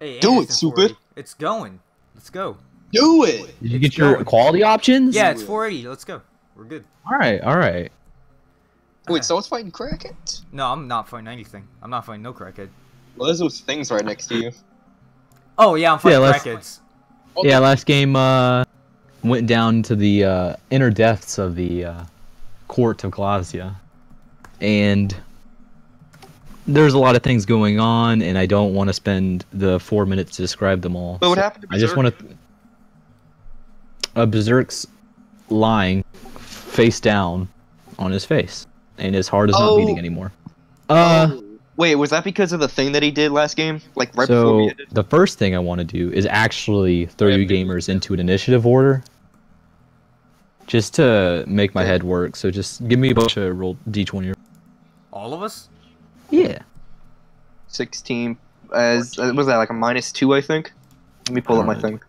Hey, Do it, stupid. It's going. Let's go. Do it. Did you It's get your going. quality options? Yeah, it's 480. Let's go. We're good. All right, all right. Wait, someone's fighting crackheads? No, I'm not fighting anything. I'm not fighting no crackhead. Well, there's those things right next to you. Oh yeah, I'm fighting let's- crackheads. Yeah, last game uh, went down to the uh, inner depths of the uh, court of Glacia, and there's a lot of things going on, and I don't want to spend the four minutes to describe them all. But what happened to Berserk? I just want to. A Berserk's lying, face down, on his face, and his heart is not Oh. beating anymore. Uh, Oh. Wait, was that because of the thing that he did last game? Like right before so we ended? the first thing I want to do is actually throw you gamers into an initiative order, just to make my head work. So just give me a bunch of roll d20. All of us? Yeah. 16 as uh, was that like a minus two I think. Let me pull up my Uh, thing.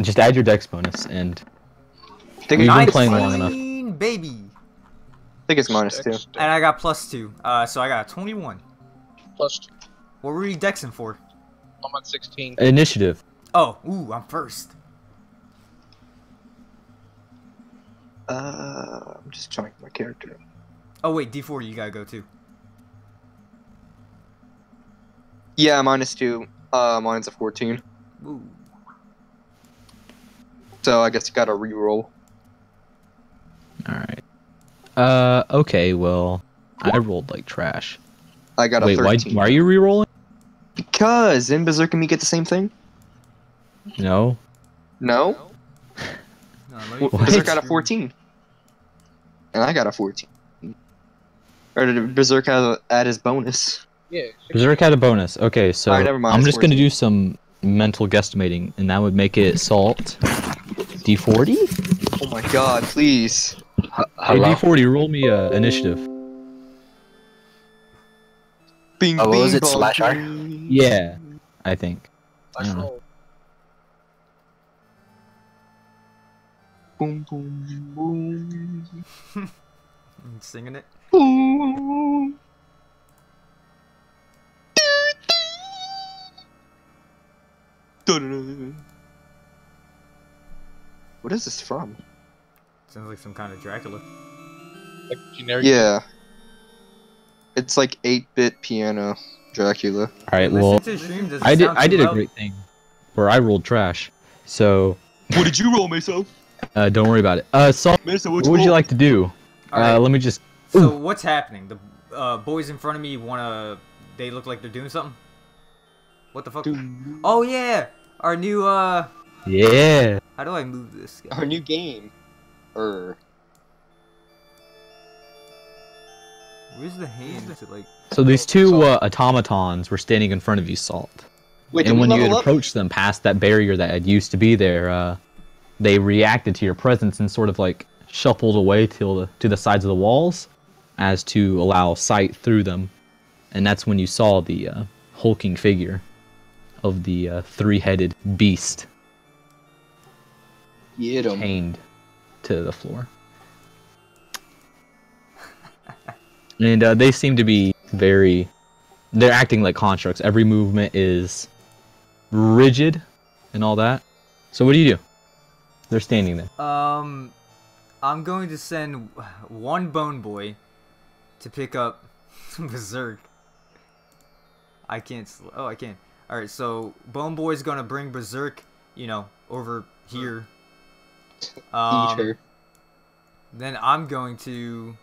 Just add your dex bonus, and I think, We've it's, been playing long enough. 19, baby. think it's minus two. And I got plus two. Uh, so I got 21. Plus two. What were you dexing for? I'm at 16. initiative. Oh, ooh, I'm first. Uh, I'm just trying my character. Oh wait, D4 you gotta go too. Yeah, minus two. Uh, mine's a 14. Ooh. So I guess you gotta re-roll. All right. Uh, okay. Well, I rolled like trash. I got a Wait, why? 13. Why are you re-rolling? Because didn't Berserk and me get the same thing? No. No. No, let? Berserk got a 14. And I got a 14. Or did Berserk have add his bonus? Yeah. Berserk had a bonus. Okay, so Alright, never mind, I'm just gonna do some mental guesstimating, and that would make it salt. D40. Oh my god, please. Hey, Hello? D40, roll me uh, initiative. Bing, Oh, what was it, bong, slash R? Yeah, I think. Let's Yeah. roll. Boom, boom, boom. I'm singing it. Boom. What is this from? Sounds like some kind of Dracula. Like generic. Yeah. It's like 8-bit piano Dracula. All right, well, to stream, does I did I too did a great thing, where I rolled trash. So What did you roll, Mesa? uh, don't worry about it. Uh, Salt, Mesa, what would you like to do? Alright, Uh, let me just. So what's happening? The uh, boys in front of me wanna. They look like they're doing something? What the fuck? Oh yeah! Our new, uh. Yeah. How do I move this? guy? Our new game. Er. Where's the hand to like. So these two uh, automatons were standing in front of you, Salt. Wait, and when you had level up? approached them past that barrier that had used to be there, uh, they reacted to your presence and sort of like shuffled away to the to the sides of the walls, as to allow sight through them, and that's when you saw the uh, hulking figure of the uh, three-headed beast Get 'em. chained to the floor. and uh, they seem to be very. They're acting like constructs. Every movement is rigid and all that. So what do you do? They're standing there. Um. I'm going to send one Bone Boy to pick up Berserk. I can't. Oh, I can. Alright, so Bone Boy's gonna bring Berserk, you know, over here. Um, Eat her. Then I'm going to.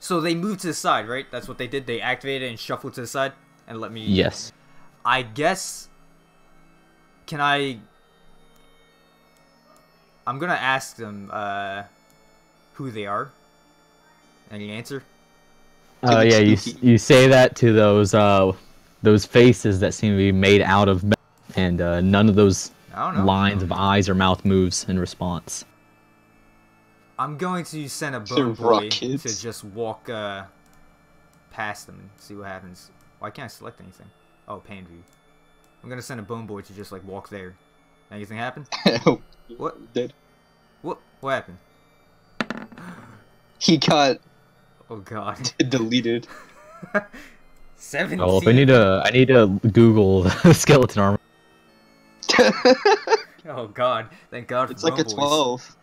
So they moved to the side, right? That's what they did. They activated and shuffled to the side and let me. Yes. I guess. Can I? I'm gonna ask them uh, who they are. Any answer? Uh, yeah, you you say that to those uh those faces that seem to be made out of metal, and uh, none of those I don't know. lines of eyes or mouth moves in response. I'm going to send a They're bone boy rockets. to just walk uh, past them and see what happens. Why can't I select anything? Oh, pan view. I'm gonna send a bone boy to just like walk there. Anything happen? oh, What? dead. What? What happened? He got Oh god. deleted. Seventeen. Oh, if I need to, I need to Google skeleton armor. Oh God! Thank God for it's like a 12.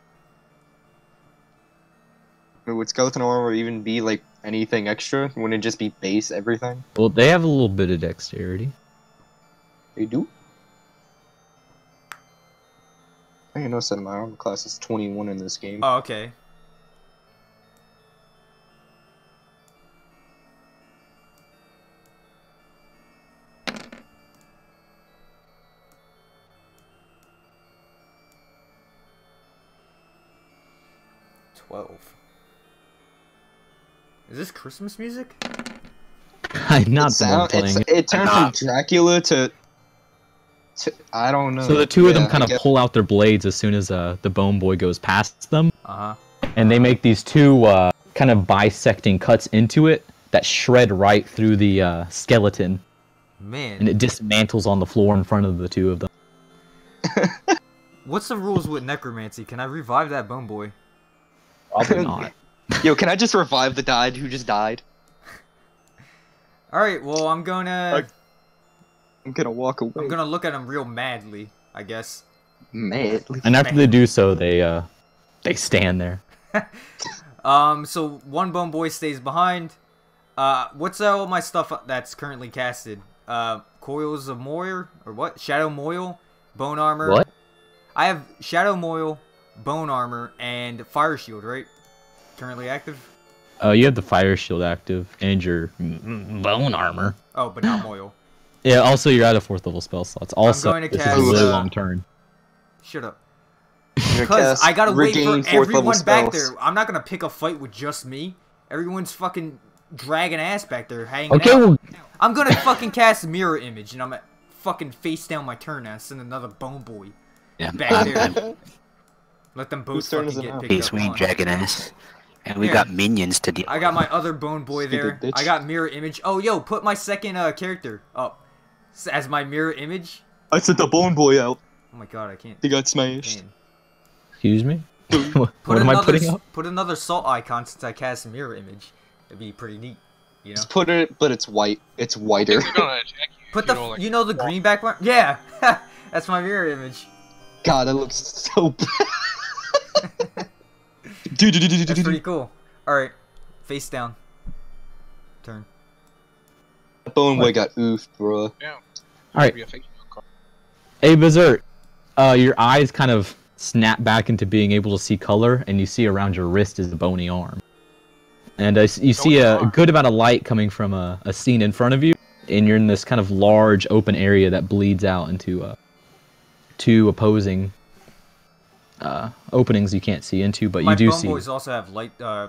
But Would skeleton armor even be like anything extra? Wouldn't it just be base everything? Well, they have a little bit of dexterity. They do. I didn't notice that my armor class is 21 in this game. Oh, okay. Christmas music? I'm not It the sound- playing it's- it. it turned from Dracula to, to. I don't know. So the two of them kind I of guess- pull out their blades as soon as uh, the bone boy goes past them, Uh huh. and they make these two uh, kind of bisecting cuts into it that shred right through the uh, skeleton, Man, and it dismantles on the floor in front of the two of them. what's the rules with necromancy? Can I revive that bone boy? Probably not. Yo, can I just revive the died who just died? All right. Well, I'm gonna. I'm gonna walk away. I'm gonna look at him real madly. I guess. mad. And after they do so, they uh, they stand there. Um, so one bone boy stays behind. Uh, what's all my stuff that's currently casted? Uh, coils of moil or what? Shadow moil, bone armor. What? I have shadow moil, bone armor, and fire shield. Right? Currently active. Uh, you have the fire shield active and your mm, bone armor. Oh, but not moil. Yeah. Also, you're out of fourth level spell slots. Also, I'm going to this cast, is a really uh, long turn. Shut up. Because Because I gotta wait for everyone back there. I'm not gonna pick a fight with just me. Everyone's fucking dragging ass back there, hanging Okay, out. well, I'm gonna fucking cast mirror image, and I'm at fucking face down my turn and send another bone boy Yeah, back I'm, there. Let them both Whose turn fucking is it get now? picked Peace up Wing on. Dragon Ass. And we Yeah. got minions to deal I got my other bone boy there. I got mirror image. Oh, yo, put my second uh, character up as my mirror image. I sent the bone boy out. Oh my god, I can't. He got smashed. Man. excuse me. what Put am I another putting up? put another salt icon since I cast mirror image. It'd be pretty neat, you know. Just put it, but it's white. It's whiter. They're gonna attack you. Put the you don't, like, you know the green background. Yeah, that's my mirror image. God, it looks so bad. Dude, dude, dude, dude, That's dude, pretty cool. All right, face down. Turn. Bone boy got oofed, bro. Yeah. Alright. A. Hey, Berserk. Uh, your eyes kind of snap back into being able to see color, and you see around your wrist is a bony arm. And uh, you see Bony a good amount of light coming from a, a scene in front of you, and you're in this kind of large open area that bleeds out into uh, two opposing uh, openings you can't see into, but my you do bone see. boys also have light, uh,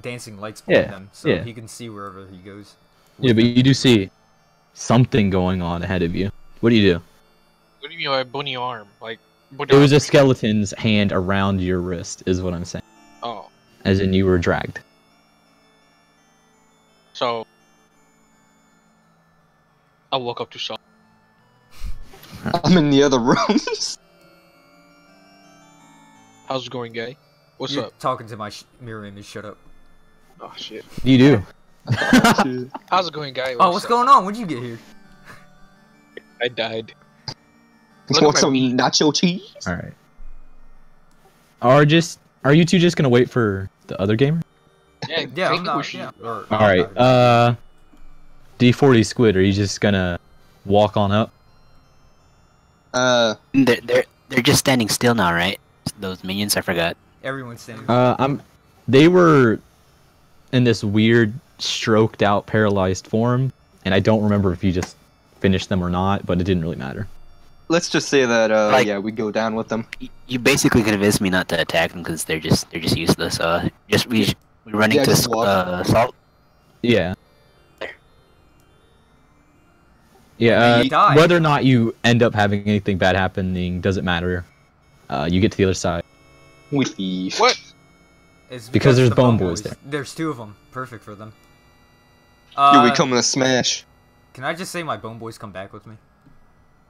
dancing lights behind Yeah, them, so yeah. he can see wherever he goes. Yeah, but you do see something going on ahead of you. What do you do? What do you mean by bony arm? Like, bony It was arm? a skeleton's hand around your wrist, is what I'm saying. Oh, As in, you were dragged. so I woke up to Saul. I'm in the other rooms. How's it going, gay? What's You're up? talking to my sh- mirror image. Shut up. Oh shit. You do. How's it going, guy? Oh, what's going on? When'd you get here? I died. Just Look want at some meat. nacho cheese? All right. Are just are you two just gonna wait for the other gamer? Yeah, Yeah, I I'm not. Yeah. Or, All right. Uh, D40 Squid. Are you just gonna walk on up? Uh, They're, they're, they're just standing still now, right? Those minions, I forgot. Everyone's standing. Uh, I'm. They were in this weird, stroked out, paralyzed form, and I don't remember if you just finished them or not, but it didn't really matter. let's just say that, uh, Like- yeah, we go down with them. You basically convinced me not to attack them because they're just they're just useless. Uh, just we we run Yeah, into just uh, salt. Yeah. Yeah, uh, whether or not you end up having anything bad happening doesn't matter. Uh, you get to the other side. We leave. What? It's Because there's the bone boys there. There's two of them. Perfect for them. Yo, Uh, we coming to smash. Can I just say my bone boys come back with me?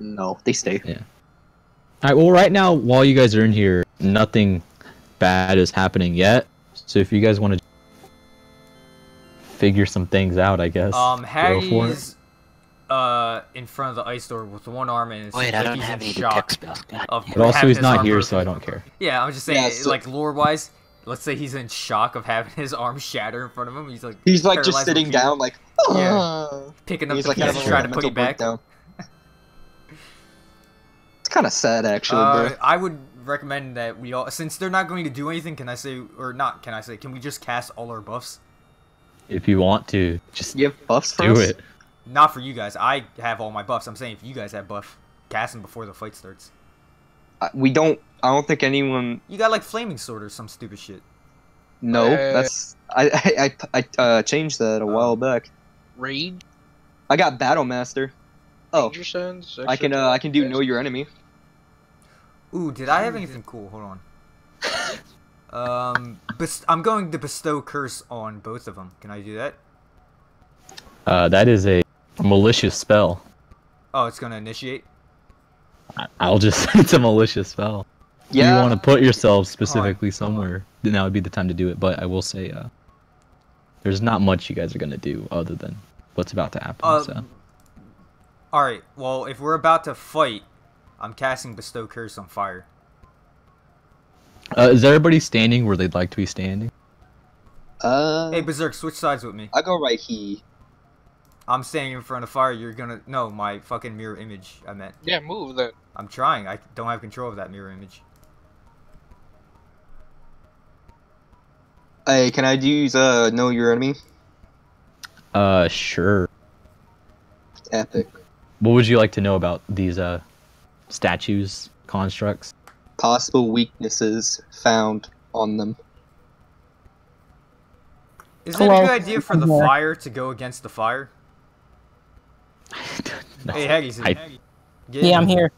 No, they stay. Yeah. All right. Well, right now, while you guys are in here, nothing bad is happening yet. So if you guys want to, figure some things out, I guess. Um, Go. Hattie's uh in front of the ice door with one arm and it's Wait, like I don't he's have in any shock detect spells. God of But also, he's not here, broken. so I don't care. Yeah, I'm just saying, Yeah, so- like lore wise, let's say he's in shock of having his arm shatter in front of him. He's like He's like just sitting fear, down, like. Yeah. "Ah." picking up He's the like pieces, trying to put it back. breakdown. It's kind of sad, actually, Uh, bro. I would recommend that we all, since they're not going to do anything. Can I say, or not? Can I say? Can we just cast all our buffs? If you want to, just You have buffs for do us? it. Not for you guys. I have all my buffs. I'm saying if you guys have buff, cast them before the fight starts. Uh, We don't. I don't think anyone. You got like flaming sword or some stupid shit. No, Uh, that's. I I I, I uh, changed that a while back. Raid. I got Battle Master. Oh, Danger Sense, I can uh, I can do know your enemy. Ooh, did I have anything cool? Hold on. Um, best- I'm going to bestow curse on both of them. Can I do that? Uh, that is a malicious spell. Oh, it's gonna initiate. I- I'll just say it's a malicious spell. If you want to put yourself specifically somewhere, then that would be the time to do it. But I will say, uh, there's not much you guys are gonna do other than what's about to happen. Uh, so. All right. Well, if we're about to fight, I'm casting bestow curse on fire. Uh, is everybody standing where they'd like to be standing? Uh, Hey, Berserk, switch sides with me. I go right here. I'm standing in front of fire. You're gonna no my fucking mirror image. I meant. Yeah, move that. I'm trying. I don't have control of that mirror image. Hey, can I use uh know your enemy? Uh, sure. Epic. What would you like to know about these uh statues, constructs? Possible weaknesses found on them. Is it a good idea for the fire to go against the fire? No. Hey, Haggis. I- Get Yeah, in. I'm here.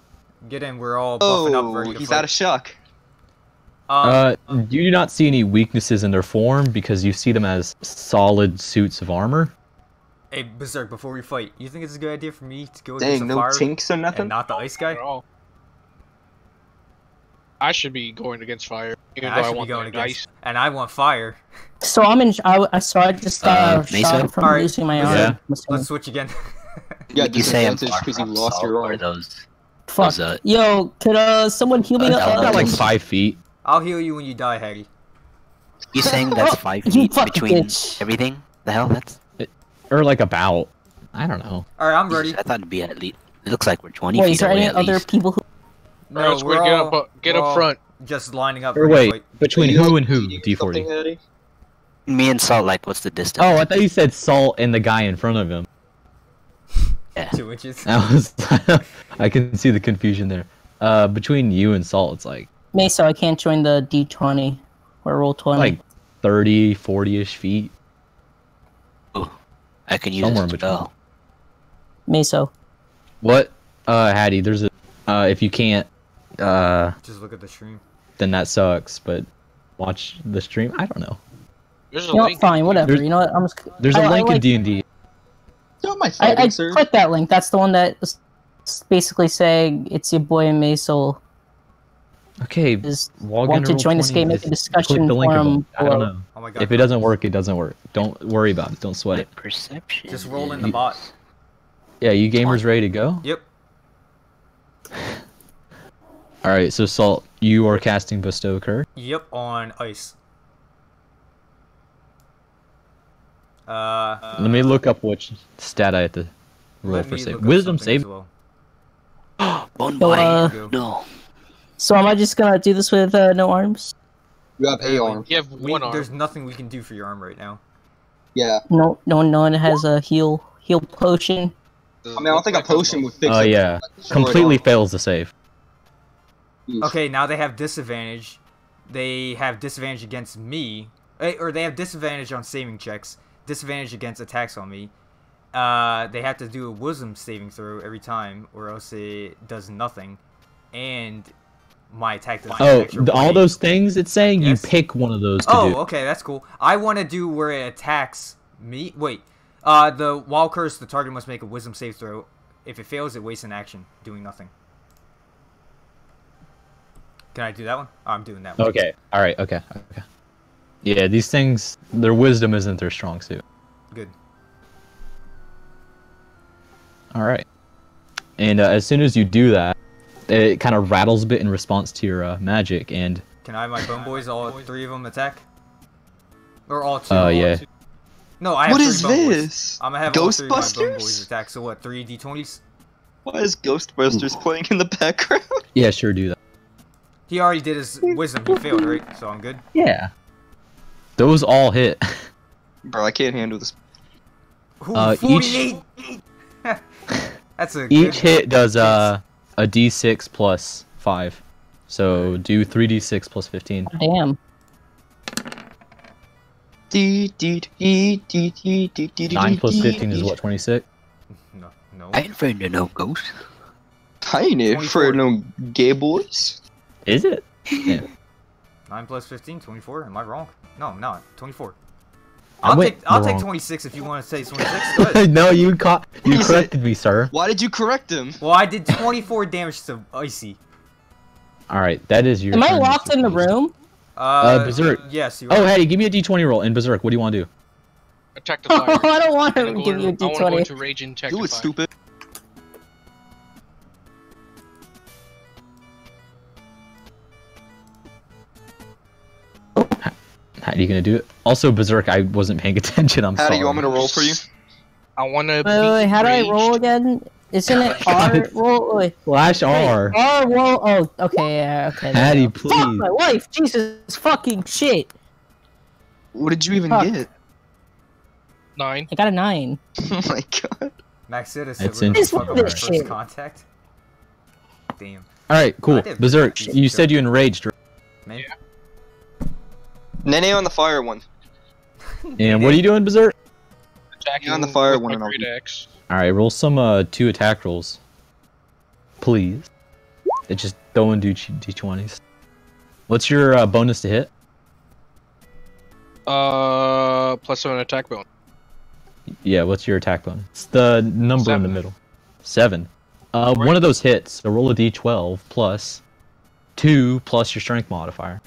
Get in. We're all buffing up, Oh, ready to he's fight. out of shock. Um, Uh, you do not see any weaknesses in their form because you see them as solid suits of armor. hey, Berserk. Before we fight, you think it's a good idea for me to go against Dang, the no fire tinks or and nothing. not the ice guy? I should be going against fire, even And though I I, should be want going against, ice. and I want fire. So I'm in. I, I- so I just Uh, uh, Mesa? shot from Alright, losing my arm. yeah. Let's switch again. Yeah, Would you say I'm disadvantage far 'cause you lost your arm. those? Fuck. those, uh, Yo, could uh someone heal me Uh, up? I I got like five feet. I'll heal you when you die, Haggy. You saying that's five feet fucking between bitch. everything? The hell? That's. Or like about. I don't know. All right, I'm ready. I thought it'd be at least. It looks like we're 20 Wait, feet is there away any at other least. people who? No, Alright, let's we're get all, up, uh, get we're up front. Just lining up. Or ready wait, fight. between who and who? D40. Me and Salt, like, what's the distance? Oh, I thought you said salt and the guy in front of him. Yeah. Two inches. That was. I can see the confusion there. Uh, between you and salt, it's like Mesa, I can't join the D20 or roll 20. like 30, 40 ish feet. I can use Somewhere a in spell. Meso. What? Uh, Hattie, there's a. Uh, if you can't, uh, Just look at the stream. then that sucks. But watch the stream. I don't know. There's a You know, link. fine, whatever. There's- you know what? I'm just. There's a I- I link in like- D and D. Not my I, I sir. clicked that link. That's the one that basically saying it's your boy Maisel Okay, is log want into to join this game. Make a discussion the link forum. I don't know. Oh my god. If it doesn't work, it doesn't work. Don't worry about it. Don't sweat it. perception. Just roll in the is- bot. Yeah, you gamers ready to go? Yep. All right. So salt, you are casting bestow cur. Yep. On ice. Uh. Let me look up which stat I have to roll for me save. Wisdom save. well. Bone So, uh, no. So am I just gonna do this with uh, no arms? You have a arm. You have We, one arm. there's nothing we can do for your arm right now. Yeah. No, no, no one has a heal heal potion. I mean, I don't think a potion would fix Oh it. yeah, completely fails the save. Okay, now they have disadvantage. They have disadvantage against me, Eh, or they have disadvantage on saving checks. Disadvantage against attacks on me. Uh, they have to do a wisdom saving throw every time, or else it does nothing. And my attack does Oh, all those things it's saying Yes. you pick one of those to Oh, do. okay, that's cool. I want to do where it attacks me. Wait, uh, the while curse, the target must make a wisdom save throw. If it fails, it wastes an action, doing nothing. Can I do that one? Oh, I'm doing that one. Okay. All right. Okay. Okay. Yeah, these things, their wisdom isn't their strong suit. Good. All right. And uh, as soon as you do that, it kind of rattles a bit in response to your uh, magic, and Can I have my bone boys? All three of them attack? Or all two? uh, all yeah, two? No, I have What three bone boys. this? I'm gonna have all three of my bone Ghostbusters? boys attack. So what? Three d20s? Why is Ghostbusters playing in the background? yeah, sure, do that. He already did his wisdom. He failed, right? So I'm good. Yeah. Those all hit. Bro, I can't handle this. Ooh, Uh, each- 48. That's a Each good hit does uh, a d6 plus five. So do 3d6 plus 15. Damn. 9 plus dee, 15 is dee. what, 26? No, no. I ain't afraid of no ghost. I ain't afraid of no gay boys. Is it? 9 plus 15, 24. Am I wrong? No, I'm not. 24. I I'll went take I'll take wrong- 26 if you want to say 26. No, you caught. You corrected me, sir. Why did you correct him? Well, I did 24 damage to Icy. All right, that is your. Am I turn, locked in the room? Uh, Berserk. Yes, you are. Oh, hey, give me a d20 roll in Berserk. What do you want to do? Attack the Oh, fire. I don't want And him go to give you a into- I want to go d20. into rage and attack Do the it, stupid. How are you gonna do it? Also, Berserk, I wasn't paying attention. I'm How sorry. do you want me to roll for you? I want to. Wait, wait, wait, how do I roll again? Isn't it R roll? Wait, Flash wait, R. R roll. Oh, okay, yeah, okay. there Hattie, we go. Fuck my wife, Jesus fucking shit. What did you even Fuck. get? Nine. I got a nine. Oh my god. Max said it's It's in- fuck This first shit. contact. Damn. All right, cool. Berserk, you good. said you enraged, right? Man. Nene on the fire one. and what are you doing, Berserk? Attacking on the fire one my and I'll great be- axe. All right, roll some uh two attack rolls, please. It just don't do d20s. What's your uh, bonus to hit? Uh, plus one attack bonus. Yeah, what's your attack bonus? It's the number in the middle. Seven. Uh, Right. one of those hits. So roll a d12 plus two plus your strength modifier.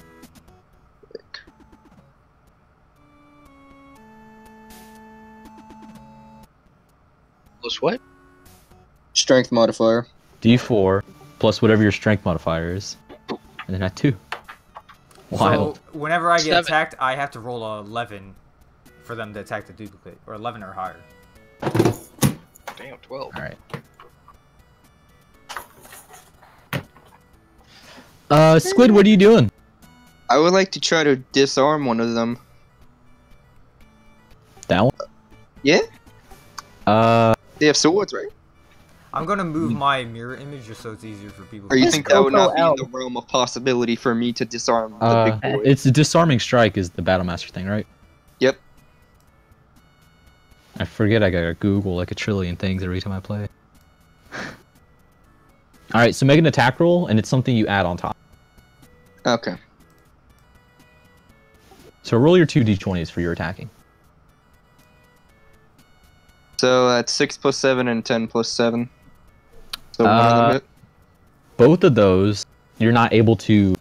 Plus what? Strength modifier. D4 plus whatever your strength modifier is, and then add two. Wild. So whenever I get Seven. attacked, I have to roll a 11 for them to attack the duplicate, or 11 or higher. Damn, twelve. All right. Uh, Squid, what are you doing? I would like to try to disarm one of them. That one? Yeah? Uh, They have swords, right? I'm gonna move my mirror image just so it's easier for people. Or you think that would not be in the realm of possibility for me to disarm the uh, big boy? it's a disarming strike is the battle master thing, right? Yep. I forget I gotta Google like a trillion things every time I play. All right, so make an attack roll, and it's something you add on top. Okay. So roll your two d20s for your attacking. So that's 6 plus 7 and 10 plus 7. So one of Uh, them hit. Both of those, you're not able to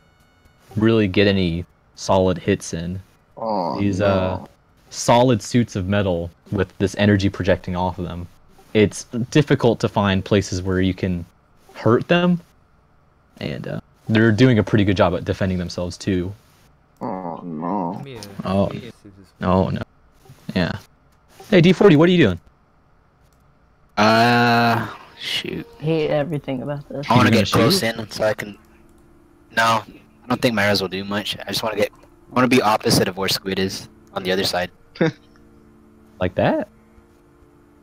really get any solid hits in. Oh, These no. uh, solid suits of metal with this energy projecting off of them. It's difficult to find places where you can hurt them, and uh, they're doing a pretty good job at defending themselves too. Oh no. Give me a- Oh. give me a- see this- Oh no, yeah. Hey D40, what are you doing? Uh, shoot. hate everything about this. I want to gonna get shoot? close in so I can. No, I don't think my arrows will do much. I just want to get. I want to be opposite of where Squid is on the other side. Like that?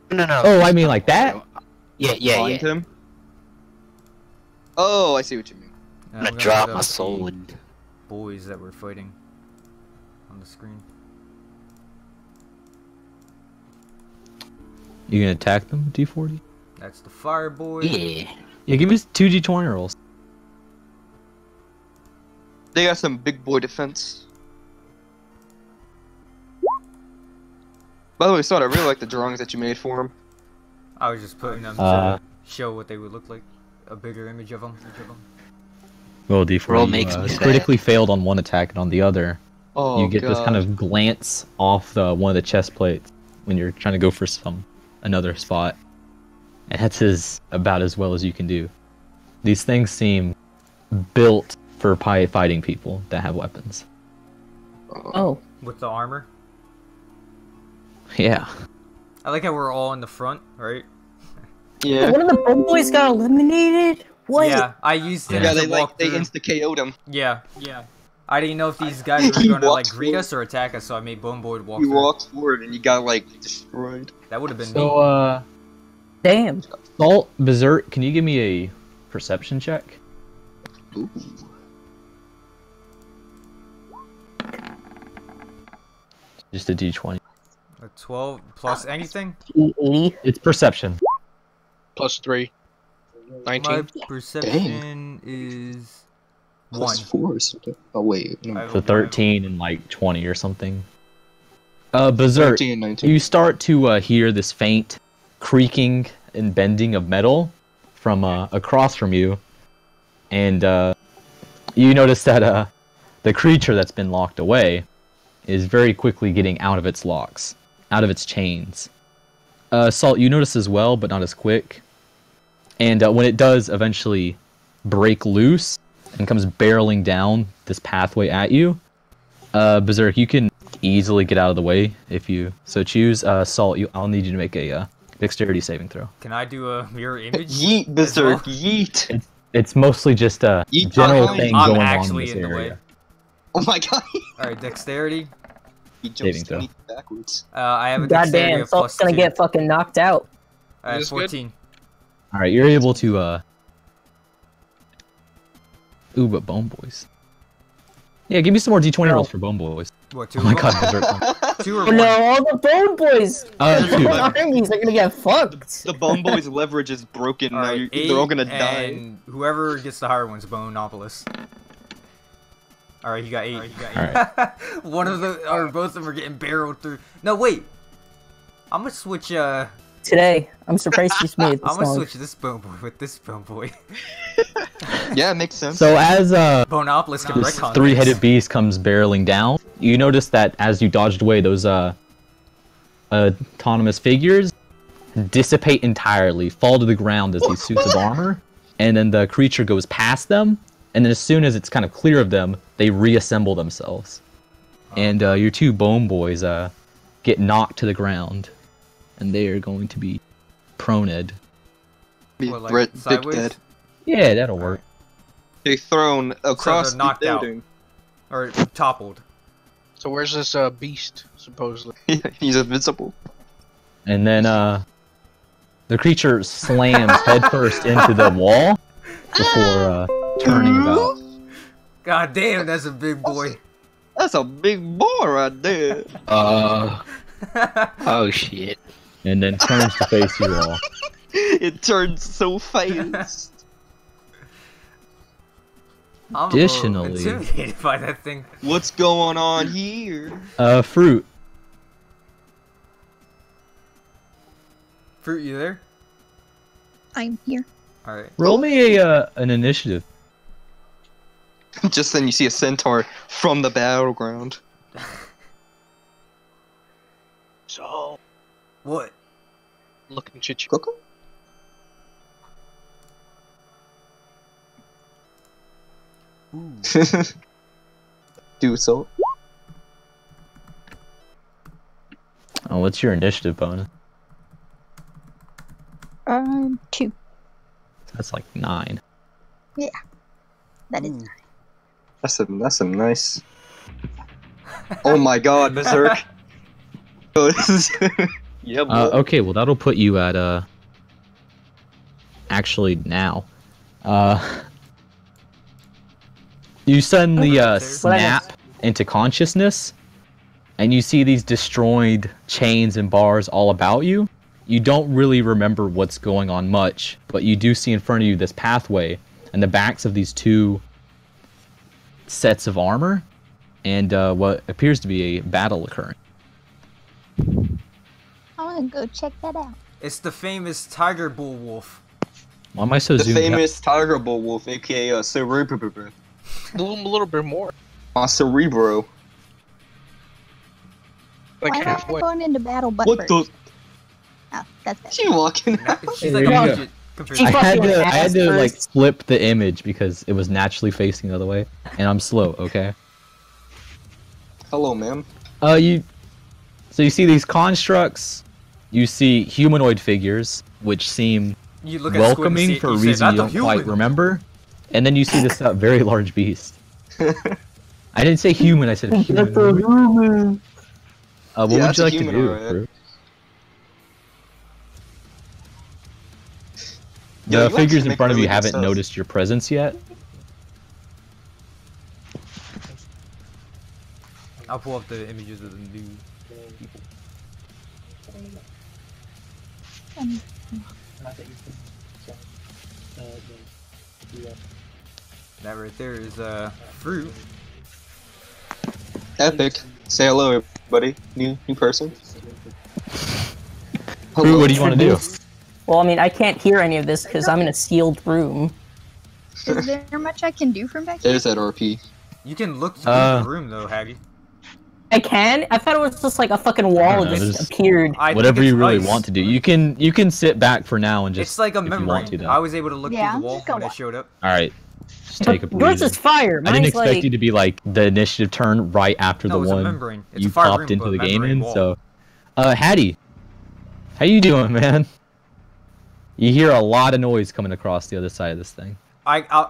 No, no. Oh, I mean like that? Yeah, yeah, yeah. him? Oh, I see what you mean. And I'm gonna I'm drop my up soul. Boys that were fighting on the screen. You gonna attack them, with D40? That's the fire boy. Yeah. Yeah, give me two D20 rolls. They got some big boy defense. By the way, Sod, I really like the drawings that you made for him. I was just putting them Uh, to show what they would look like. A bigger image of them. Each of them. Well, D4 Roll you, makes uh, me sad. critically failed on one attack, and on the other, Oh, you get this kind of glance off the one of the chest plates when you're trying to go for some another spot. And that's as about as well as you can do. These things seem built for pi- fighting people that have weapons. Oh. oh, With the armor. Yeah. I like how we're all in the front, right? Yeah. one of the bum boys got eliminated. What? Yeah, I used him Yeah, to they like they insta KO'd him. yeah, yeah. I didn't know if these guys were going to like greet forward. us or attack us, so I made Bone Boy walk You through. walked forward and you got like destroyed. That would have been So, me. uh, Damn. Salt Berserk, can you give me a perception check? Ooh. Just a d20. A 12 plus anything? E80. It's perception. Plus three. 19. My 19. perception is Plus one. four or something. Oh wait, no. So a 13 and like 20 or something. Uh, Berserk, 13 and 19. you start to uh, hear this faint creaking and bending of metal from uh, across from you, and uh, you notice that uh, the creature that's been locked away is very quickly getting out of its locks, out of its chains. Uh, Salt, you notice as well, but not as quick. And uh, when it does eventually break loose and comes barreling down this pathway at you, uh, Berserk, you can easily get out of the way if you so choose. Uh, Salt, you, I'll need you to make a uh, dexterity saving throw. Can I do a mirror image? Yeet, berserk, yeet. It's mostly just a You general can't- thing I'm going on in this in the area. way. Oh my god. Alright, dexterity. He Saving jumps throw. 20 backwards. Uh, I have a dexterity Goddamn, of Salt's plus gonna two. get fucking knocked out. I have This good? 14. All right, you're able to. uh Ooh, but Bone Boys. Yeah, give me some more D20 No. rolls for Bone Boys. What, two Oh my of them? god, Berserk. Two or Oh one? no, all the bone boys! Uh, The two. armies are gonna get fucked. The Bone Boy's leverage is broken. Alright, eight, they're all gonna die. and whoever gets the higher one's Boneopolis. Alright, you got eight. you got eight. One of them, or both of them are getting barreled through. No, wait. I'm gonna switch, uh, Today, I'm surprised you made this I'm gonna song. switch this Bone Boy with this Bone Boy. Yeah, it makes sense. So as uh Boneopolis can this three-headed this. beast comes barreling down, you notice that as you dodged away, those uh autonomous figures dissipate entirely, fall to the ground as these suits of armor, and then the creature goes past them, and then as soon as it's kind of clear of them, they reassemble themselves. And uh, your two bone boys uh, get knocked to the ground, and they are going to be proned. Be What, like, Brett Dick sideways? dead. Yeah, that'll work. They're thrown across they're knocked the out. building. Or toppled. So where's this uh, beast, supposedly? He's invincible. And then uh, the creature slams headfirst into the wall before uh, turning about. God damn, that's a big boy. That's a big boy right there. Uh, oh shit. And then turns to face you all. it turns so fast. I'm Additionally- intimidated by that thing. What's going on here? Uh, fruit. Fruit, you there? I'm here. Alright. Roll me a uh, an initiative. Just then you see a centaur from the battleground. So, What? looking at you. Coco? Ooh. Do so. Oh, what's your initiative bonus? Um, two. That's like nine. Yeah, That is. Ooh. That's some that's some nice. Oh my god, Berserk. this is Yeah, boy. Uh, okay, well that'll put you at uh. Actually, now, uh, you suddenly uh, snap into consciousness, and you see these destroyed chains and bars all about you. You don't really remember what's going on much, but you do see in front of you this pathway and the backs of these two sets of armor, and uh, what appears to be a battle occurring. I want to go check that out. It's the famous Tiger Bull Wolf. Why am I so the zoomed out? famous Tiger Bull Wolf, aka uh, Cerebro. A little, a little bit more. Uh, Cerebro. Like Why am I halfway. going into battle but What first? the? Oh, that's bad. She walking out. She's like you a go. midget compared She I had to I had ass to like flip the image because it was naturally facing the other way, and I'm slow. Okay. Hello, ma'am. Uh, you. So you see these constructs. You see humanoid figures, which seem You look at Squid and welcoming see for a you say, reason you don't quite remember. And then you see this uh, very large beast. I didn't say human. I said human. Uh, what Yeah, would you like to do? alright. Yo, The figures in front of really you haven't stuff. noticed your presence yet. I'll pull up the images of the new Um, That right there is uh fruit. Epic. Say hello, everybody. New new person. Drew, what do you want to do? Well, I mean, I can't hear any of this because I'm in a sealed room. Is there much I can do from back here? There's that RP. You can look through Uh, the room though, Haggy. I can? I thought it was just like a fucking wall don't know, just there's- appeared. I Whatever you really ice. want to do. You can you can sit back for now and just It's like a if you membrane. to. I was able to look Yeah, through the wall just go when it walk. showed up. All right. Just take a But yours breather. is fire. I didn't expect like, you to be like the initiative turn right after No, the it's one membrane. It's you a fire popped room, into the game in. So, uh, Hattie, how you doing, man? You hear a lot of noise coming across the other side of this thing. I, I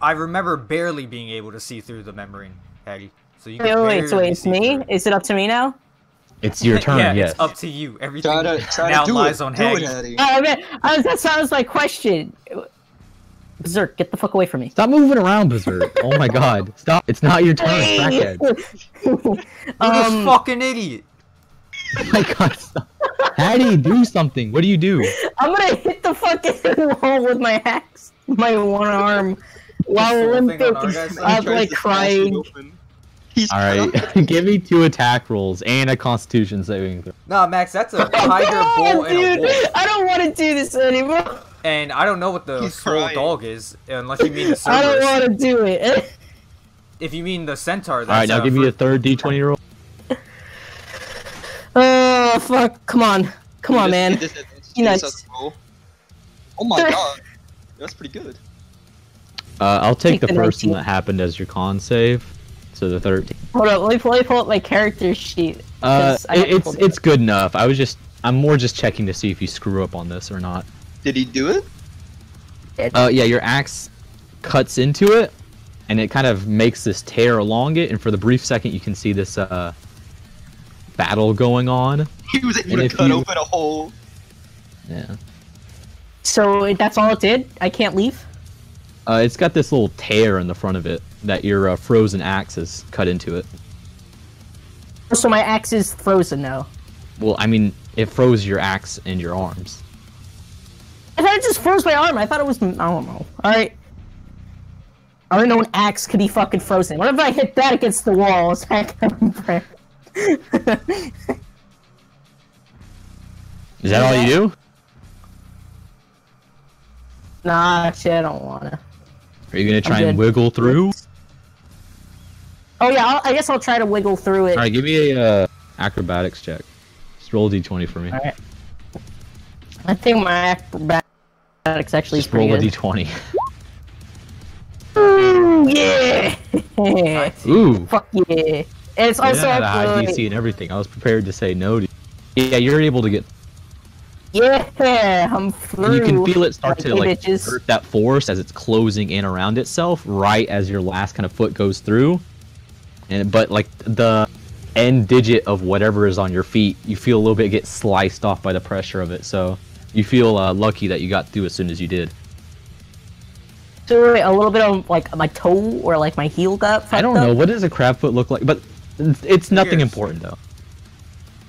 I remember barely being able to see through the membrane, Haggy. So you Wait, wait, wait, so wait, it's me? through it. Is it up to me now? It's your turn. yeah, yes. it's up to you. Everything Try to try now to do lies it. on do it, Oh, man, I was, that sounds like question. Berserk, get the fuck away from me. Stop moving around, Berserk. oh my God! Stop! It's not your turn, crackhead. You're this um, fucking idiot. Oh my God! Stop. Hattie, do something. What do you do? I'm gonna hit the fucking wall with my axe, my one arm, while full thing on our? I'm like to smash crying. Open. He's All right, give me two attack rolls and a Constitution saving throw. Nah, Max, that's a Oh, tiger, bull, God, and a dude, wolf. I don't want to do this anymore. And I don't know what the He's swole crying. dog is, unless you mean the I don't want to do it. If you mean the centaur, that's All right, now uh, give me a third D20 roll. Oh fuck! Come on, come on, man. just- he just- You he know, just has to roll. Oh my god. That's pretty good. Uh, I'll take Take the the first one that happened as your con save. So the 13. Hold up, let me, let me pull up my character sheet. Uh, 'cause I it- it's it it's good enough. I was just I'm more just checking to see if you screw up on this or not. Did he do it? Uh, yeah, your axe cuts into it, and it kind of makes this tear along it. And for the brief second, you can see this uh battle going on. He was able And to cut you- open a hole. Yeah. So that's all it did. I can't leave. Uh, it's got this little tear in the front of it that your uh, frozen axe has cut into it. So my axe is frozen now. Well, I mean, it froze your axe and your arms. I thought it just froze my arm. I thought it was. I don't know. All right. I didn't know an axe could be fucking frozen. What if I hit that against the wall? Is that Is that all you do? Nah, shit, I don't wanna. Are you gonna try and wiggle through? Oh yeah, I'll, I guess I'll try to wiggle through it. All right, give me a uh, acrobatics check. Just roll a d20 for me. All right. I think my acrobatics actually is Just roll pretty a good. d20. Ooh, yeah. Ooh. Fuck yeah. And it's also yeah, the high DC and everything. I was prepared to say no to. Yeah, you're able to get. yeah, I'm through. And you can feel it start Like, to like hurt that force as it's closing in around itself, right as your last kind of foot goes through. And but like the end digit of whatever is on your feet, you feel a little bit get sliced off by the pressure of it. So you feel uh, lucky that you got through as soon as you did. So wait, a little bit of like my toe or like my heel got. I don't up? know what does a crab foot look like, but it's nothing Yes. important though.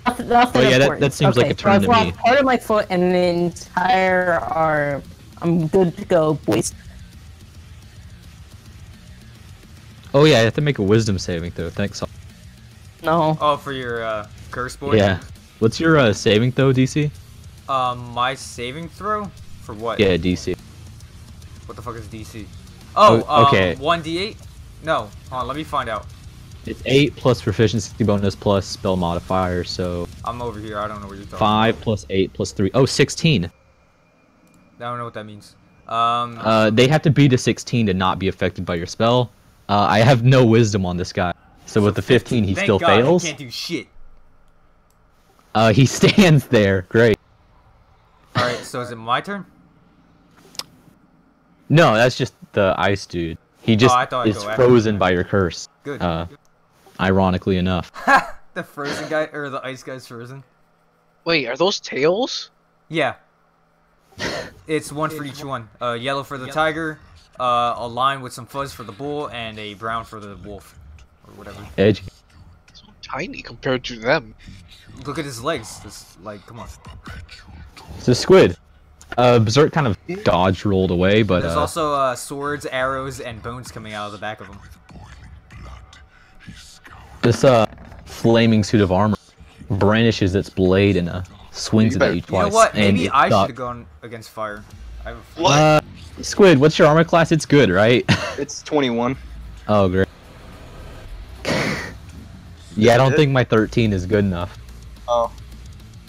Nothing, nothing Oh, yeah, that- that seems like a turn so to I've me. lost part of my foot and the entire arm. I'm good to go, boys. Oh yeah, I have to make a wisdom saving throw. Thanks. No. Oh, for your uh, curse boy. Yeah. What's your uh, saving throw, DC? Um, my saving throw for what? Yeah, DC. What the fuck is DC? Oh, Oh, okay. Um, one d8. No, hold on. Let me find out. It's eight plus proficiency bonus plus spell modifier, so I'm over here. I don't know what you're talking five plus eight plus three. Oh, 16. I don't know what that means. Um, Uh, they have to beat a 16 to not be affected by your spell. Uh, I have no wisdom on this guy, so with the 15 he thank still God, fails. He can't do shit. Uh, he stands there. Great. All right, so is it my turn? No, that's just the ice dude. He just Oh, I thought I'd is frozen by your curse. Good. Uh, ironically enough. the frozen guy or the ice guy's frozen. Wait, are those tails? Yeah. It's one for each one. Uh, yellow for the tiger, uh, a line with some fuzz for the bull, and a brown for the wolf, or whatever. Edge. So tiny compared to them. Look at his legs. This, like, come on. It's a squid. Uh, Berserk kind of dodge rolled away, but There's uh, also uh, swords, arrows, and bones coming out of the back of him. this uh flaming suit of armor brandishes its blade and uh, swings it at you twice. You know what? Maybe I should have gone against fire. I have a What? Squid, what's your armor class? It's good, right? It's 21. oh, great. yeah, I don't think my 13 is good enough. Oh.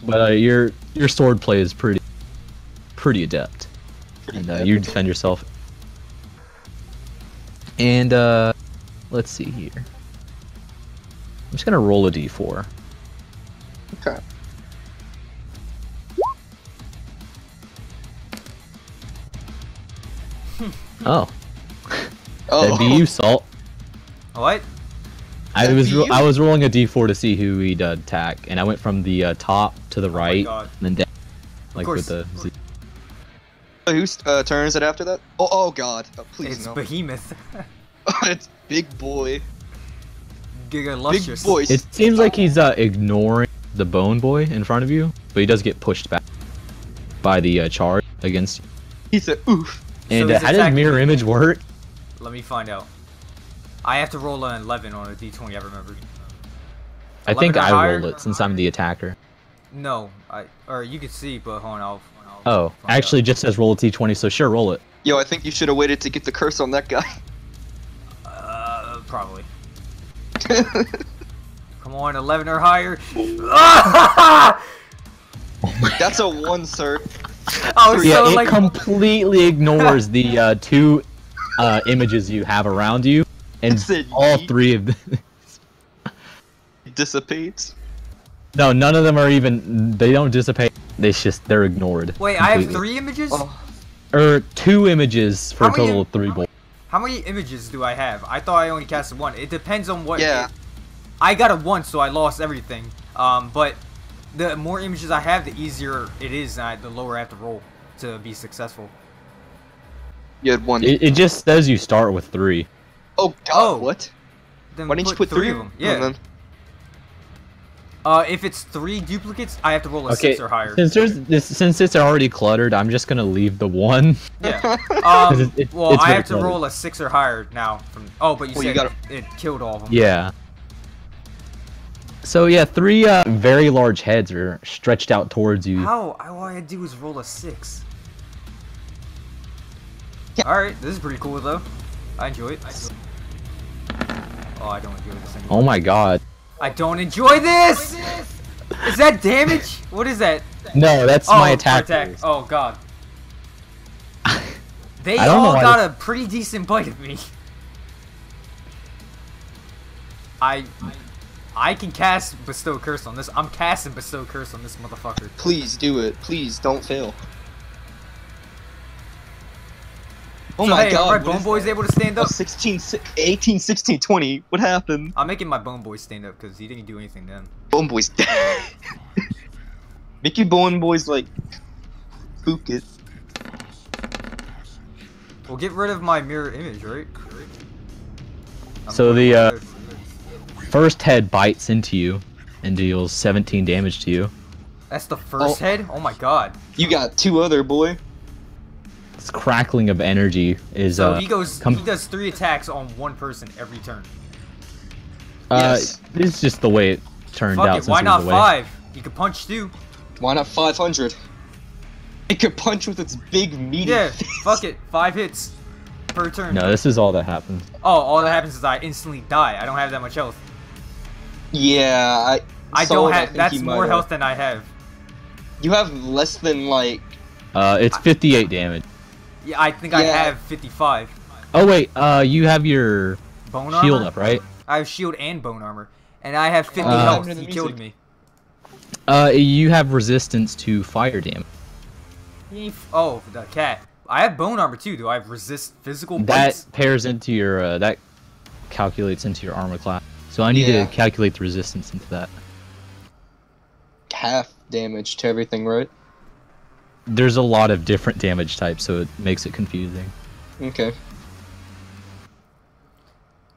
But uh, your your sword play is pretty pretty adept, Pretty and uh, you defend yourself. And uh, let's see here. I'm just gonna roll a d4. Okay. Oh, Oh. that'd be you, Salt. What? I That'd was be ro- you. I was rolling a d4 to see who he'd uh, attack, and I went from the uh, top to the right, God. and then down, like with the Z. Whose uh, turn is it after that? Oh, oh God! Oh, please It's no. Behemoth. it's big boy. Giga Big boy. It seems like he's uh, ignoring the bone boy in front of you, but he does get pushed back by the uh, charge against you. He said, "Oof." And he's uh, how does mirror image work? Let me find out. I have to roll an 11 on a d20, I remember. I think I higher? rolled it since I'm the attacker. No, I or you can see, but hold on, I'll. I'll Oh, find out. actually, just says roll a d20, so sure, roll it. Yo, I think you should have waited to get the curse on that guy. Uh, probably. Come on, 11 or higher. I That's a one, sir. was Yeah, so it like. completely ignores the uh, two uh, images you have around you, and all yeet. three of them. It dissipates. No, none of them are even. They don't dissipate. They just they're ignored. Wait, I have three images? Oh. Or two images for How a many- total of three bolts. How many images do I have? I thought I only casted one. It depends on what. Yeah. I got a one, so I lost everything. Um, but the more images I have, the easier it is, I, the lower I have to roll to be successful. You had one. It, it just says you start with three. oh God! Oh. What? Then Why didn't you put three of them? Yeah. And then Uh, if it's three duplicates, I have to roll a Okay, six or higher. since there's this, since it's already cluttered, I'm just gonna leave the one. Yeah. Um, It- it- well, I have to cluttered. roll a six or higher now. From oh, but you Well, said you gotta- it, it killed all of them. Yeah. So yeah, three uh, very large heads are stretched out towards you. How? All I had to do was roll a six. Yeah. All right, this is pretty cool though. I enjoy it. Oh, I don't enjoy this anymore. Oh my god. I don't enjoy this. Is that damage? What is that? No, that's Oh, my for attack. Oh god. They I don't know all why got a pretty decent bite of me. I, I can cast bestow curse on this. I'm casting bestow curse on this motherfucker. please do it. Please don't fail. Oh so, my hey, God! are my what bone is boys that? able to stand Oh, up? 16, 18, 16, 20. What happened? I'm making my bone Boy stand up because he didn't do anything then. Bone boys. Make your bone boys like spook it. Well, get rid of my mirror image, right? I'm So the, uh, other- First head bites into you and deals 17 damage to you. That's the first Oh. head. Oh my god. You got two other boy. This crackling of energy is So uh, he goes. com- he does three attacks on one person every turn. uh Yes. it's just the way it turned Fuck out. it. Why not five? You could punch too. Why not 500? It could punch with its big meaty Yeah. face. fuck it. Five hits per turn. No, this is all that happens. Oh, all that happens is I instantly die. I don't have that much health. Yeah, I. I Solid, don't have. think That's you might more have- health than I have. You have less than like. Uh, it's 58 damage. Yeah, I think I have 55. Oh wait, uh, you have your Bone shield armor. up, right? I have shield and bone armor, and I have 50 Uh, health. Turn the He killed me. Uh, you have resistance to fire damage. He f- Oh, the cat. I have bone armor too. Do I have resist physical That pairs into your uh, that calculates into your armor class. So I need Yeah. to calculate the resistance into that. half damage to everything, right? There's a lot of different damage types, so it makes it confusing. Okay.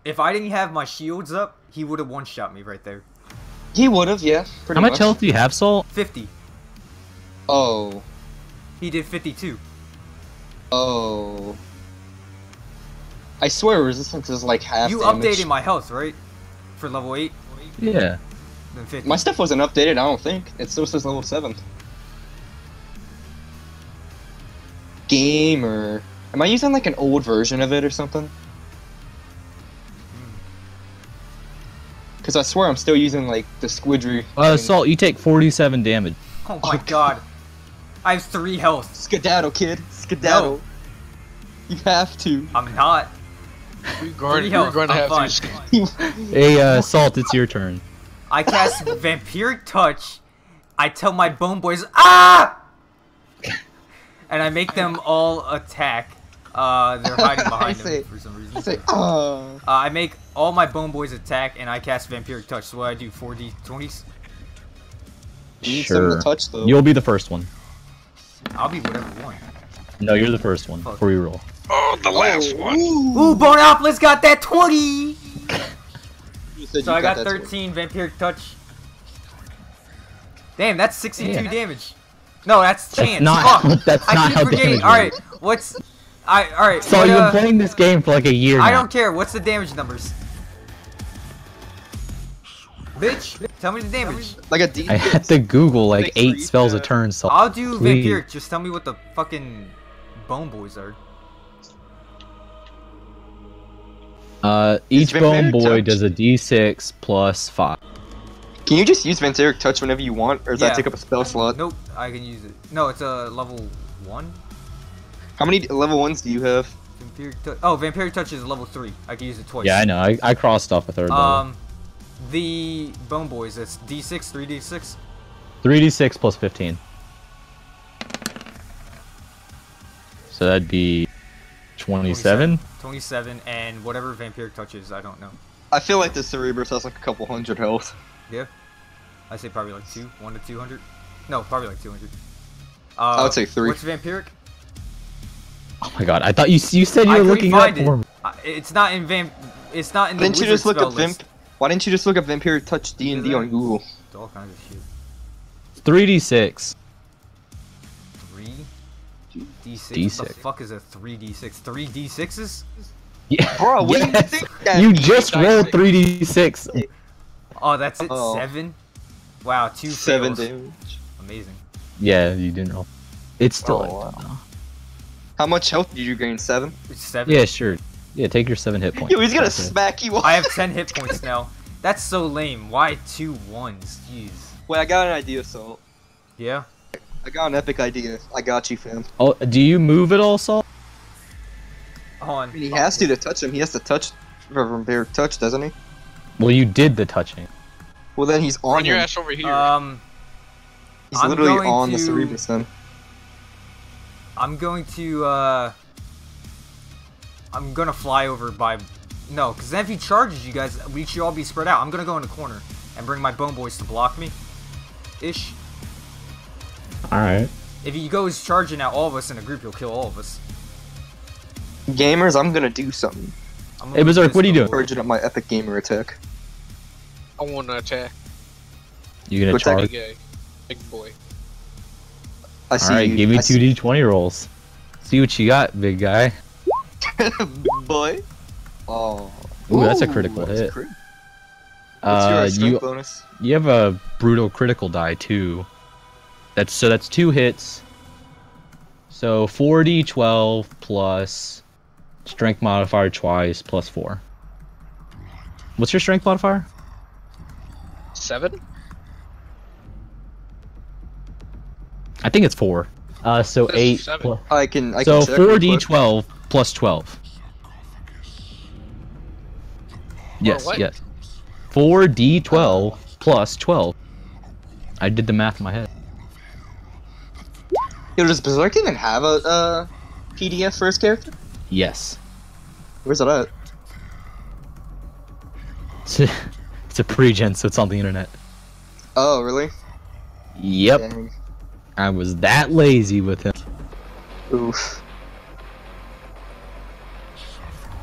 If I didn't have my shields up, he would have one shot me right there. He would have, yeah. How much health do you have, Salt? 50. Oh. He did 52. Oh. I swear resistance is like half you damage. updated my health, right? For level 8? Yeah. Then 50. My stuff wasn't updated, I don't think. It still says level 7. Gamer. Am I using like an old version of it or something? Because I swear I'm still using like the Squidry. Uh. Salt, you take 47 damage. oh my god. I have 3 health. Skedaddle, kid. Skedaddle. You have to. I'm not. We're going, Three we're going to I'm have fine. to. Hey, uh, Salt, it's your turn. I cast Vampiric Touch. I tell my bone boys, ah! And I make them all attack. Uh, they're hiding behind say- them for some reason. I say, ah. Uh, I make all my bone boys attack, and I cast Vampiric Touch. So what I do, 4d 20s? You need something Sure. to touch though. You'll be the first one. I'll be whatever one. No, you're the first one Fuck. before we roll. Oh, the last one. Ooh, Boneopolis got that 20! You said So you I got that 13 Vampiric Touch. Damn, that's 62 Yeah. damage. No, that's chance. That's chance. not- Fuck. that's I not keep how forgetting. damage Alright, what's... I, alright, So what, you've uh, been playing this game for like a year I now. don't care. What's the damage numbers? Bitch, tell me the damage. Like a D. I had to Google like Like eight spells a turn, So I'll do Please. Vampiric. Just tell me what the fucking Bone Boys are. Uh, each bone boy Touch- does a d6 plus 5. Can you just use Vampiric Touch whenever you want, or does Yeah. that take up a spell slot? Nope, I can use it. No, it's a level one. How many level ones do you have? Vampiric Touch. Oh, Vampiric Touch is level three. I can use it twice. Yeah, I know. I, I crossed off a third level. Um, the Bone Boys. That's D6, three D6. 3d6 plus 15. So that'd be 27? 27, and whatever Vampiric touches, I don't know. I feel like the Cerebrus has like a couple hundred health. Yeah, I say probably like two, one to two hundred. No, probably like two hundred. Uh, I would say three. What's Vampiric? Oh my god, I thought you you said you I were couldn't looking it up find it. for me. Uh, It's not in Vamp. It's not in the didn't you just look spell up Vamp? list. Why didn't you just look up Vampiric Touch D and D on? Google? It's all kinds of shit. 3d6. Three D6. D6. What the fuck is a three D6? Three D6s? Yeah. Bro, what do you think that You just rolled 3d6. Oh, that's it. Oh. Seven. Wow, two Seven fails. damage. Amazing. Yeah, you didn't roll. It's still Oh, like wow. How much health did you gain? Seven? Seven. Yeah, sure. Yeah, take your 7 hit points. Yo, he's gonna That's it. smack you. I have ten hit points now. That's so lame. Why two ones? Jeez. Wait, I got an idea, Salt. Yeah. I got an epic idea. I got you, fam. Oh, do you move at all, Saul? Hold on. I mean, he has to to touch him. He has to touch for Bear Touch, doesn't he? Well, you did the touching. Well, then he's on Run your him. ass over here. Um, He's I'm literally going on the to- Cerebrus then. I'm going to uh, I'm gonna fly over by, no, because then if he charges you guys, we should all be spread out. I'm gonna go in the corner and bring my bone boys to block me, ish. Alright. If he goes charging at all of us in a group, he'll kill all of us. Gamers, I'm gonna do something. I'm Hey, gonna Berserk, what are you doing? Charging up my epic gamer attack. I want to attack. You gonna What's that charge? Big. Big boy. I see. Alright, you. give me I two d20 rolls. See what you got, big guy. see- boy. Oh. Ooh, that's a critical that's hit. crit. What's your Uh, strength you bonus? you have a brutal critical die too. That's so that's two hits. So 4d12 plus strength modifier twice plus four. What's your strength modifier? Seven? I think it's four. Uh, so That's eight. seven. plu- I can. I so can check four d quick. twelve plus twelve. Yes, what? yes. Four d twelve plus twelve. I did the math in my head. Yo, does Berserk even have a uh, PDF for his character? Yes. Where's it at? It's a, it's a pre-gen, so it's on the internet. Oh, really? Yep. Dang. I was that lazy with him. Oof.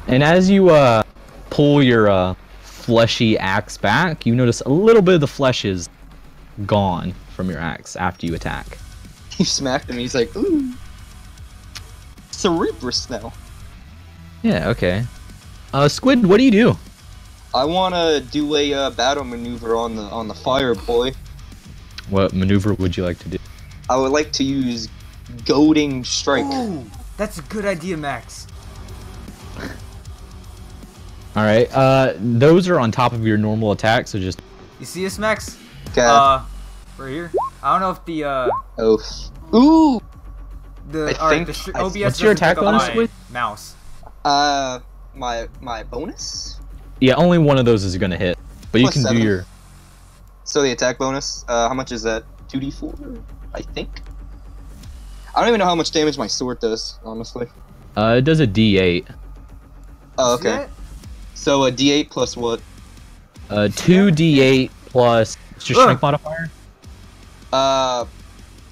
And as you uh pull your uh fleshy axe back, you notice a little bit of the flesh is gone from your axe after you attack. He smacked him. He's like, ooh. Cerebrus now. Yeah, okay. Uh Squid, what do you do? I want to do a uh, battle maneuver on the on the fire boy. What maneuver would you like to do? I would like to use goading strike. Ooh, that's a good idea, Max. Alright, uh those are on top of your normal attack, so just You see us, Max? Okay. Uh, right here. I don't know if the uh Oof. Ooh. the I think- the str- I- OBS What's your attack bonus, my Squid? Mouse. Uh, my my bonus. Yeah, only one of those is gonna hit. But you can seven. do your So the attack bonus. Uh, how much is that? Two d four, I think. I don't even know how much damage my sword does, honestly. uh it does a D eight. Oh, okay. So a d eight plus what? Uh two D eight plus what's your Ugh. strength modifier? Uh,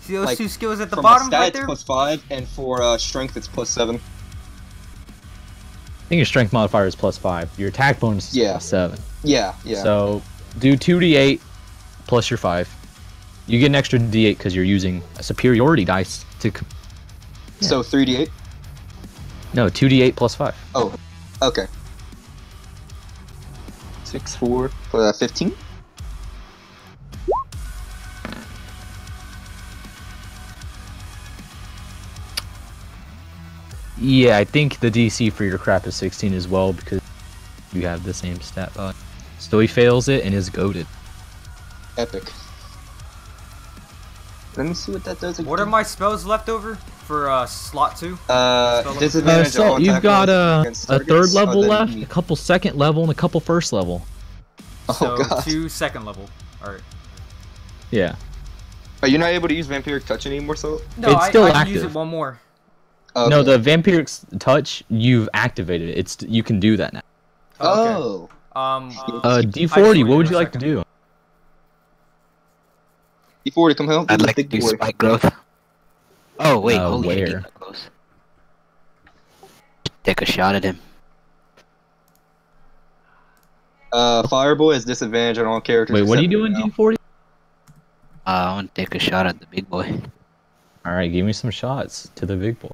See those Like, two skills at the for bottom my stats right there? plus five, and for uh, strength it's plus seven. I think your strength modifier is plus five. Your attack bonus is Yeah. plus seven. Yeah, yeah. So do two D eight plus your five. You get an extra D eight because you're using a superiority dice to c- So three d eight. no two D eight plus five. Oh, okay. Six four for uh, fifteen. Yeah, I think the DC for your crap is 16 as well because you have the same stat value. So he fails it and is goaded. Epic. Let me see what that does again. What are my spells left over for uh slot two? uh Spell Uh, disadvantage so on you've got a, a third level other left, me. a couple second level, and a couple first level. Oh so god. two second level. Alright. Yeah. Are you not able to use vampiric touch anymore? So. No, It's I, still I can use active. it one more. Okay. No, the vampiric touch you've activated it. It's you can do that now. Oh. Um. Uh, I D40. What would you like to do? Before to come help. I'd like to do spike growth. Oh wait, Uh, holy where? he's. Take a shot at him. Uh, Fireboy has disadvantage on all characters. Wait, what are you doing, now. D40? Uh, I want to take a shot at the big boy. All right, give me some shots to the big boy.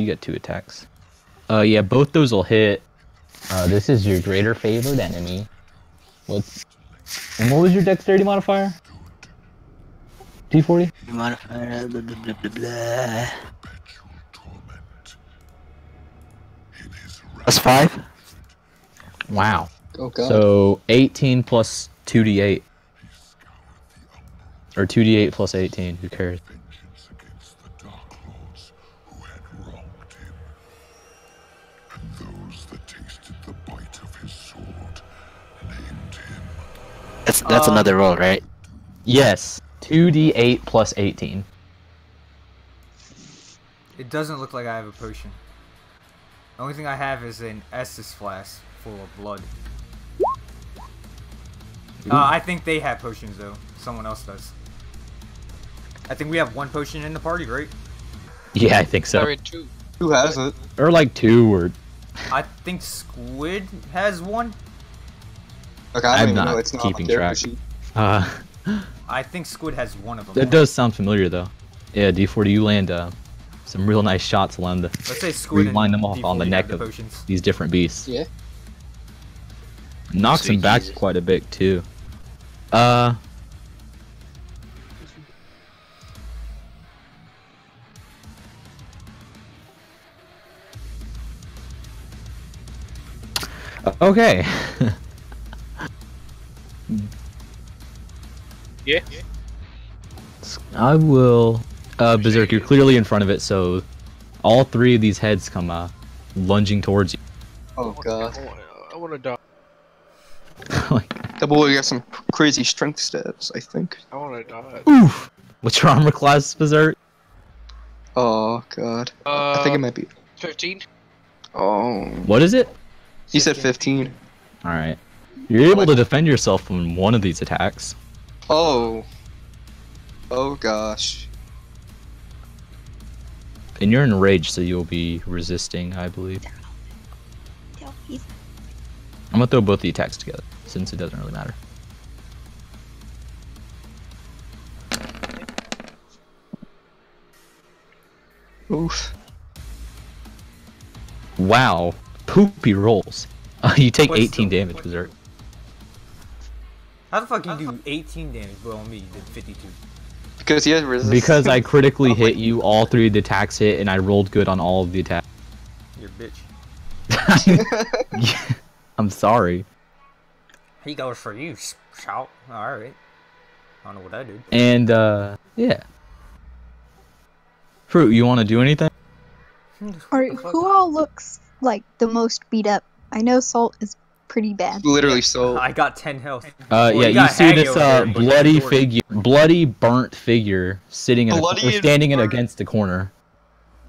You get two attacks. Uh, yeah, both those will hit. Uh, this is your greater favored enemy. What's and what was your dexterity modifier? D40. Modifier. Blah, blah, blah, blah, blah. Plus five. Wow. Oh god. So 18 plus 2d8. Or 2d8 plus 18. Who cares? That's that's Uh, another roll, right? Yes. 2d8 plus 18. It doesn't look like I have a potion. The only thing I have is an Estus flask full of blood. Uh, I think they have potions though. Someone else does. I think we have one potion in the party, right? Yeah, I think so. Sorry, two. Who has it? Or like two or I think Squid has one. Okay, I I'm don't even not know. It's not keeping track. sheet. uh I think Squid has one of them. that does sound familiar though. Yeah, D40 you land uh, some real nice shots along the Let's say Squid and line them off on the D40 neck have of the potions. these different beasts. Yeah. Knocks Sweet him back Jesus. quite a bit too. Uh Okay. Yeah. I will. Uh, Berserk, you're clearly in front of it, so all three of these heads come uh, lunging towards you. Oh god. I want to die. Like, That boy got some crazy strength stats, I think. I want to die. Oof. What's your armor class, Berserk? Oh god. Uh, I think it might be. 15. Oh. What is it? He said 15. All right. You're able to defend yourself from one of these attacks. Oh. Oh gosh. And you're enraged, so you'll be resisting, I believe. I'm gonna throw both the attacks together, since it doesn't really matter. Oof. Wow. Poopy rolls. Uh, you take What's 18 the- damage, what- Berserk. How the fuck you do 18 damage, but on me you did 52? Because he has resist. Because I critically hit you, all three of the attacks hit, and I rolled good on all of the attacks. You're a bitch. I'm sorry. He goes for you, sh- shout. Alright. I don't know what I did. And, uh, yeah. Fruit, you want to do anything? Alright, who all looks like the most beat up? I know Salt is pretty bad. Literally so. I got 10 health. Uh, Well, yeah, you you see this uh, bloody figure, bloody burnt figure sitting in a, Bloody or and standing in against a corner.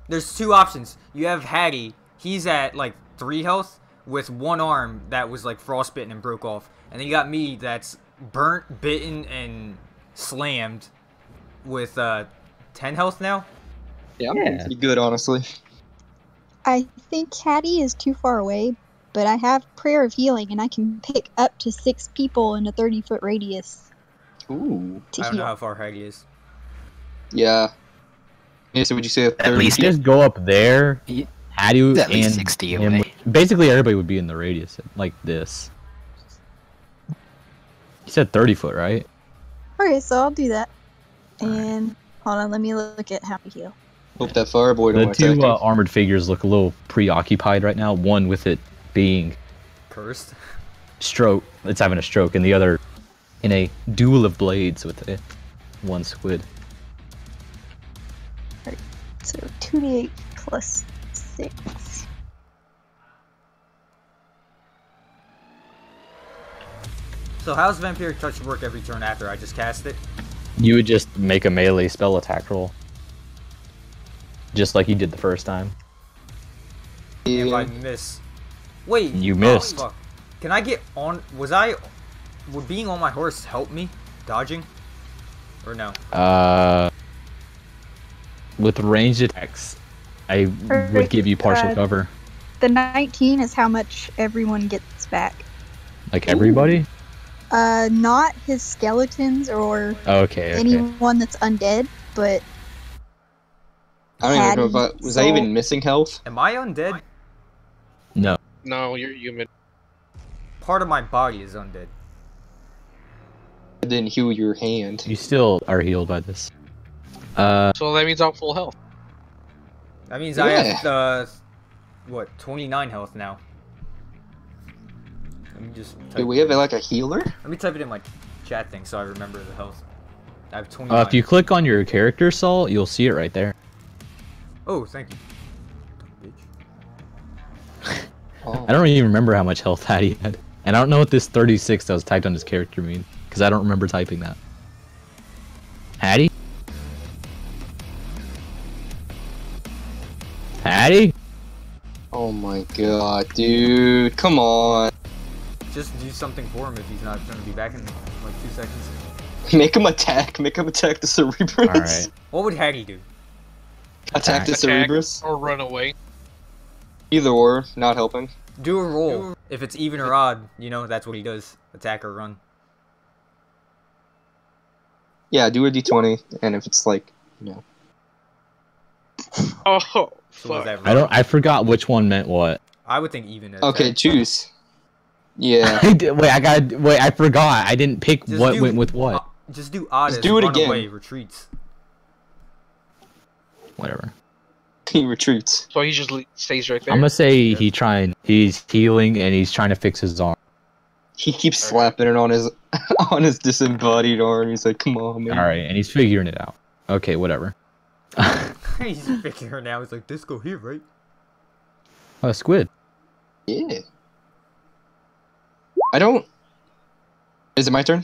There's two options. You have Hattie. He's at like 3 health with one arm that was like frostbitten and broke off. And then you got me that's burnt, bitten, and slammed with uh 10 health now. Yeah, I'm Yeah. pretty good, honestly. I think Hattie is too far away, but I have Prayer of Healing and I can pick up to six people in a 30 foot radius Ooh. to I don't know how far Hattie is. Yeah. Yeah, so would you say a 30 least? Just go up there, Ye- Hattie He's at least and 60 him away. would- basically everybody would be in the radius like this. You said 30 foot, right? Okay, so I'll do that. And hold on, let me look at how to heal. Hope that fire boy The two uh, armored figures look a little preoccupied right now. One with it being Cursed. stroke, it's having a stroke, and the other in a duel of blades with a one squid. So 2d8 plus 6. So how's Vampiric Touch work every turn after I just cast it? You would just make a melee spell attack roll. Just like you did the first time. If I miss. Wait. You oh, missed. fuck. Can I get on? Was I? Would being on my horse help me dodging? Or no? Uh, with ranged attacks, I would give you partial uh, cover. The 19 is how much everyone gets back. Like everybody? Uh, not his skeletons or Okay, okay. anyone that's undead, but I don't even know if I Hattie, was I even missing health. Am I undead? No. No, you're human. Part of my body is undead. I didn't heal your hand. You still are healed by this. Uh, So that means I'm full health. That means I have Yeah. uh, what 29 health now. Let me just. Type Do we have like a healer? Let me type it in my chat thing so I remember the health. I have 29. uh, if you click on your character, Saul, you'll see it right there. Oh, thank you. Oh. I don't even remember how much health Hattie had. And I don't know what this 36 that was typed on his character mean, because I don't remember typing that. Hattie? Hattie? Oh my god, dude. Come on. Just do something for him if he's not going to be back in like two seconds. Make him attack. Make him attack the Cerebrus. Alright. What would Hattie do? Attack the Attack Cerebrus. or run away. Either or, not helping. Do a roll. If it's even or odd, you know that's what he does. Attack or run. Yeah, do a d20, and if it's like, you know. Oh, So fuck. that I don't. I forgot which one meant what. I would think even. as Okay, attack. choose. Yeah. I did, wait, I got. Wait, I forgot. I didn't pick Just what do- went with what. uh, just do odd Just do it run again. away retreats. Whatever. He retreats. So he just stays right there. I'm gonna say he trying. He's healing and he's trying to fix his arm. He keeps slapping it on his on his disembodied arm. He's like, "Come on, man." All right, and he's figuring it out. Okay, whatever. He's figuring it out. He's like, this go here, right? Uh, squid. Yeah. I don't. Is it my turn?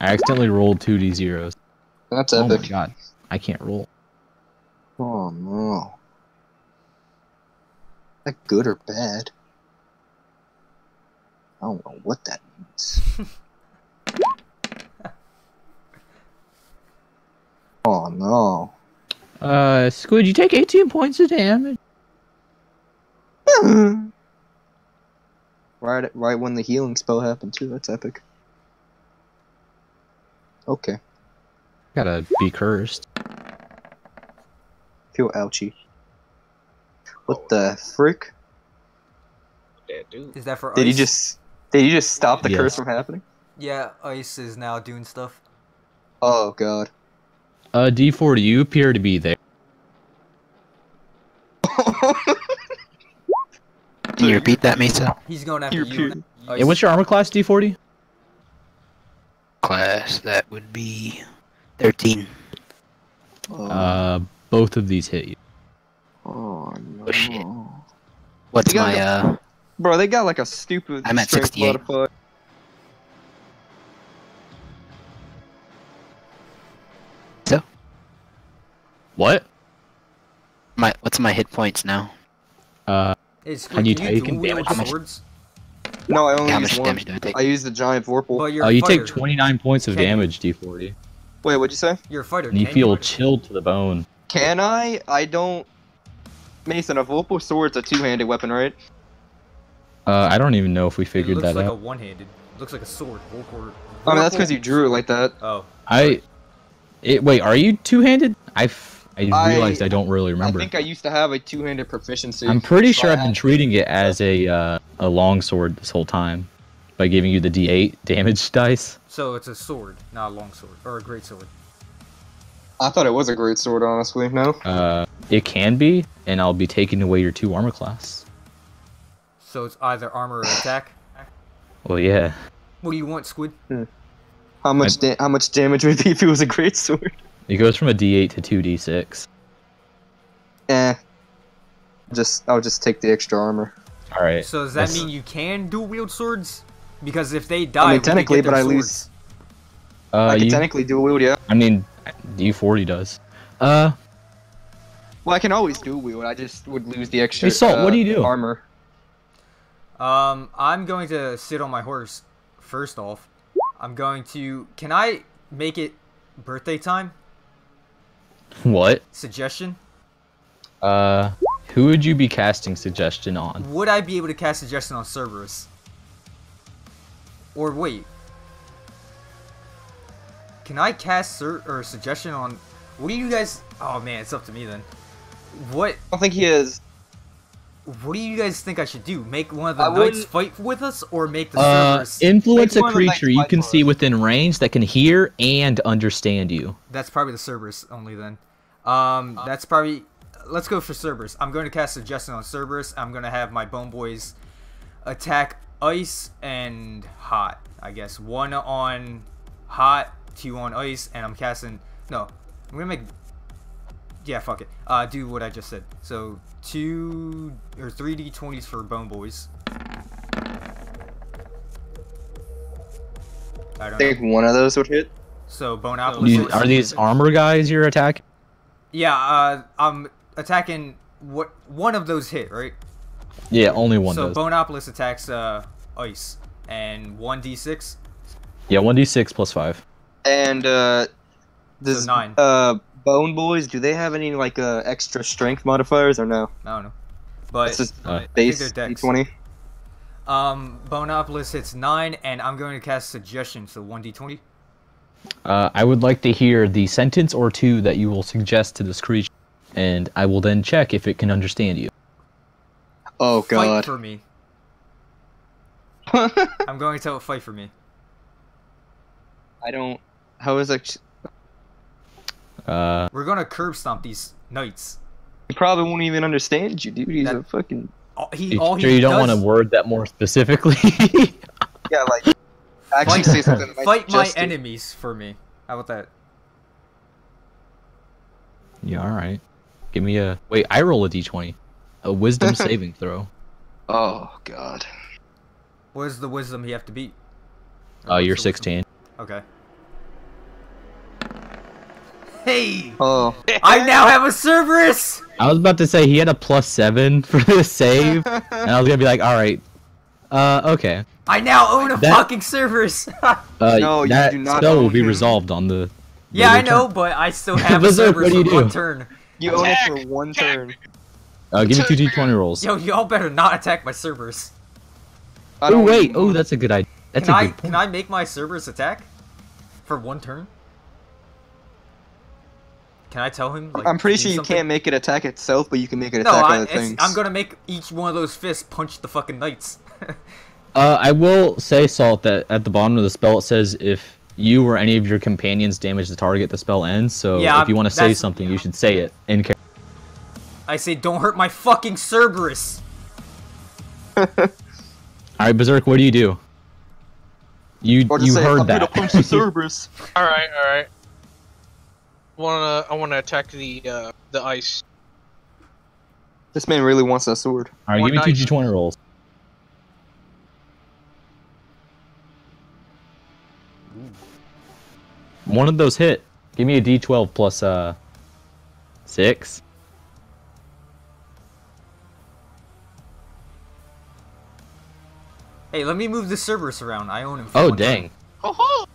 I accidentally rolled two d zeros. That's epic. Oh my god, I can't roll. Oh no. Is that good or bad? I don't know what that means. oh no. Uh, squid, you take 18 points of damage. right, right when the healing spell happened too. That's epic. Okay. Gotta be cursed. Feel ouchy. What the frick? Yeah, dude. Is that for Did he just? Did he just stop the Yes. curse from happening? Yeah, ice is now doing stuff. Oh god. Uh, D4, do you appear to be there. Can you repeat that, Mesa? He's going after You're you. pure- Ice. Yeah, what's your armor class, D40? Class, that would be 13. oh, Uh, both of these hit you. oh no. Oh, shit. What's my, go- uh, Bro, they got like a stupid I'm at strength 68. modifier. What? my, what's my hit points now? Uh, It's Have you can taken dual wield damage? swords? No, I only How use much one. do I take? I use the giant vorpal. Oh, you fighter. take 29 points of Can you? damage, D40. Wait, what'd you say? You're a fighter. And you can feel chilled to the bone. Can I? I don't. Mason, a vorpal sword's a two-handed weapon, right? Uh, I don't even know if we It figured looks that like a out. one-handed. Looks like a sword. Oh, I mean, that's because you drew it like that. Oh, I. It, wait, are you two-handed? I. realized I, don't really remember. I think I used to have a two-handed proficiency. I'm pretty sure I I've been treating it as a uh, a long sword this whole time, by giving you the D8 damage dice. so it's a sword, not a long sword or a great sword. I thought it was a great sword, honestly. No. Uh, it can be, and I'll be taking away your two armor class. So it's either armor or attack. Well, yeah. What do you want, Squid? How much? Da- how much damage would it be if it was a great sword? It goes from a D8 to two D6. Eh. Just, I'll just take the extra armor. All right. So does that That's- mean you can dual wield swords? Because if they die, I mean, could technically, get but their I swords. lose. Uh, I can you, technically dual wield, yeah. I mean, D40 does. Uh, Well, I can always dual wield. I just would lose the extra. Hey, Salt, what uh, do you do? Armor. Um, I'm going to sit on my horse. First off, I'm going to. Can I make it birthday time? what? Suggestion? Uh, who would you be casting suggestion on? Would I be able to cast suggestion on Cerberus? Or wait. Can I cast sur- or suggestion on? What do you guys? Oh man, it's up to me then. What? I don't think he is. What do you guys think I should do? Make one of the I knights wouldn't- fight with us, or make the Uh, influence a Make one of the knights creature you can see us. within range that can hear and understand you. That's probably the Cerberus only then. Um, that's probably. Let's go for Cerberus. I'm going to cast suggestion on Cerberus. I'm going to have my Bone Boys attack ice and hot. I guess one on hot, two on ice, and I'm casting. No, I'm gonna make. Yeah, fuck it. Uh, do what I just said. So two or three d20s for Bone Boys. I I don't know. think one of those would hit. So Bone You, are these armor guys you're attacking? Yeah, uh, I'm attacking what one of those hit, right? Yeah, only one so does. Boneopolis attacks uh ice and one d six. yeah, 1d6 plus 5. And uh, does nine. uh Bone Boys do they have any like uh extra strength modifiers or no? I don't know, but It's just Uh, base d20. um Boneopolis hits nine, and I'm going to cast suggestion, so one d twenty. Uh, I would like to hear the sentence or two that you will suggest to this creature, and I will then check if it can understand you. Oh God! Fight god. for me. I'm going to tell it fight for me. I don't. How is that? Uh, We're gonna curb stomp these knights. He probably won't even understand you, dude. He's That- a fucking All, he, you all he sure you don't does, want to word that more specifically? yeah, like actually Fight- say something. that fight my just do- enemies for me. How about that? yeah, all right. Give me a wait. I roll a d20, a wisdom saving throw. Oh god. What is the wisdom he have to beat? Or Uh, you're the wisdom? 16. Okay. Hey! Oh. I now have a Cerberus! I was about to say he had a plus seven for the save, and I was gonna be like, all right, uh, okay. I now own a That- fucking Cerberus! Uh, No, you that do not spell will be him. resolved on the. yeah, I later turn. know, but I still have a Berserk, what do you for one turn. You own it for one Attack! turn. Uh, give me two d20 rolls. Yo, y'all better not attack my Cerberus. Oh wait, oh that's a good idea. That's Can a I good can point. I make my Cerberus attack? For one turn? Can I tell him? Like, I'm pretty sure you something? can't make it attack itself, but you can make it No, attack I, other it's, things. I'm gonna make each one of those fists punch the fucking knights. Uh, I will say, Salt, that at the bottom of the spell it says if you or any of your companions damage the target, the spell ends. So Yeah, if you want to say that's- something, you should say it in character. I say, don't hurt my fucking Cerberus. All right, Berserk, what do you do? You you heard that. punch the Cerberus. All right, all right. Wanna I wanna attack the uh, the ice. this man really wants that sword. All right, One give me two dice. d20 rolls. One of those hit. Give me a d12 plus uh six. Hey, let me move the Cerberus around. I own him. for dang! turn. dang! Ho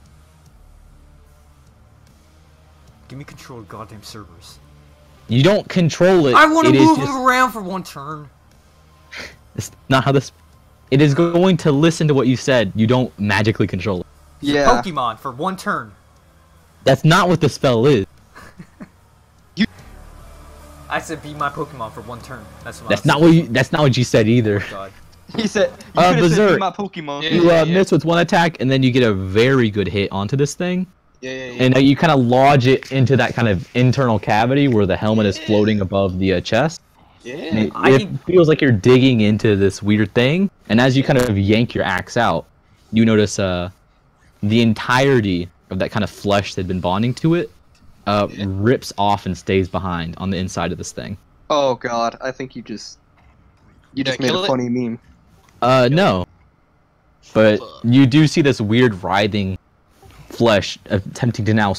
Give me control of goddamn Cerberus. You don't control it. I want to It is move just- him around for one turn. It's not how this. It is going to listen to what you said. You don't magically control it. Yeah. Pokemon for one turn. That's not what the spell is. You. I said be my Pokemon for one turn. That's what. That's I not what you. That's not what you said either. Oh God. He said, you Uh, could've said, Berserk. "Be my Pokemon. Yeah. You uh, miss with one attack, and then you get a very good hit onto this thing, Yeah, yeah, yeah. and uh, you kind of lodge it into that kind of internal cavity where the helmet is floating above the uh, chest. And it, I it need- feels like you're digging into this weird thing, and as you kind of yank your axe out, you notice uh, the entirety of that kind of flesh that had been bonding to it uh, rips off and stays behind on the inside of this thing. Oh god, I think you just you just made a it. funny meme. Uh, no. But you do see this weird writhing flesh attempting to now,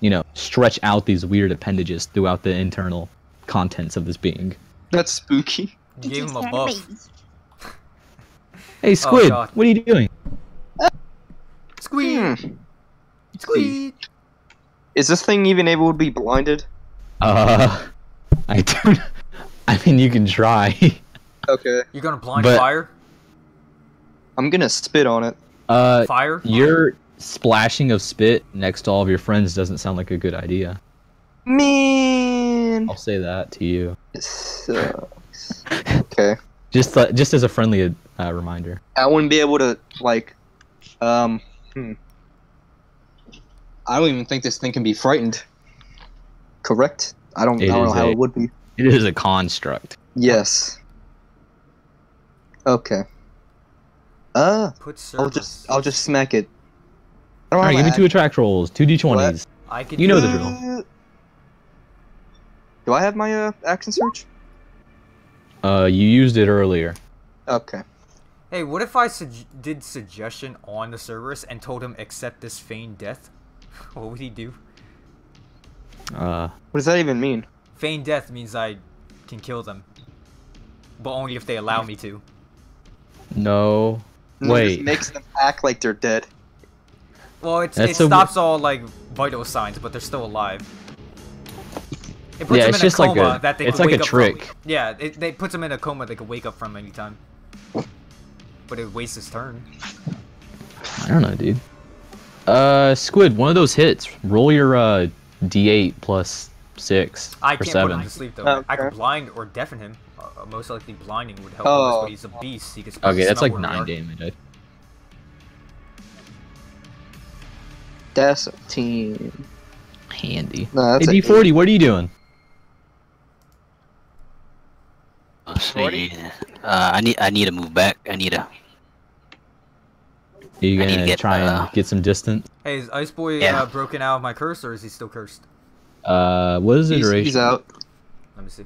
you know, stretch out these weird appendages throughout the internal contents of this being. That's spooky. You gave him a buff. Hey, Squid, God. what are you doing? Squeak. Hmm. Squeak. Is this thing even able to be blinded? Uh, I don't. I mean, you can try. Okay. You're gonna blind But- fire? I'm gonna spit on it. Uh, Fire? your splashing of spit next to all of your friends doesn't sound like a good idea. Man. I'll say that to you, This sucks. okay. just uh, just as a friendly uh, reminder. I wouldn't be able to like um hmm. I don't even think this thing can be frightened. Correct? I don't, I don't is know how a- it would be. It is a construct. Yes. Okay. Uh Put I'll just I'll just smack it. I All right, give me two attract rolls, two d20s. I could You know it. the drill. Do I have my uh, action search? Uh, you used it earlier. Okay. Hey, what if I sug- did suggestion on the Cerberus and told him accept this feigned death? What would he do? Uh, What does that even mean? Feigned death means I can kill them, but only if they allow me to. no. No, it Wait. just makes them act like they're dead. Well, it's, it stops all like vital signs, but they're still alive. It puts Yeah, them it's in just a like a- that they it's like a wake up trick. From. Yeah, it, it puts them in a coma they can wake up from anytime. But it wastes his turn. I don't know, dude. Uh, Squid, one of those hits. Roll your uh d8 plus six I for can't put him to sleep though. I could Okay. blind or deafen him. Uh, most likely blinding would help Oh. him, but he's a beast. He can Okay, that's like nine are. damage. That's a team. Handy. No, that's hey, a D40, what are you doing? Oh, sweet. Uh, I need I need to move back. I need to. Are you I need to gonna get, try uh, and get some distance? Hey, is Ice Boy Yeah. uh, broken out of my curse, or is he still cursed? Uh, what is the He's, duration? he's out. Let me see.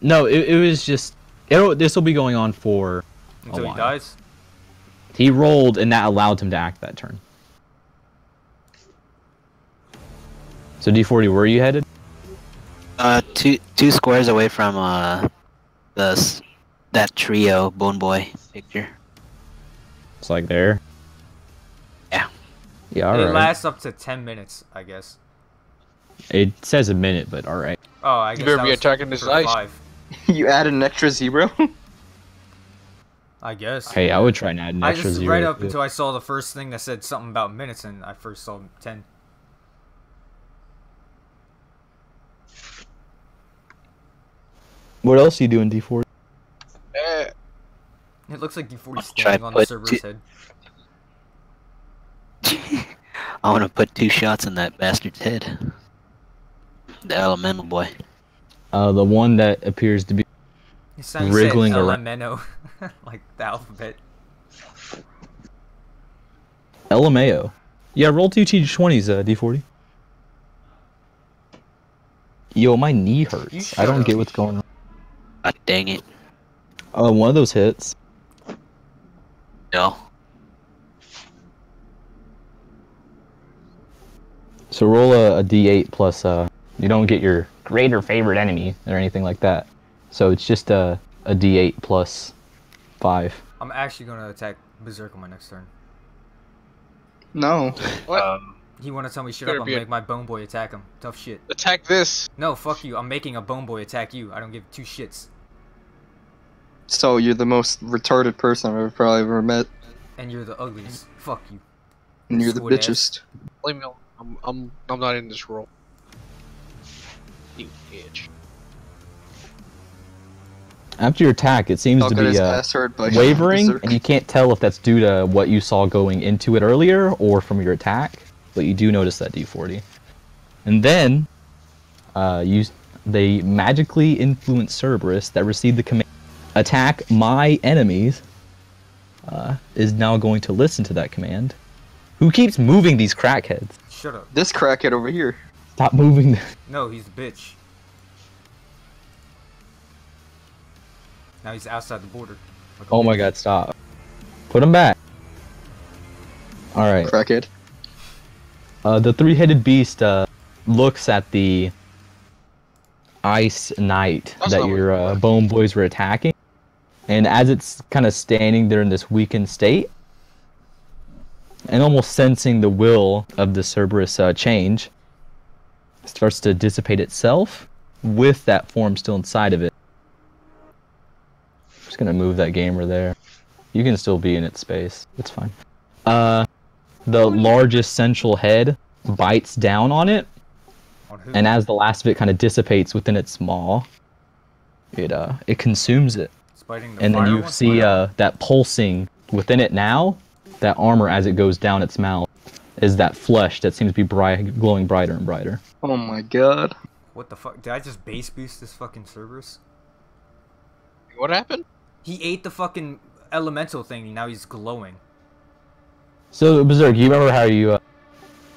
No, it, it was just. This will be going on for. Until he while. dies. He rolled, and that allowed him to act that turn. So D40, where are you headed? Uh, two two squares away from uh, the that trio Bone Boy picture. It's like there. Yeah. Yeah, it alright. lasts up to 10 minutes, I guess. It says a minute, but alright. Oh, I guess better that be was attacking this for ice. Five. you added an extra zero. I guess. Hey, I would try and add an I extra just zero. right up to it. until I saw the first thing that said something about minutes, and I first saw 10. What else are you doing, D40? Eh, It looks like D40 Try standing on the Cerberus's two- head. I want to put two shots in that bastard's head. The elemental boy. Uh, the one that appears to be. Wriggling around. LMNO, like the alphabet. LMAO. Yeah, roll two T20s, uh, D40. Yo, my knee hurts. I don't get what's going on. God dang it. Uh, one of those hits. No. So roll a, a D8 plus, uh, you don't get your greater favorite enemy or anything like that. So it's just a, a D8 plus 5. I'm actually gonna attack Berserk on my next turn. no. what? Um, He wanna tell me shut Better up, I'm gonna make my Bone Boy attack him. Tough shit. Attack this. No, fuck you. I'm making a Bone Boy attack you. I don't give two shits. So you're the most retarded person I've ever probably ever met, And you're the ugliest. Fuck you. and you're the Squid ass. bitchest. Leave me alone. I'm I'm I'm not in this role. You bitch. After your attack, it seems I'll to be uh, hurt by wavering, and you can't tell if that's due to what you saw going into it earlier or from your attack, but you do notice that D40. And then, uh, you they magically influence Cerberus that received the command attack my enemies. Uh, is now going to listen to that command. Who keeps moving these crackheads? Shut up. This crackhead over here. Stop moving. them. No, he's a bitch. Now he's outside the border. Like Oh my god, stop. Put him back. Alright. Crackhead. Uh, the three-headed beast uh, looks at the ice knight That's that your uh, bone boys were attacking, and as it's kind of standing there in this weakened state, and almost sensing the will of the Cerberus uh, change, starts to dissipate itself with that form still inside of it. I'm just gonna move that gamer there. You can still be in its space. It's fine. Uh, the largest central head bites down on it, On and as the last of it kind of dissipates within its maw, it uh it consumes it, It's biting the and then you one? see uh that pulsing within it now. That armor as it goes down its mouth is that flesh that seems to be bright, glowing brighter and brighter. Oh my god. What the fuck? Did I just base boost this fucking Cerberus? What happened? He ate the fucking elemental thing and now he's glowing. So Berserk, you remember how you uh,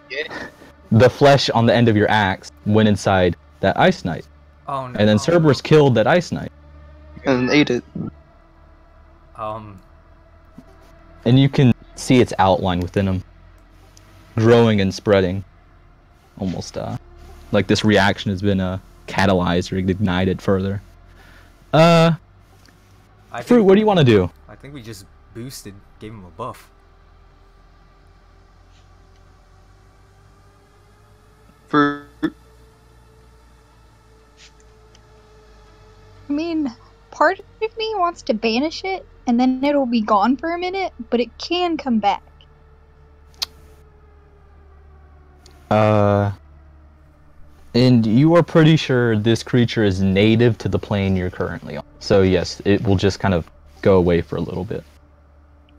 Yeah. the flesh on the end of your axe went inside that ice knight, Oh no. and then Cerberus killed that ice knight, And ate it. Um, and you can see its outline within him, growing and spreading, almost uh, like this reaction has been uh catalyzed or ignited further. Uh, I think, fruit, what do you want to do? I think we just boosted, gave him a buff. For I mean, part of me wants to banish it, and then it'll be gone for a minute, but it can come back. Uh, and you are pretty sure this creature is native to the plane you're currently on. So yes, it will just kind of go away for a little bit.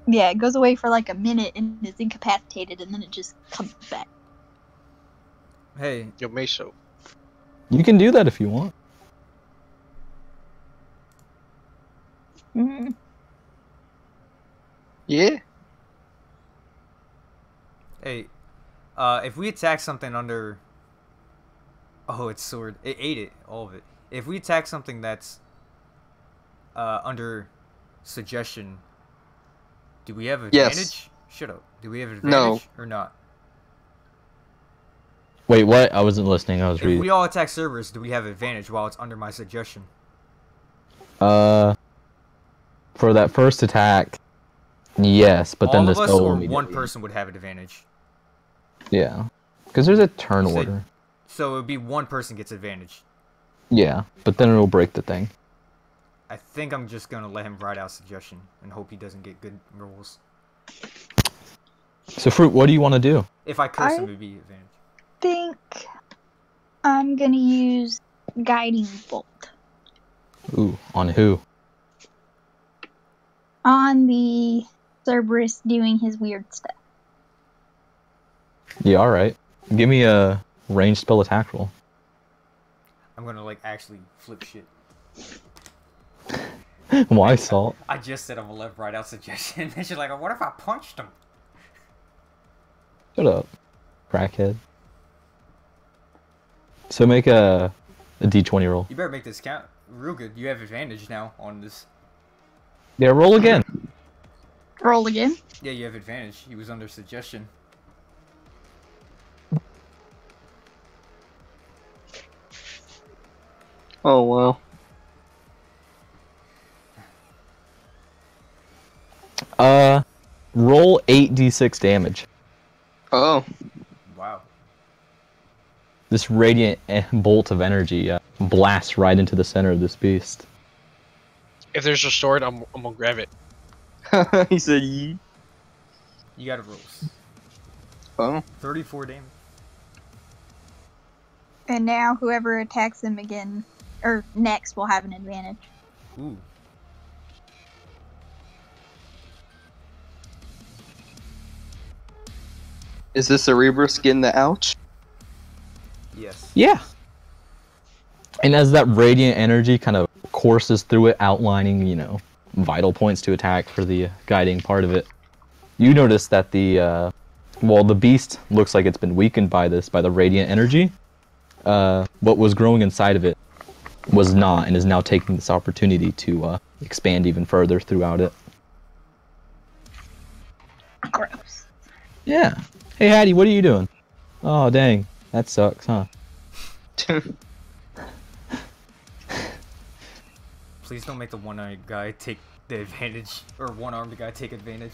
Yeah, it goes away for like a minute and is incapacitated, and then it just comes back. Hey, Yo, Meso. You can do that if you want. Mm, Yeah. hey, uh, if we attack something under, oh, it's sword. It ate it, all of it. If we attack something that's uh under suggestion, do we have advantage? Yes. advantage? Shut up. Do we have advantage No. or not? Wait, what? I wasn't listening. I was If reading. we all attack Cerberus, do we have advantage while it's under my suggestion? Uh, for that first attack, yes, but then all the of us or one person would have an advantage. Yeah, because there's a turn Say- order. So it would be one person gets advantage. Yeah, but then it'll break the thing. I think I'm just gonna let him write out suggestion and hope he doesn't get good rolls. So, fruit, what do you want to do? If I curse I- him, it'd be advantage. Think I'm gonna use guiding bolt Ooh, on who? on the Cerberus doing his weird stuff. Yeah, all right. Give me a ranged spell attack roll. I'm gonna like actually flip shit. Why salt? I just said I'm gonna let ride out suggestion. and she's like, what if I punched him? Shut up, crackhead. So make a a d20 roll. You better make this count real good. You have advantage now on this. Yeah, roll again. Roll again. Yeah, you have advantage. He was under suggestion. Oh wow. Uh, roll eight d6 damage. Oh. Wow. This radiant eh, bolt of energy uh, blasts right into the center of this beast. If there's a sword, I'm, I'm gonna grab it. he said ye. You got a rolls. Oh. 34 damage. And now whoever attacks him again or next will have an advantage. Ooh. Is this a Cerebrus getting the ouch? Yes. Yeah. And as that radiant energy kind of courses through it, outlining, you know, vital points to attack for the guiding part of it, you notice that the, uh, well, the beast looks like it's been weakened by this, by the radiant energy. Uh, what was growing inside of it was not, and is now taking this opportunity to uh, expand even further throughout it. Gross. Yeah. Hey, Hattie, what are you doing? Oh, dang. That sucks, huh? Please don't make the one-eyed guy take the advantage, or one-armed guy take advantage.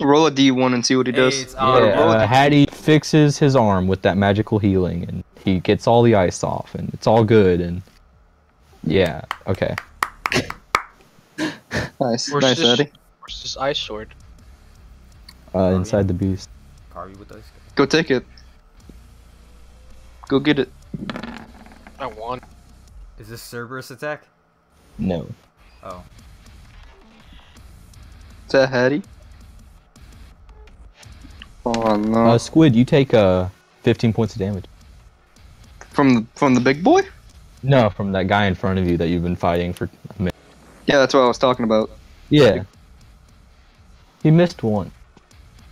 Roll a d1 and see what he Hey, does. it's Yeah, Uh, Hattie fixes his arm with that magical healing, and he gets all the ice off, and it's all good. And yeah, okay. Nice, Where's nice, this- Eddie. Where's this ice sword? Uh, inside the beast. Party with us. Go take it. Go get it. I won. Is this Cerberus attack? No. Oh. Is that Hattie? Oh no. Uh, Squid, you take uh 15 points of damage. from the from the big boy? No, from that guy in front of you that you've been fighting for a minute. Yeah, that's what I was talking about. Yeah. He missed one.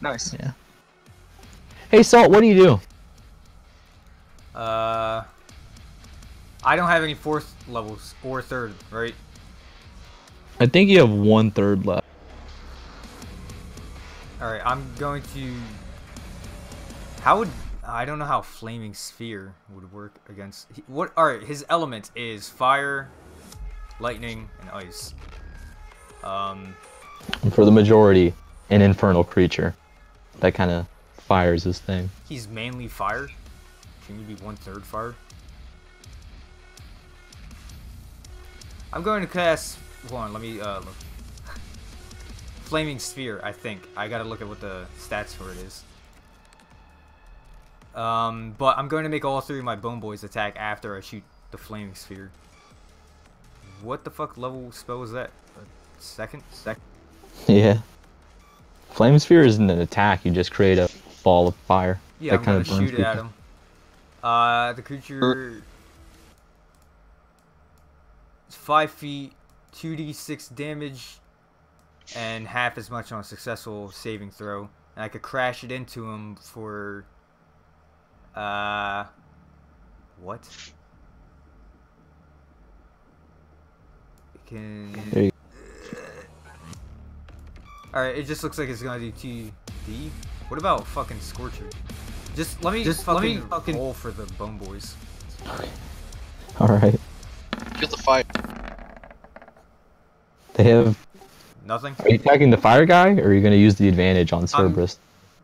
Nice. Hey, Salt, what do you do? Uh. I don't have any fourth levels or third, right? I think you have one third left. Alright, I'm going to. How would. I don't know how Flaming Sphere would work against. What? Alright, his element is fire, lightning, and ice. Um. For the majority, an infernal creature that kind of fires his thing. He's mainly fire. Can you be one third fire? I'm going to cast. Hold on, let me uh, look. Flaming Sphere, I think. I gotta look at what the stats for it is. Um, but I'm going to make all three of my Bone Boys attack after I shoot the Flaming Sphere. What the fuck level spell is that? A second? Second? Yeah. Flame Sphere isn't an attack, you just create a ball of fire. Yeah, that I'm kind gonna of burns shoot it at him. Uh, the creature. It's five feet, two d six damage, and half as much on a successful saving throw. And I could crash it into him for. Uh. What? It can. There Alright, it just looks like it's gonna do TD. What about fucking Scorcher? Just let me just let me fucking- roll for the Bone Boys. All right. Feel the fire. They have. Nothing. Are you attacking the fire guy, or are you going to use the advantage on Cerberus?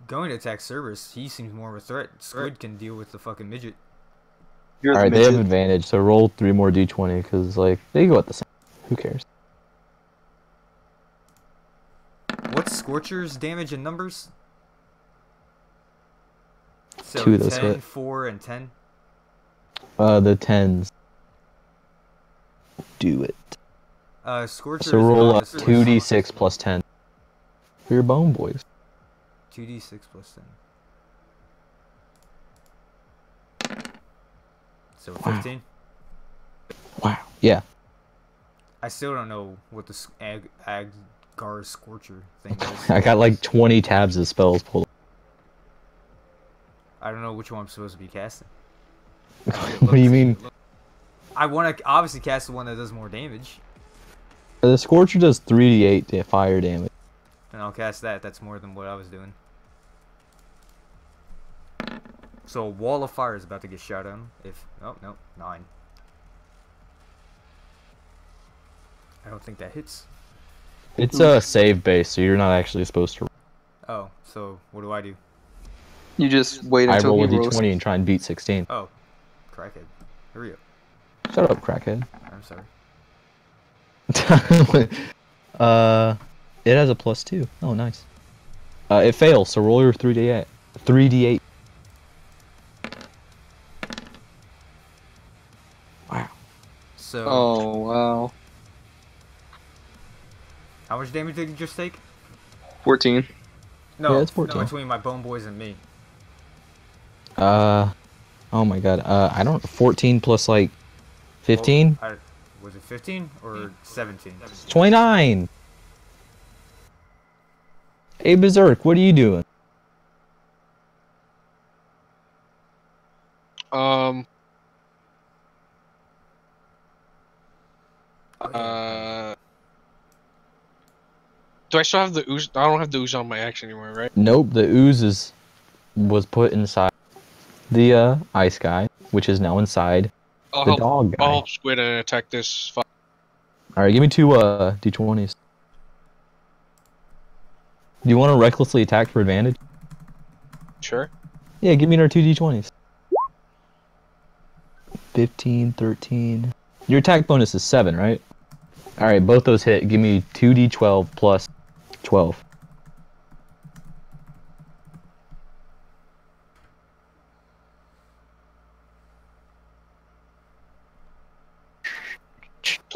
Going to attack Cerberus. He seems more of a threat. Squid can deal with the fucking midget. You're All the right, they have advantage. So roll three more d20 because like they go at the same. Who cares? What's Scorcher's damage in numbers? So Two of those 10, hit. 4, and 10. Uh, the tens. Do it. Uh, Scorcher So roll up two d six plus ten. For your bone boys. 2d6 plus 10. So fifteen. Wow. Yeah. I still don't know what the Ag Aggar Scorcher thing is. I got like twenty tabs of spells pulled. I don't know which one I'm supposed to be casting. what do you mean? I want to obviously cast the one that does more damage, The Scorcher does three d eight fire damage. and I'll cast that. That's more than what I was doing. So a wall of fire is about to get shot at him. If oh no nine. I don't think that hits. It's a save base, so you're not actually supposed to. Oh, so what do I do? You just wait I until roll a he rolls. d20 and try and beat 16. Oh, crackhead. Hurry up. Shut up, crackhead. I'm sorry. uh, it has a plus two. Oh, nice. Uh, it fails, so roll your 3d8. 3d8. Wow. So Oh wow. how much damage did you just take? Fourteen. No, Yeah, it's no, 14. between my bone boys and me. Uh, oh my god. Uh, I don't. 14 plus like 15? Well, I, was it 15 or 17? 29! Hey, Berserk, what are you doing? Um. Uh. Do I still have the ooze? I don't have the ooze on my axe anymore, right? Nope, the ooze is, was put inside the uh, ice guy, which is now inside I'll the help. dog guy. I'll help Squid and attack this. Fu- Alright, give me two uh, d20s. Do you want to recklessly attack for advantage? sure. Yeah, give me another two d20s. 15, 13. Your attack bonus is 7, right? Alright, both those hit. Give me 2d12 plus 12.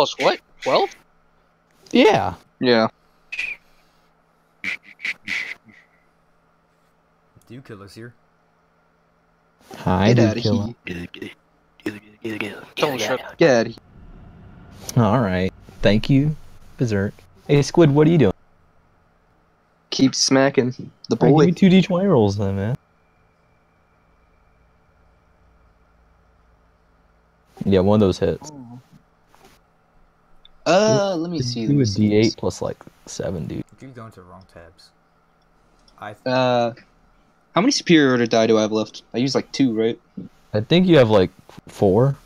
Plus what? Twelve? Yeah. Yeah. Do killers here. Hi, Get dude, outta kill here. Tell him shut. Get out of here. Alright. Thank you, Berserk. Hey, Squid, what are you doing? Keep smacking the Alright, boy. give me two d20 rolls then, man. Yeah, one of those hits. Oh, Uh, let me see. Let Do me d8 plus like 7, dude. You're going to the wrong tabs. I Uh, how many superior order die do I have left? I use like two, right? I think you have like four.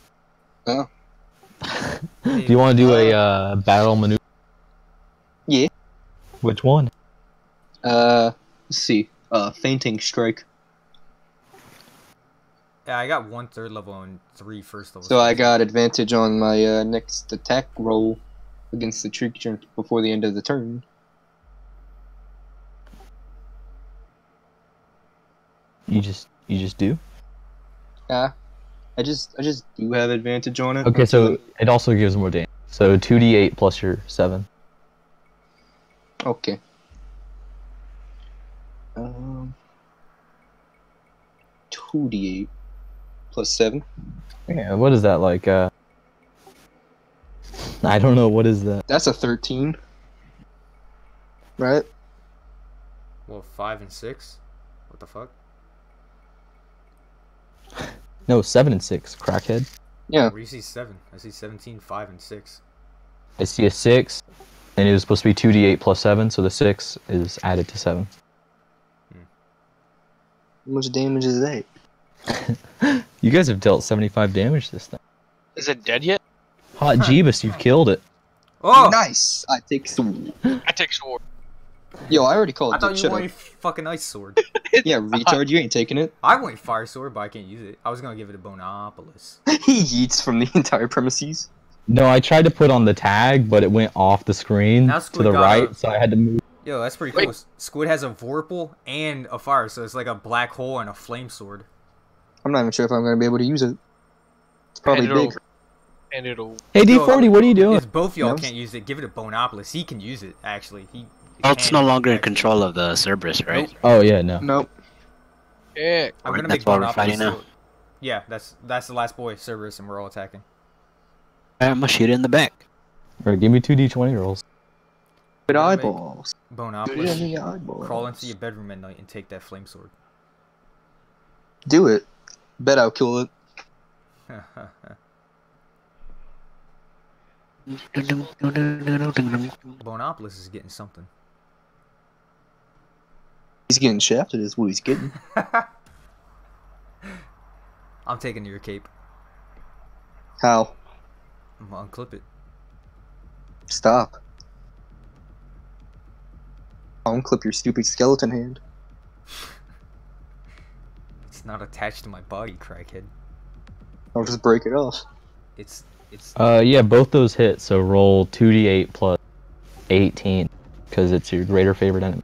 Oh. Do you want to do a uh, battle maneuver? Yeah. Which one? Uh, let's see. Uh, feinting strike. yeah, I got one third level and three first level. So I got advantage on my uh, next attack roll against the creature before the end of the turn. You just you just do. Yeah. I just I just do have advantage on it. Okay, so it also gives more damage. So two d8 plus your seven. Okay. Um. 2d8 plus 7. Yeah, what is that like? Uh, I don't know. What is that? That's a 13. Right? Well, five and six. What the fuck? No, seven and six. Crackhead. Yeah. Where do you see seven? I see 17, five, and six. I see a six, and it was supposed to be two d eight plus seven, so the six is added to seven. How much damage is that? You guys have dealt seventy five damage this time. Is it dead yet? Hot Jeebus, you've killed it. Oh! Nice! I take sword. I take sword. Yo, I already called I it. thought you Shut up. fucking ice sword. Yeah, retard, you ain't taking it. I want fire sword, but I can't use it. I was gonna give it a Boneopolis. he yeets from the entire premises. No, I tried to put on the tag, but it went off the screen Now to Squid the got right, a- so I had to move. Yo, that's pretty Wait. cool. Squid has a Vorpal and a fire, so it's like a black hole and a flame sword. I'm not even sure if I'm gonna be able to use it. It's probably and it'll, big. And it'll. Hey D40, what are you doing? If both y'all No. can't use it, give it to Boneopolis. He can use it, actually. He. Well, it's no longer in control of the Cerberus, right? Nope. Oh yeah, no. Nope. Yeah. I'm gonna That's make why we're Boneopolis fighting now. so- Yeah, that's that's the last boy, Cerberus, and we're all attacking. I'm gonna shoot it in the back. All right, give me two D20 rolls. Good Gonna make eyeballs. Boneopolis. in the eyeballs. Crawl into your bedroom at night and take that flame sword. Do it. Bet I'll kill it. Boneopolis is getting something. He's getting shafted, is what he's getting. I'm taking your cape. How? I'm gonna unclip it. Stop. I'll unclip your stupid skeleton hand. It's not attached to my body, crackhead. I'll just break it off. It's it's Uh, yeah, both those hit. So roll two D8 plus 18, because it's your greater favorite enemy.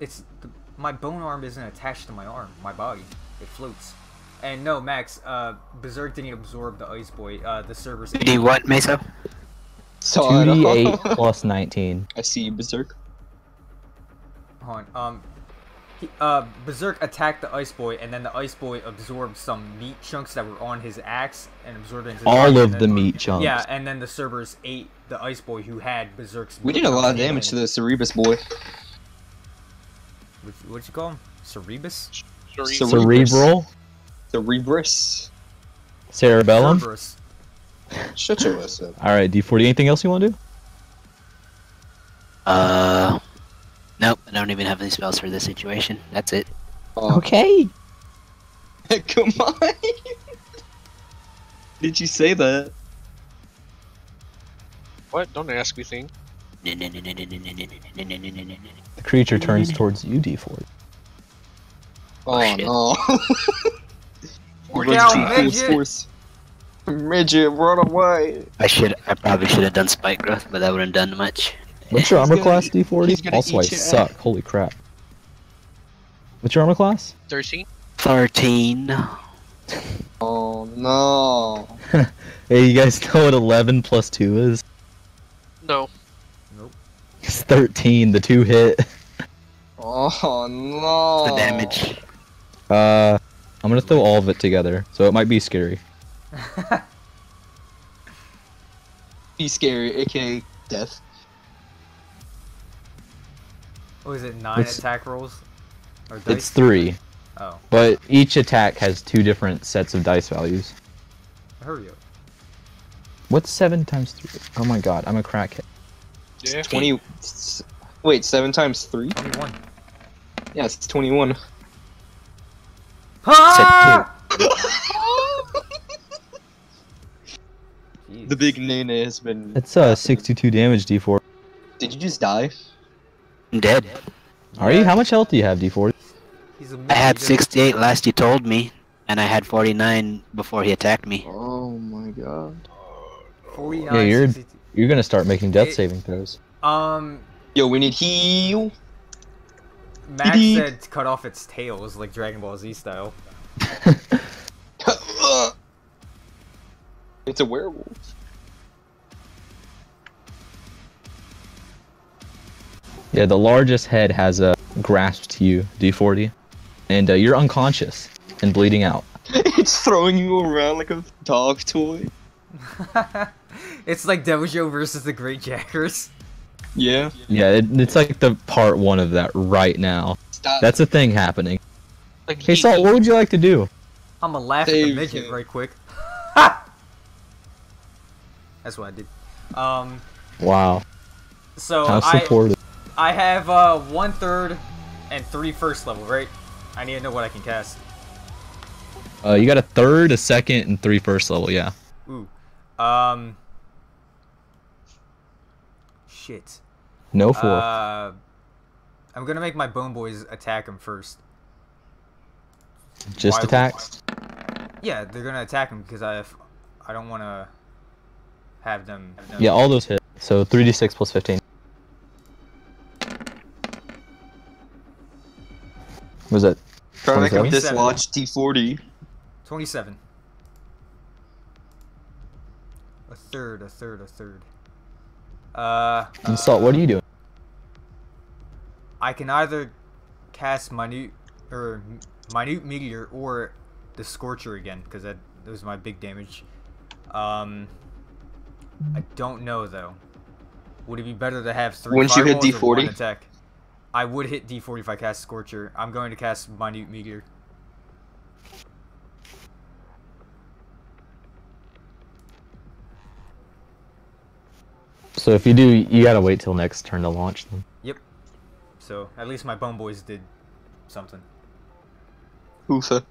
it's the, my bone arm isn't attached to my arm, my body. It floats. And no, Max, uh, Berserk didn't absorb the ice boy. Uh, the Cerberus. Do you what, Mesa? Two D8 plus 19. I see you, Berserk. Hold on. Um, he, uh, Berserk attacked the ice boy, and then the ice boy absorbed some meat chunks that were on his axe and absorbed into his All body, of the then- meat chunks. Yeah, and then the Cerberus ate the ice boy who had Berserk's. We did a lot of chunks in damage to the Cerebus boy. What, what'd you call him? Cerebus? Cerebus. Cerebus. Cerebral, Cerebrus. cerebellum. Cerberus. Shut your ass up. All right, D40. Anything else you want to do? Uh. Nope, I don't even have any spells for this situation. That's it. Oh, Okay. come on. Did you say that? What? Don't ask me things. The creature turns towards you, D40. Oh, shit. no. Look Run out, to full midget! force. Midget, run away. I should. I probably should have done spike growth, but that wouldn't done much. What's your armor gonna class, D40? he's gonna Also, I eat your suck. Holy crap. What's your armor class? 13? Thirteen. Oh, no. Hey, you guys know what 11 plus 2 is? No. Nope. It's 13. The 2 hit. Oh, no. The damage. Uh, I'm gonna throw all of it together, so it might be scary. Be scary, aka death. What is it? Nine It's- attack rolls? Or dice? It's 3, Oh, but each attack has two different sets of dice values. hurry up. What's 7 times 3? Oh my god, I'm a crackhead. Yeah. 20. Wait, 7 times 3? 21. Yeah, it's 21. Ah! the big Nene has been. It's uh 62 damage, D4. Did you just die? I'm dead. Are you? How much health do you have, D4? He's a I had 68 last you told me, and I had 49 before he attacked me. Oh my god. 49, Yeah, you're- 62. You're gonna start making death It- saving throws. Um, Yo, we need heal. Max Dee-dee. said to cut off its tails like Dragon Ball Z style. it's a werewolf. Yeah, the largest head has a grasp to you, D40. and uh, you're unconscious and bleeding out. it's throwing you around like a dog toy. it's like Dojo versus the Great Jackers. Yeah. Yeah, it, it's like the part one of that right now. Stop. That's a thing happening. Like Hey, he- Salt, what would you like to do? I'm gonna laugh at the Save midget him. right quick. That's what I did. Um, Wow, so how I supportive. I have uh one third and three first level, right? I need to know what I can cast. Uh, you got a third, a second, and three first level. Yeah. Ooh, um, shit. No four. Uh, I'm gonna make my bone boys attack him first. Just why attacks. Yeah, they're gonna attack him because I, have, I don't want to have them. Have them Yeah, all those hit. So 3d6 plus 15. Was that? Try to make him 27? dislodge T40. 27. A third, a third, a third. Uh, And Salt, what are you doing? I can either cast minute or minute meteor or the scorcher again because that, that was my big damage. Um, I don't know though. Would it be better to have three? Wouldn't you hit fireballs or one D40? Attack. I would hit D40 if I cast scorcher. I'm going to cast minute meteor. So if you do, you gotta wait till next turn to launch them. Yep. So at least my bone boys did something. Hoofa.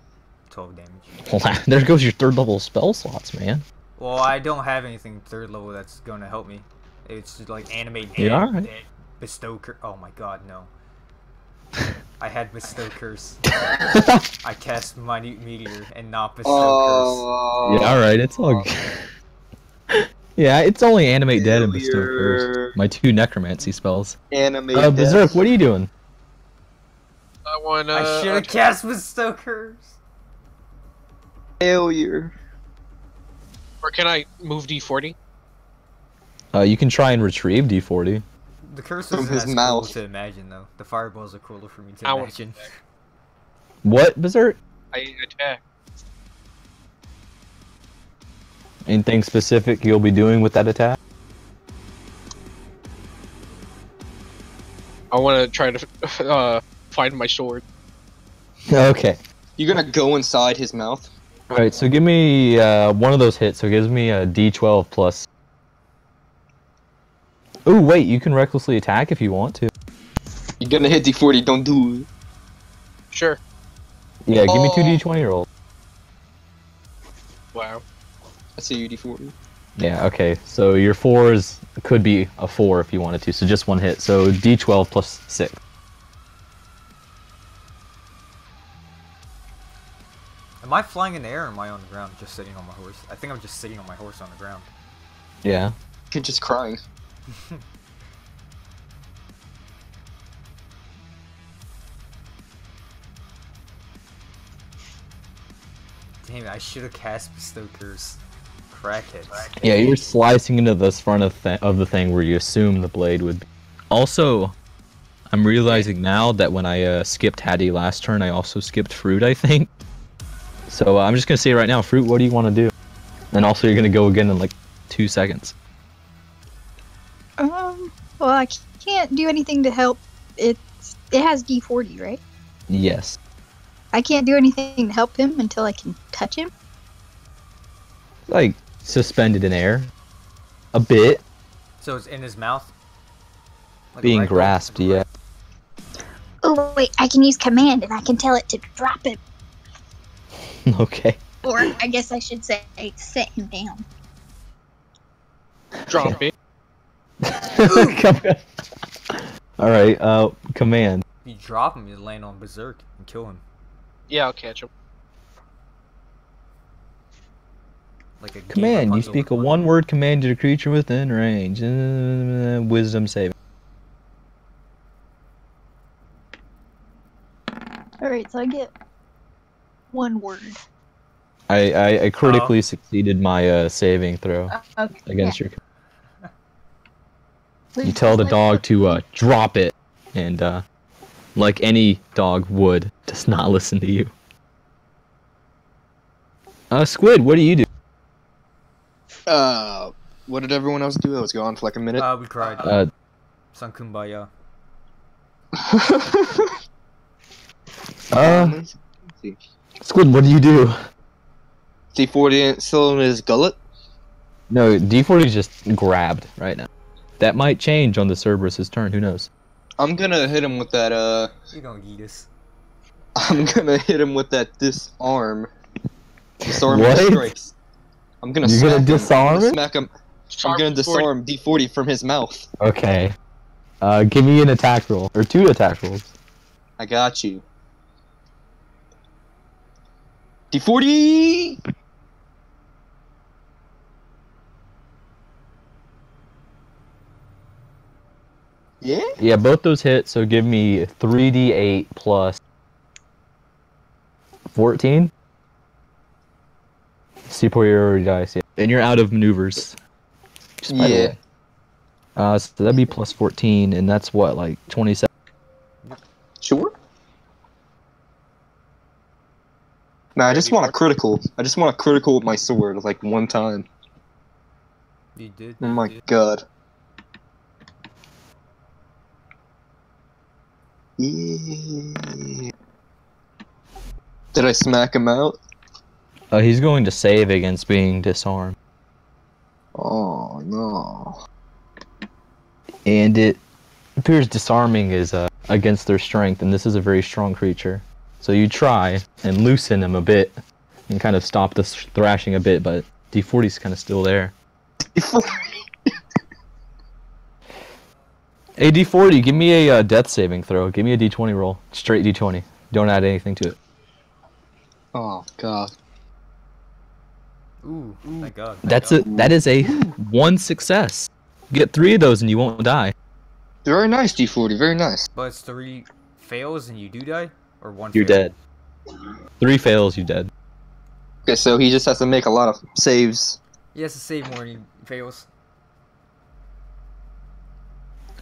12 damage. Well, there goes your third level spell slots, man. Well, I don't have anything third level that's going to help me. It's just like animate dead, Yeah, alright. dead, bestow cur- Oh my god, no. I had bestow curse. I cast minute meteor and not bestow Oh. Yeah, all right, it's all. good. yeah, it's only animate dead and bestow curse. My two necromancy spells. Animate. Uh, Berserk, what are you doing? I want. curse. Uh, I should have cast bestow curse. Failure. Or can I move D40? Uh, you can try and retrieve D40. The curse From his mouth. cool to imagine though. The fireballs are cooler for me to I imagine. What, Berserk? I attack. Anything specific you'll be doing with that attack? I want to try to uh, find my sword. Okay. You're gonna go inside his mouth. All right, so give me uh, one of those hits. So it gives me a D12 plus. Oh wait, you can recklessly attack if you want to. You're gonna hit D40. Don't do it. Sure. Yeah, give me two D20 rolls. Wow. I see you D40. Yeah, okay. So your fours could be a four if you wanted to. So just one hit. So D12 plus six. Am I flying in the air or am I on the ground just sitting on my horse? I think I'm just sitting on my horse on the ground. Yeah. You're just crying. Damn it, I should have cast bestow curse. Crackheads. Yeah, you're slicing into this front of, th- of the thing where you assume the blade would be. Also, I'm realizing now that when I uh, skipped Hattie last turn, I also skipped Fruit, I think. So uh, I'm just gonna say right now, Fruit, what do you want to do? And also, you're gonna go again in like two seconds. Um, well, I can't do anything to help. It's it has D40, right? Yes. I can't do anything to help him until I can touch him. Like suspended in air, a bit, So it's in his mouth? Like being ragdoll? grasped. Yeah. Oh wait, I can use command and I can tell it to drop him, okay. or I guess I should say set him down. Drop it. Come on. All right. Uh, command. You drop him, you land on Berserk and kill him. Yeah, I'll catch him. Like a Command. You speak a one-word command to the creature within range. Uh, wisdom saving. All right, so I get one word. I, I, I critically succeeded my uh, saving throw Okay. against your. You tell the dog to uh, drop it, and uh, like any dog would, does not listen to you. Uh, Squid, what do you do? Uh, what did everyone else do? I was gone for like a minute. Uh, we cried. Uh, San Kumbaya. uh, Squid, what do you do? D40 still in his gullet. No, D40 is just grabbed right now. That might change on the Cerberus's turn. Who knows? I'm gonna hit him with that. Uh, You're gonna eat us. I'm gonna hit him with that disarm. Disarm What? strikes. I'm gonna. You're smack gonna disarm him? Smack him. I'm gonna Forty- disarm D40 from his mouth. Okay. Uh, give me an attack roll or two attack rolls. I got you. D40. Yeah. Yeah, both those hit. So give me three D8 plus fourteen. Superiority dice. Yeah, and you're out of maneuvers. Just Yeah. Uh, so that'd be plus fourteen, and that's what like twenty-seven. Sure. Nah, I just want a critical. I just want a critical with my sword, like one time. You did. Oh my did. god. Yeah. Did I smack him out? Uh, he's going to save against being disarmed, Oh no. and it appears disarming is uh, against their strength, and this is a very strong creature. So you try and loosen him a bit, and kind of stop the thrashing a bit, but D40's kind of still there. A D40, give me a uh, death saving throw. Give me a D20 roll. Straight D20. Don't add anything to it. oh god. Ooh, thank God. thank That's a that is a one success. Get three of those and you won't die. Very nice, D40. Very nice. But it's three fails and you do die, or one. You're fail? dead. Three fails, you dead. Okay, so he just has to make a lot of saves. He has to save more. and He fails.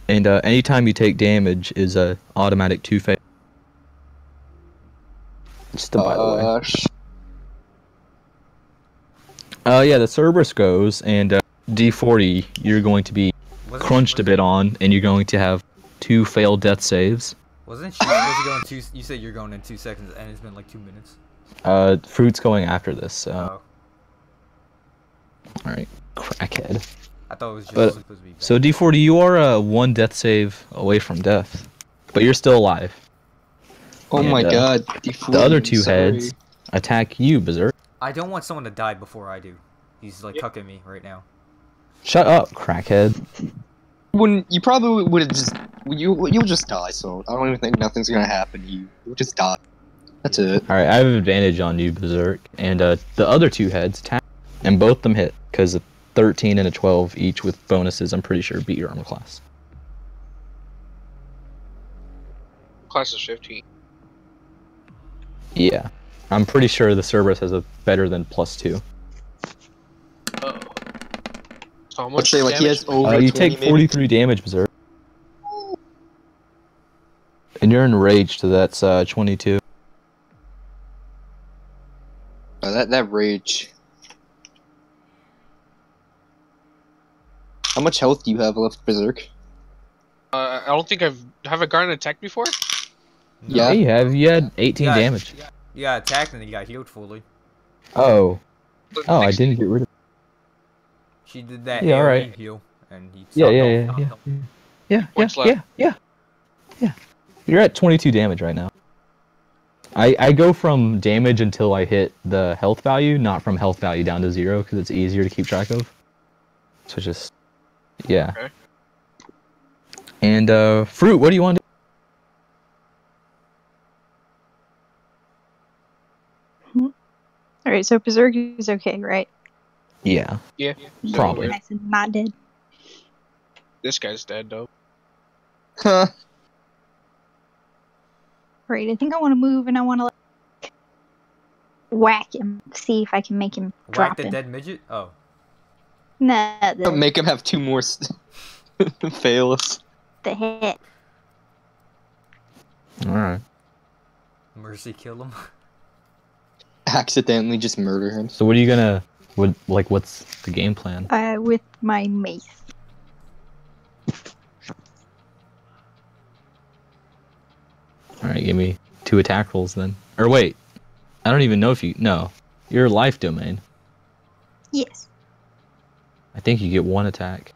And uh, anytime you take damage is a automatic two fail. Just a by the way. Uh, Uh, yeah, the Cerberus goes, and uh, D40 you're going to be Wasn't crunched a bit on, and you're going to have two failed death saves. Wasn't she supposed to go in two? You said you're going in two seconds, and it's been like two minutes. Uh, Fruit's going after this, so Oh, alright. Crackhead. I thought it was just But- supposed to be. So D40, you are uh, one death save away from death, but you're still alive. oh And, my uh, god. D40, The other two sorry. heads attack you, Berserk. I don't want someone to die before I do. He's like tucking me right now. Shut up, crackhead. Wouldn't you probably would have just you you'll just die. So I don't even think nothing's gonna happen you. You'll just die. That's it. Alright, I have an advantage on you, Berserk. And uh, the other two heads attack, and both them hit, because a 13 and a 12 each with bonuses, I'm pretty sure beat your armor class. Class is 15. Yeah. I'm pretty sure the Cerberus has a better than plus two. Oh. So how much say like he has over. Uh, you 20 take maybe? 43 damage, Berserk. And you're enraged, so that's uh, 22. Uh, that that rage. How much health do you have left, Berserk? Uh, I don't think I've have I gotten attacked before. Yeah. Yeah, you have. You had 18 Yeah. damage. You got attacked and then you got healed fully. Oh. But Oh, I didn't get rid of She did that Yeah, alright. heal, and he. Yeah, yeah, yeah, yeah, yeah. Yeah, What's yeah, left? yeah, yeah, yeah. You're at 22 damage right now. I I go from damage until I hit the health value, not from health value down to zero, because it's easier to keep track of. So just, yeah. Okay. And uh, fruit, what do you want to? All right, so Berserk is okay, right? do? Yeah. Yeah. Probably. Nice and not dead. This guy's dead though. Huh. Right, I think I want to move and I want to like, whack him, see if I can make him Whack drop the him. dead midget. Oh, Nah, the, Make him have two more s- fails. the hit. All right. Mercy kill him. Accidentally just murder him. So what are you gonna? What like? What's the game plan? Uh, with my mace. All right, give me two attack rolls then. Or wait, I don't even know if you. No, your life domain. Yes. I think you get one attack.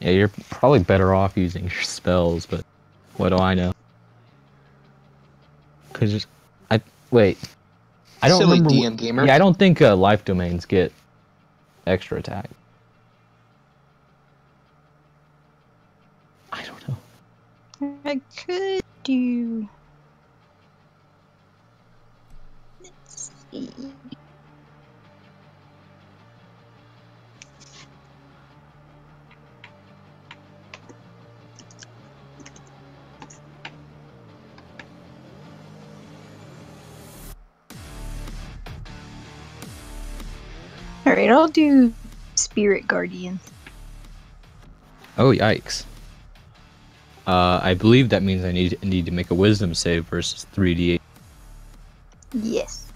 Yeah, you're probably better off using your spells, but what do I know? Cause I wait, I don't Silly remember. DM gamer. Yeah, I don't think uh, life domains get extra attack. I don't know. I could do. Let's see. Alright, I'll do Spirit Guardian. Oh yikes. Uh, I believe that means I need need to make a Wisdom save versus 3d8 Yes.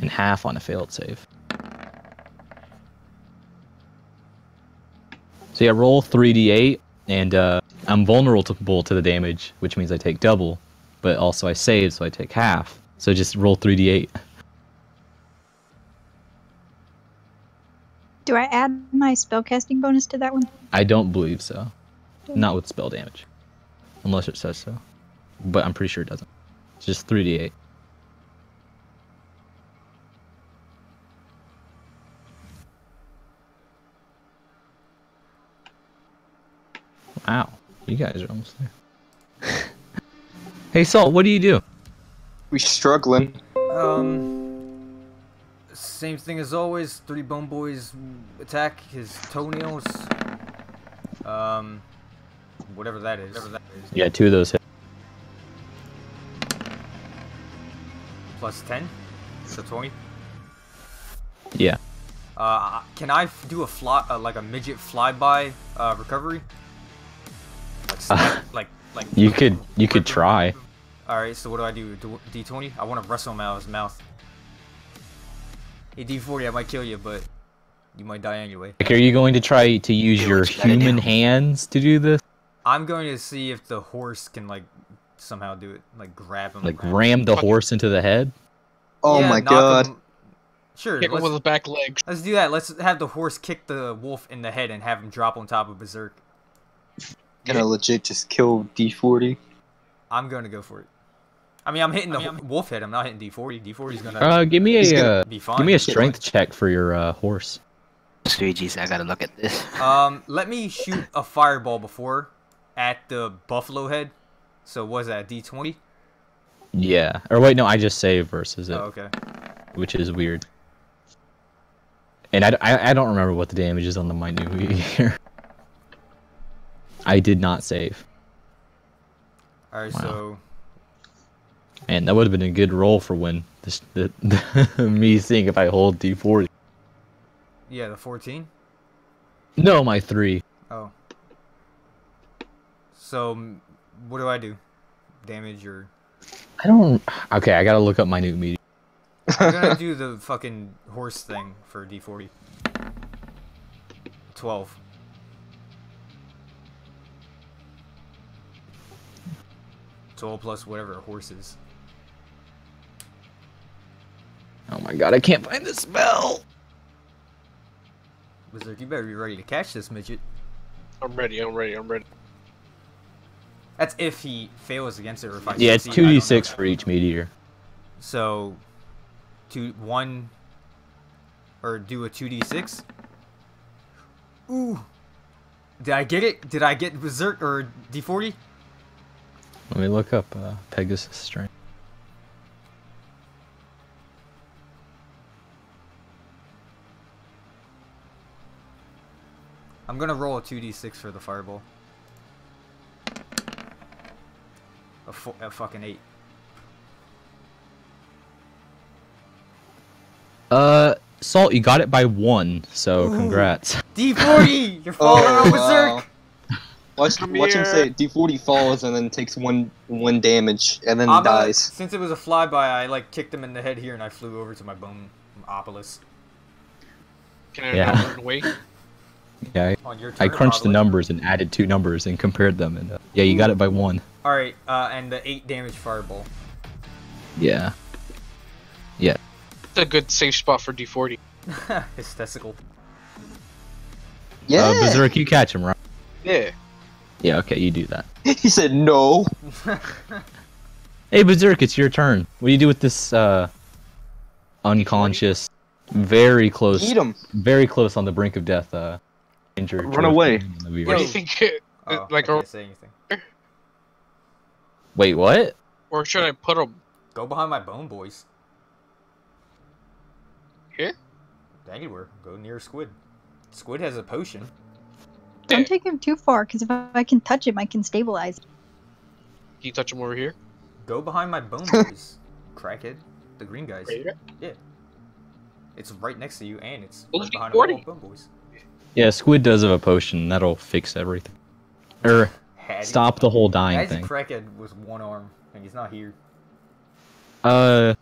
and half on a failed save. So yeah, roll 3d8, and uh, I'm vulnerable to the damage, which means I take double, but also I save, so I take half. So just roll 3d8. Do I add my spellcasting bonus to that one? I don't believe so. Not with spell damage. Unless it says so. But I'm pretty sure it doesn't. It's just 3d8. Wow. You guys are almost there. hey, Salt, what do you do? We struggling. Um, same thing as always. Three bone boys attack his toenails. Um, whatever that is. Whatever that is. Yeah, two of those hit. Plus ten, so twenty. Yeah. Uh, can I do a fly, uh, like a midget flyby uh, recovery? Like, snap, like, like. You could you could try. All right, so what do I do? D twenty? I want to wrestle him out of his mouth. Hey, D forty, I might kill you, but you might die anyway. Like, are you going to try to use Do your what you gotta human do. hands to do this? I'm going to see if the horse can like somehow do it, like grab him. Like grab him. ram the Fuck. horse into the head? Oh Yeah, my god. him- Sure, Kick him with his back legs. let's do that. Let's have the horse kick the wolf in the head and have him drop on top of Berserk. Gonna legit just kill D40. I'm going to go for it. I mean, I'm hitting the ho- wolf head. I'm not hitting D40. D40's gonna Uh, give me a gonna uh, be fine. give me a strength check for your uh, horse. Squeegees, I gotta look at this. Um, let me shoot a fireball before at the buffalo head. So was that D20? Yeah. Or wait, no, I just saved versus it, Oh, okay. which is weird. And I, I, I don't remember what the damage is on the minute here. I did not save. All right, Wow. so And that would have been a good roll for when this the, me seeing if I hold D40. yeah, the 14. No, my three. Oh. So what do I do? Damage or I don't. Okay, I gotta look up my new media. I'm gonna do the fucking horse thing for D40. 12. Twelve plus whatever a horse is. Oh my god, I can't find the spell. Wizard, you better be ready to catch this midget. I'm ready. I'm ready. I'm ready. That's if he fails against it or if I Yeah, it's succeed, two I d don't six know. for each meteor. So, two one, or do a two d six. Ooh, did I get it? Did I get berserk or d forty? Let me look up uh, Pegasus strength. I'm gonna roll a two d six for the fireball. A, fo- a fucking eight. Uh, Salt, you got it by one, so congrats. D forty. You're falling Oh, on wow. Watch, watch him here. say D40 falls and then takes one one damage and then I'm gonna- dies. since it was a flyby, I like kicked him in the head here, and I flew over to my Boneopolis. Can I Yeah. not run away? Yeah, On your turn, I, I crunched the numbers and added two numbers and compared them, and uh, yeah, you got it by one. All right, uh, and the eight damage fireball. Yeah. Yeah. It's a good safe spot for D40. His testicle. Yeah. Uh, Berserk, you catch him, right? Yeah. Yeah, okay, you do that. he said no. Hey, Berserk, it's your turn. What do you do with this, uh, unconscious, very close, Eat him. very close on the brink of death, uh, injured? Run away. The What do you think? Oh, like, I can't say anything. Wait, what? or should I put him Go behind my bone boys. here? Anywhere. Go near Squid. Squid has a potion. Don't take him too far, because if I can touch him, I can stabilize. Can you touch him over here? Go behind my bone boys. Crackhead. The green guys. Right? Yeah. It's right next to you, and it's right behind 40. all bone boys. Yeah, Squid does have a potion. That'll fix everything. Or Had stop the whole dying As thing. crackhead was one arm, and he's not here. Uh,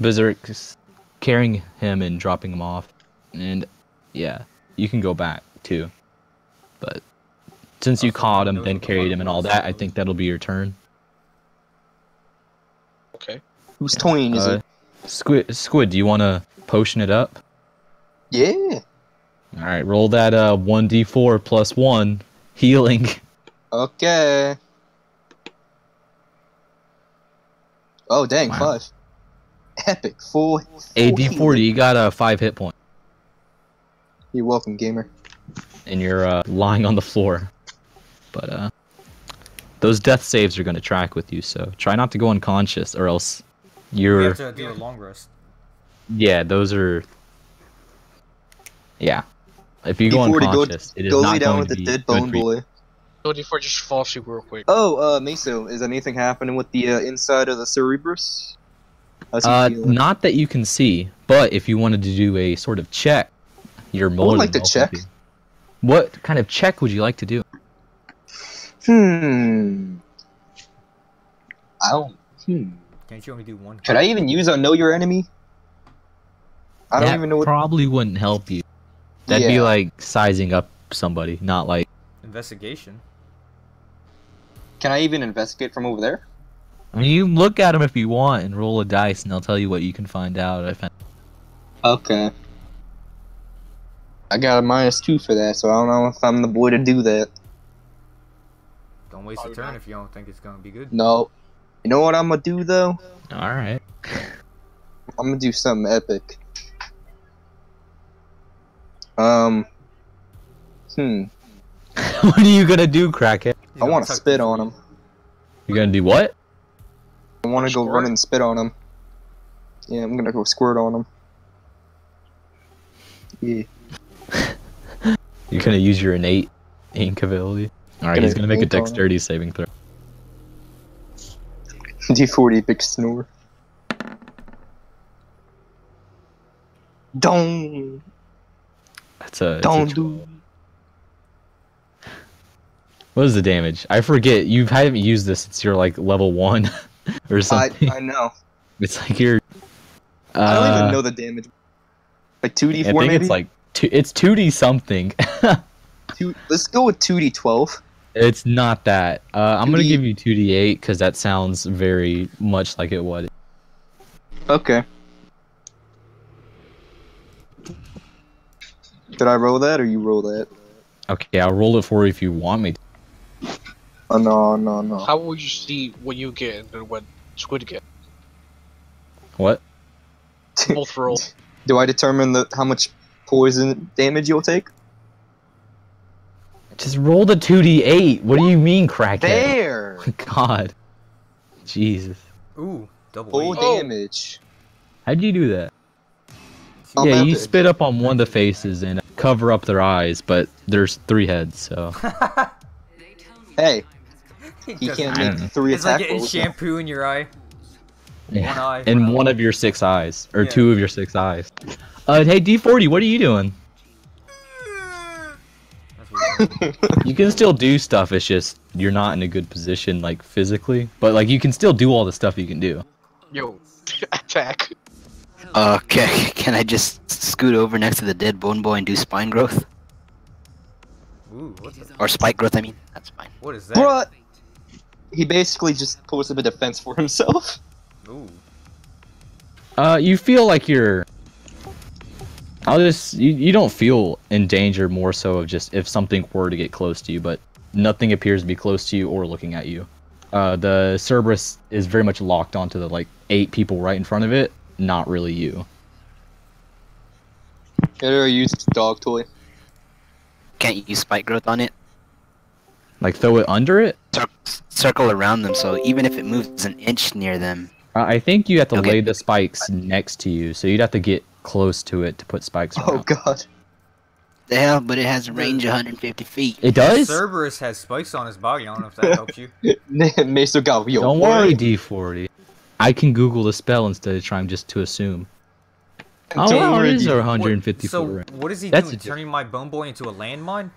Berserk's carrying him and dropping him off, and yeah, you can go back too. But since you caught him, those then carried him and all that, I think that'll be your turn. Okay. Whose toying is Uh, it? Squid, Squid, do you want to potion it up? Yeah. All right, roll that uh one d four plus one healing. Okay. Oh dang, Wow. five. Epic. Full. A full d healing. forty, you got a uh, five hit point, You're welcome, gamer. and you're uh, lying on the floor. But uh, those death saves are gonna track with you, so try not to go unconscious, or else you're have to do a long rest. Yeah, those are. Yeah, if you go D40, go- unconscious, it is Go not lay down going with to the be dead bone boy. So D4 just fall asleep real quick. Oh, uh, Meso, is anything happening with the uh, inside of the Cerberus? Uh, not that you can see, but if you wanted to do a sort of check, you're more would like to check. to. What kind of check would you like to do? Hmm. I don't. Hmm. Can't you only do one? Could I even use a know your enemy? I don't that even know what. probably wouldn't help you. That'd be like sizing up somebody, not like. Investigation. Can I even investigate from over there? I mean, you look at them if you want and roll a dice, and they'll tell you what you can find out. If Okay. I got a minus two for that, so I don't know if I'm the boy to do that. Don't waste a Probably turn not. if you don't think it's gonna be good. No. You know what I'm gonna do though? all right. I'm gonna do something epic. Um. Hmm. what are you gonna do, crackhead? He's I want to spit on him. You're gonna do what? I want to go run and spit on him. Yeah, I'm gonna go squirt on him. Yeah. You're gonna use your innate ink ability. All right, he's gonna make a ink on dexterity saving throw. D40 big snore. Don't. That's a. Don't tw- do. What is the damage? I forget. You haven't used this since you're like level one or I, something. I know. It's like you're. Uh, I don't even know the damage. Like 2d4 I think maybe? it's like two, it's two D something. Two, let's go with 2d12. it's not that. Uh, I'm gonna give you two D eight because that sounds very much like it would. Okay. Did I roll that or you roll that? Okay, I'll roll it for you if you want me. to. Oh no, no, no. How will you see what you get and what Squid get? What? Both roll. Do I determine the how much poison damage you'll take? Just roll the two D eight. What do you mean, crackhead? There. God. Jesus. Ooh, double Full eight. Oh. damage. How'd you do that? I'm yeah, you epic. spit up on one of the faces and cover up their eyes, but there's three heads, so Hey, He he can't that. Make three It's like attack getting rolls. shampoo in your eye. One eye. and one one of your six eyes, or Yeah. two of your six eyes. Uh, hey D40, what are you doing? You can still do stuff. It's just you're not in a good position, like physically. But like you can still do all the stuff you can do. Yo, attack. Okay, can I just scoot over next to the dead bone boy and do spine growth? Ooh, the, Or spike growth, I mean. That's fine. what is that? Bruh! He basically just puts up a defense for himself. Ooh. Uh, you feel like you're. I'll just you, you don't feel in danger more so of just if something were to get close to you, but nothing appears to be close to you or looking at you. Uh, the Cerberus is very much locked onto the like eight people right in front of it, not really you. Better use dog toy. Can't you use spike growth on it? Like throw it under it. Cir- circle around them so even if it moves an inch near them, Uh, I think you have to Okay. lay the spikes next to you, so you'd have to get close to it to put spikes around. Oh god. the hell, but it has a range of 150 feet. It does. Cerberus has spikes on his body. I don't know if that helps you. Meso got yo. Don't worry, D40. I can Google the spell instead of trying just to assume. Oh, Don't well, worry, it is D- a What- so foot what is he That's doing? a- Turning my bone boy into a landmine?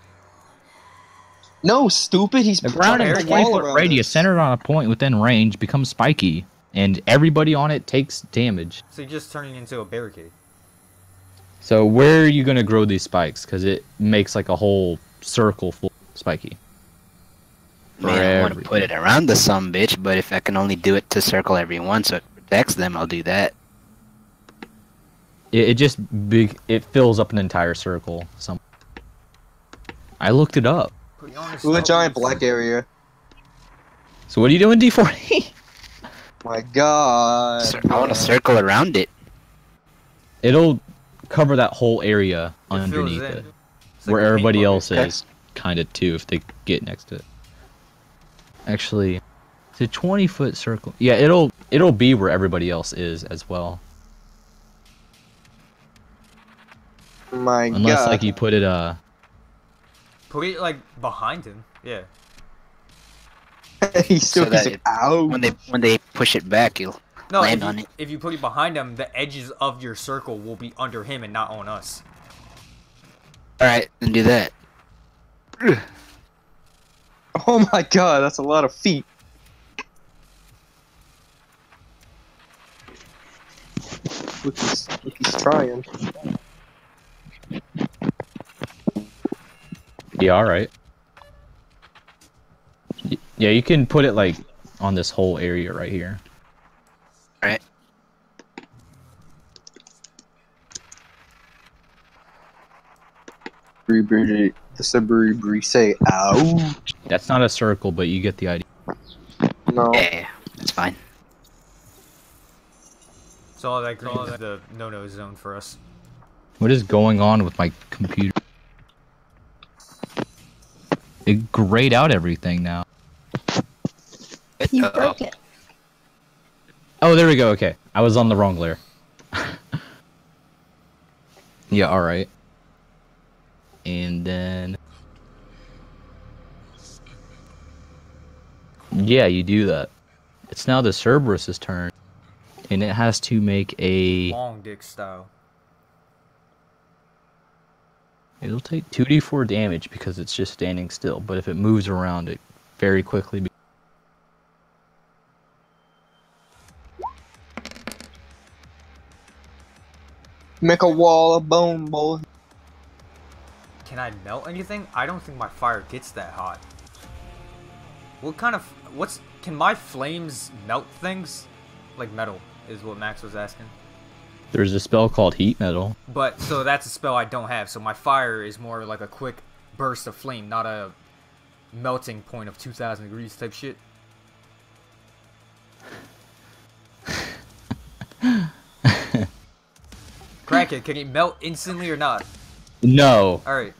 No, stupid. He's The ground putting a a 20 wall foot radius centered on a point within range becomes spiky, and everybody on it takes damage. So you're just turning into a barricade. So where are you gonna grow these spikes? Because it makes like a whole circle full of spiky. For Man, I want to put it around the some bitch, but if I can only do it to circle everyone so it protects them, I'll do that. It, it just big. It fills up an entire circle. Some. I looked it up. Put you on this Ooh, a giant black area. So what are you doing, D40? My god. Cir- I want to circle around it. It'll cover that whole area It underneath it, like where everybody else is, kind of too, if they get next to it. Actually, it's a 20 foot circle. Yeah, it'll it'll be where everybody else is as well, My unless god. like you put it uh. Put it like behind him. Yeah. he's still So that it- like. When they when they push it back, you'll No, land if you, on it. if you put it behind him, the edges of your circle will be under him and not on us. All right, then do that. Oh my god, that's a lot of feet. Look, he's, look, he's trying. Yeah, all right. Yeah, you can put it like on this whole area right here. All right. Bree Bree, the Sabri Bree say, ow. That's not a circle, but you get the idea. No. Yeah, that's fine. So all that green is the no-no zone for us. What is going on with my computer? It grayed out everything now. You Uh, broke it. Oh, there we go. Okay, I was on the wrong layer. yeah, all right. And then, yeah, you do that. It's now the Cerberus's turn, and it has to make a. Long dick style. It'll take two d4 damage because it's just standing still. But if it moves around, it very quickly. Be- Make a wall of bone, boy. Can I melt anything? I don't think my fire gets that hot. What kind of what's can my flames melt things? Like metal is what Max was asking. There's a spell called Heat Metal. But so that's a spell I don't have. So my fire is more like a quick burst of flame, not a melting point of 2000 degrees type shit. Crackhead, can it melt instantly or not? No, Alright,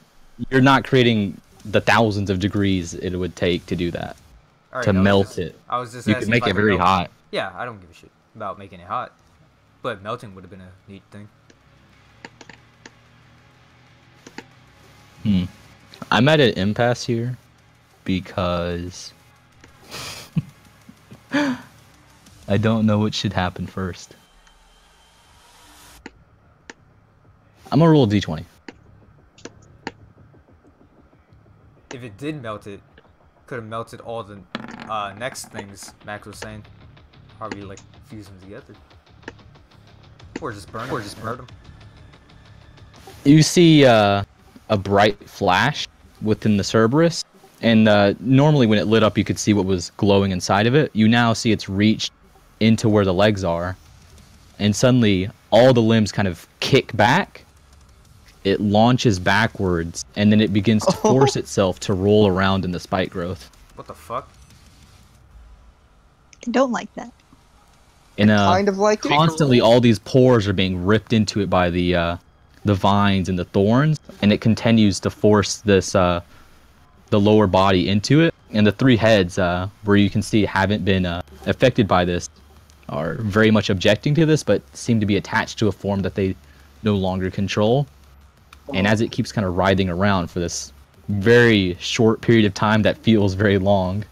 you're not creating the thousands of degrees it would take to do that. alright. to was melt just- it. I was just You can make it very melt- hot. Yeah, I don't give a shit about making it hot. But melting would have been a neat thing. Hmm. I'm at an impasse here because I don't know what should happen first. I'm gonna roll a d20. If it did melt it, could have melted all the uh, next things Max was saying. Probably like fuse them together. Or just burn or just burn them. You see uh, a bright flash within the Cerberus, and uh, normally when it lit up, you could see what was glowing inside of it. You now see it's reached into where the legs are, and suddenly all the limbs kind of kick back. It launches backwards, and then it begins to force itself to roll around in the spike growth. What the fuck? I don't like that. And uh, kind of like it. constantly all these pores are being ripped into it by the uh, the vines and the thorns, and it continues to force this uh, the lower body into it. And the three heads, uh, where you can see haven't been uh, affected by this, are very much objecting to this, but seem to be attached to a form that they no longer control. And as it keeps kind of writhing around for this very short period of time that feels very long,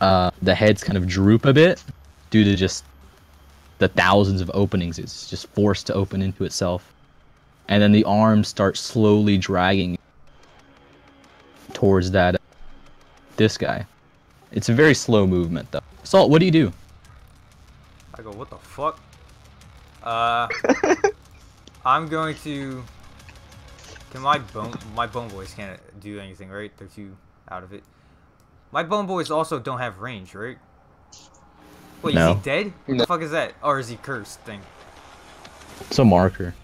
uh, the heads kind of droop a bit due to just the thousands of openings it's just forced to open into itself and then the arms start slowly dragging towards that this guy it's a very slow movement though salt what do you do I go, what the fuck? Uh, I'm going to. Can my bone my bone boys can't do anything, right? They're too out of it. My bone boys also don't have range, right? Wait, No. is he dead? What the fuck is that? Or is he cursed thing? it's a marker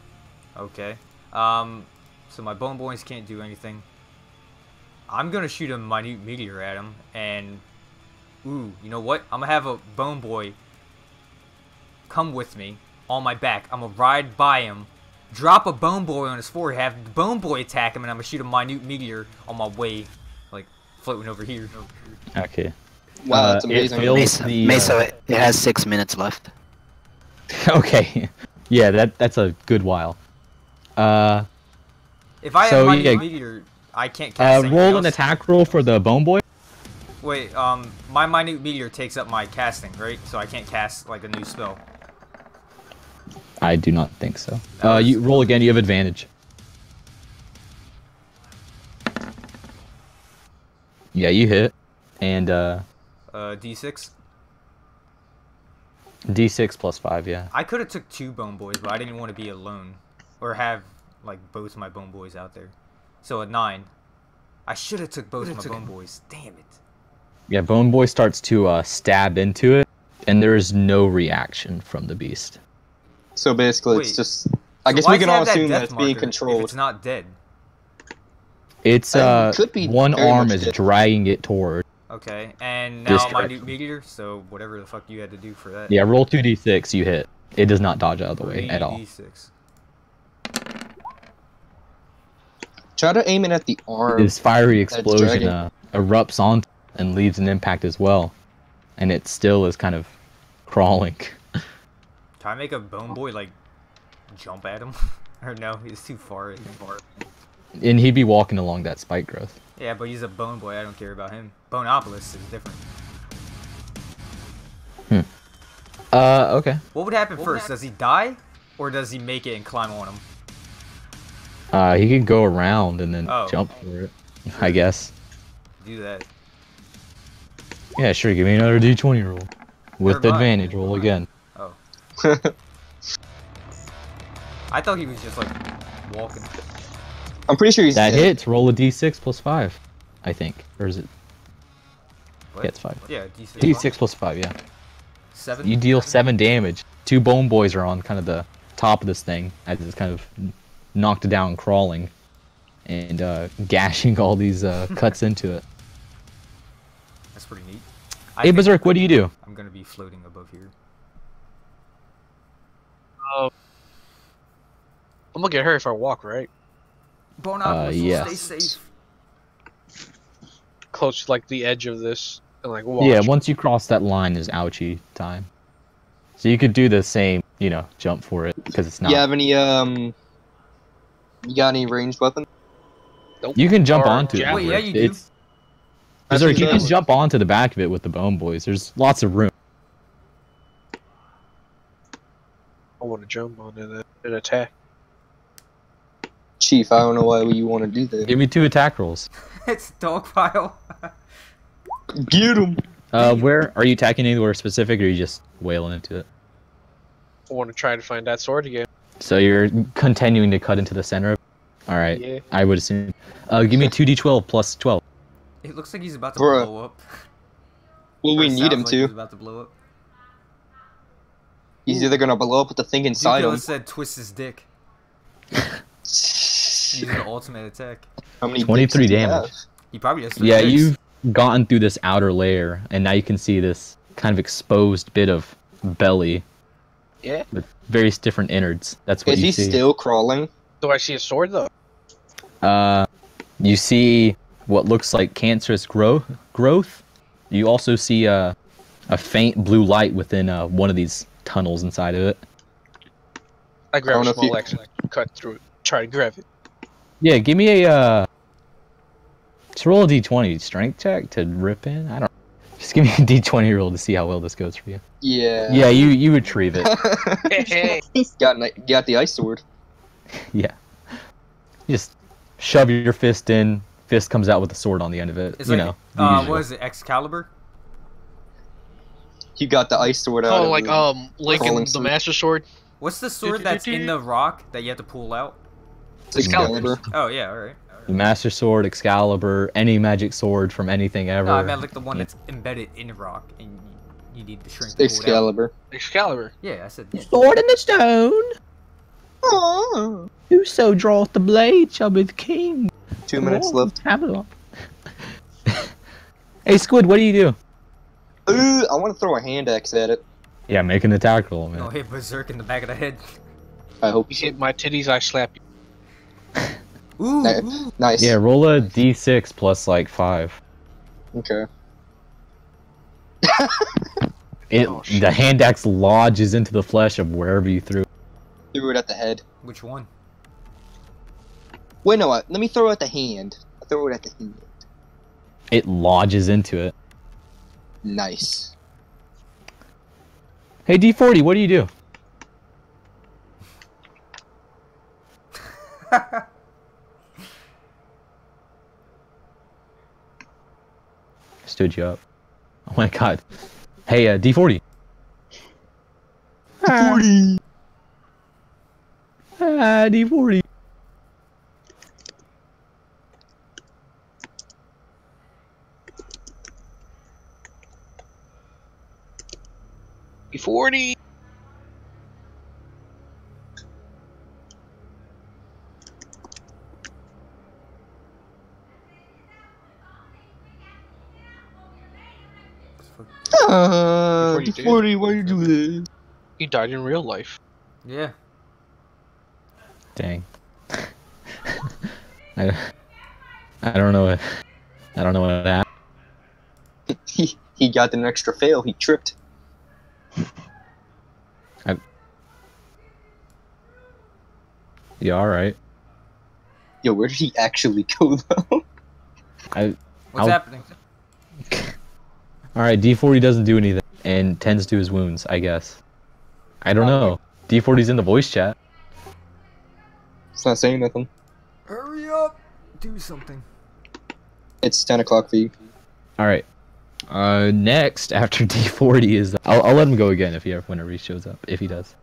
Okay. Um, so my bone boys can't do anything. I'm gonna shoot a minute meteor at him, and ooh, you know what? I'm gonna have a bone boy come with me on my back. I'm gonna ride by him, drop a bone boy on his forehead, have the bone boy attack him, and I'm gonna shoot a minute meteor on my way, like floating over here. okay Wow, that's Uh, it amazing. feels- Mesa, the, Mesa uh, it, it has six minutes left. okay yeah that that's a good while uh If I So, have my yeah, meteor, I can't cast uh anything roll an else. attack roll for the bone boy Wait, um, my minute meteor takes up my casting, right? So I can't cast like a new spell. I do not think so uh you roll again you have advantage yeah you hit and uh Uh, D6. d6 plus 5 yeah I could have took two bone boys, but I didn't want to be alone, or have like both my bone boys out there. So at nine, I should have took both my bone boys. Damn it! Yeah, Bone Boy starts to uh, stab into it, and there is no reaction from the beast. So basically, Wait. it's just. I So guess we can all have that assume that it's being marker If controlled. it's not dead. It's Uh, could be one arm is dead. dragging it toward. Okay, and This now my new meteor. So whatever the fuck you had to do for that. Yeah, roll two d6, you hit. It does not dodge out of the way at all. D6. Try to aim it at the arm. This fiery explosion uh, erupts on and leaves an impact as well, and it still is kind of crawling. Can I make a bone boy like jump at him? or no, he's too far. Far. And he'd be walking along that spike growth. Yeah, but he's a bone boy. I don't care about him. Boneopolis is different. Hmm. Uh, okay. What would happen first? Does he die, or does he make it and climb on him? Uh, he could go around and then Oh. jump for it, I guess. Do that. Yeah, sure. Give me another d20 roll with Never mind. advantage. Roll again. I thought he was just like walking. I'm pretty sure he's That dead. hits. Roll a d6 plus five, I think, or is it? What? Yeah, it's five. Yeah, D6. D6 plus five. Yeah. Seven. You deal seven damage. Two bone boys are on kind of the top of this thing as it's kind of knocked down, crawling, and uh, gashing all these uh, cuts into it. That's pretty neat. I Hey, think Berserk, what do you do? I'm gonna be floating above here. Uh, I'm gonna get hurt if I walk right Boneopolis, yes. stay safe. close to like the edge of this and like watch. Yeah, once you cross that line is ouchie time. So you could do the same, you know, jump for it because it's not. You have any um? You got any ranged weapon? You can jump Or onto it. Wait, yeah, you do. It's, That's Berserk, what you can jump onto the back of it with the bone boys. There's lots of room. I want to jump on it and attack. Chief, I don't know why you want to do that. Give me two attack rolls. it's dogpile. Get him. Uh, where are you attacking anywhere specific, or are you just wailing into it? I want to try to find that sword again. So you're continuing to cut into the center. of All right. Yeah. I would assume. Uh, give me two d12 plus 12. it looks like he's about to Bruh. blow up. Well, we need him like to. He's about to blow up. He's either gonna blow up with the thing inside Duke him. said twist his dick. Use the ultimate attack. How many 23 dicks does he damage. He probably has. Yeah, dicks. you've gotten through this outer layer, and now you can see this kind of exposed bit of belly Yeah. with various different innards. That's what Is you he see. still crawling? Do I see a sword though? Uh, you see what looks like cancerous growth. Growth. You also see a, a faint blue light within uh, one of these tunnels inside of it. I grab don't know a small you- axe and I cut through it. Try to grab it. Yeah, give me a. Uh, just roll a d20 strength check to rip in. I don't. Just give me a d20 roll to see how well this goes for you. Yeah. Yeah, you you retrieve it. Got got the ice sword. yeah. You just shove your fist in. Fist comes out with a sword on the end of it. It's you like, know. uh, what is it? Excalibur. He got the ice sword out. oh, of like um, Link crawling and the sword. Master Sword. What's the sword that's in the rock that you have to pull out? Excalibur. Oh yeah, all right. The Master Sword, Excalibur, any magic sword from anything ever. No, I meant like the one that's embedded in the rock, and you, you need the strength to pull it out. Excalibur. Excalibur. Yeah, I said. Sword in the stone. Oh. Whoso draweth the blade shall be the king. Two minutes left. Have it all. hey, Squid, what do you do? Ooh, I want to throw a hand axe at it. Yeah, make an attack roll, man. No, hit berserk in the back of the head. I hope You hit my titties, I slap you. Ooh, Ni- ooh. Nice. Yeah, roll a d6 plus like five. Okay. It Oh, the hand axe lodges into the flesh of wherever you threw. Threw it at the head. Which one? Wait, no. uh, Let me throw it at the hand. I throw it at the hand. It lodges into it. Nice. Hey, D40, what do you do? Stood you up. Oh my god. Hey, uh, D40. D40. Ah, D40. Forty. Uh, Before you do. forty. Why you do this? He died in real life. Yeah. Dang. I, I don't know what I don't know what happened. He he got an extra fail. He tripped. Yeah, all right. Yo, where did he actually go though? I What's I'll- happening? all right. D40 doesn't do anything and tends to his wounds. I guess. I don't know. D40's in the voice chat. It's not saying nothing. Hurry up! Do something. It's ten o'clock for you. All right. Uh, next after D40 is I'll, I'll let him go again if he ever whenever he shows up if he does.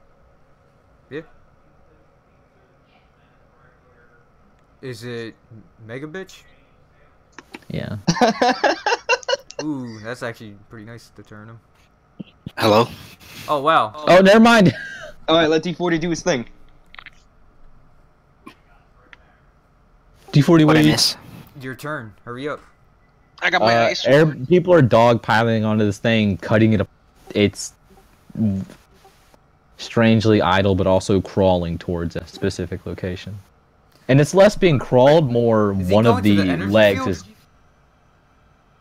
Yeah. Is it Mega Bitch? Yeah. Ooh, that's actually pretty nice to turn him. Hello? Oh wow. Oh, never mind. All right, let D40 do his thing. D40, What what I are you? Your turn. Hurry up. I got my Uh, ice air, people are dog piling onto this thing, cutting it up. It's strangely idle, but also crawling towards a specific location. And it's less being crawled, more one of the, the legs field? is.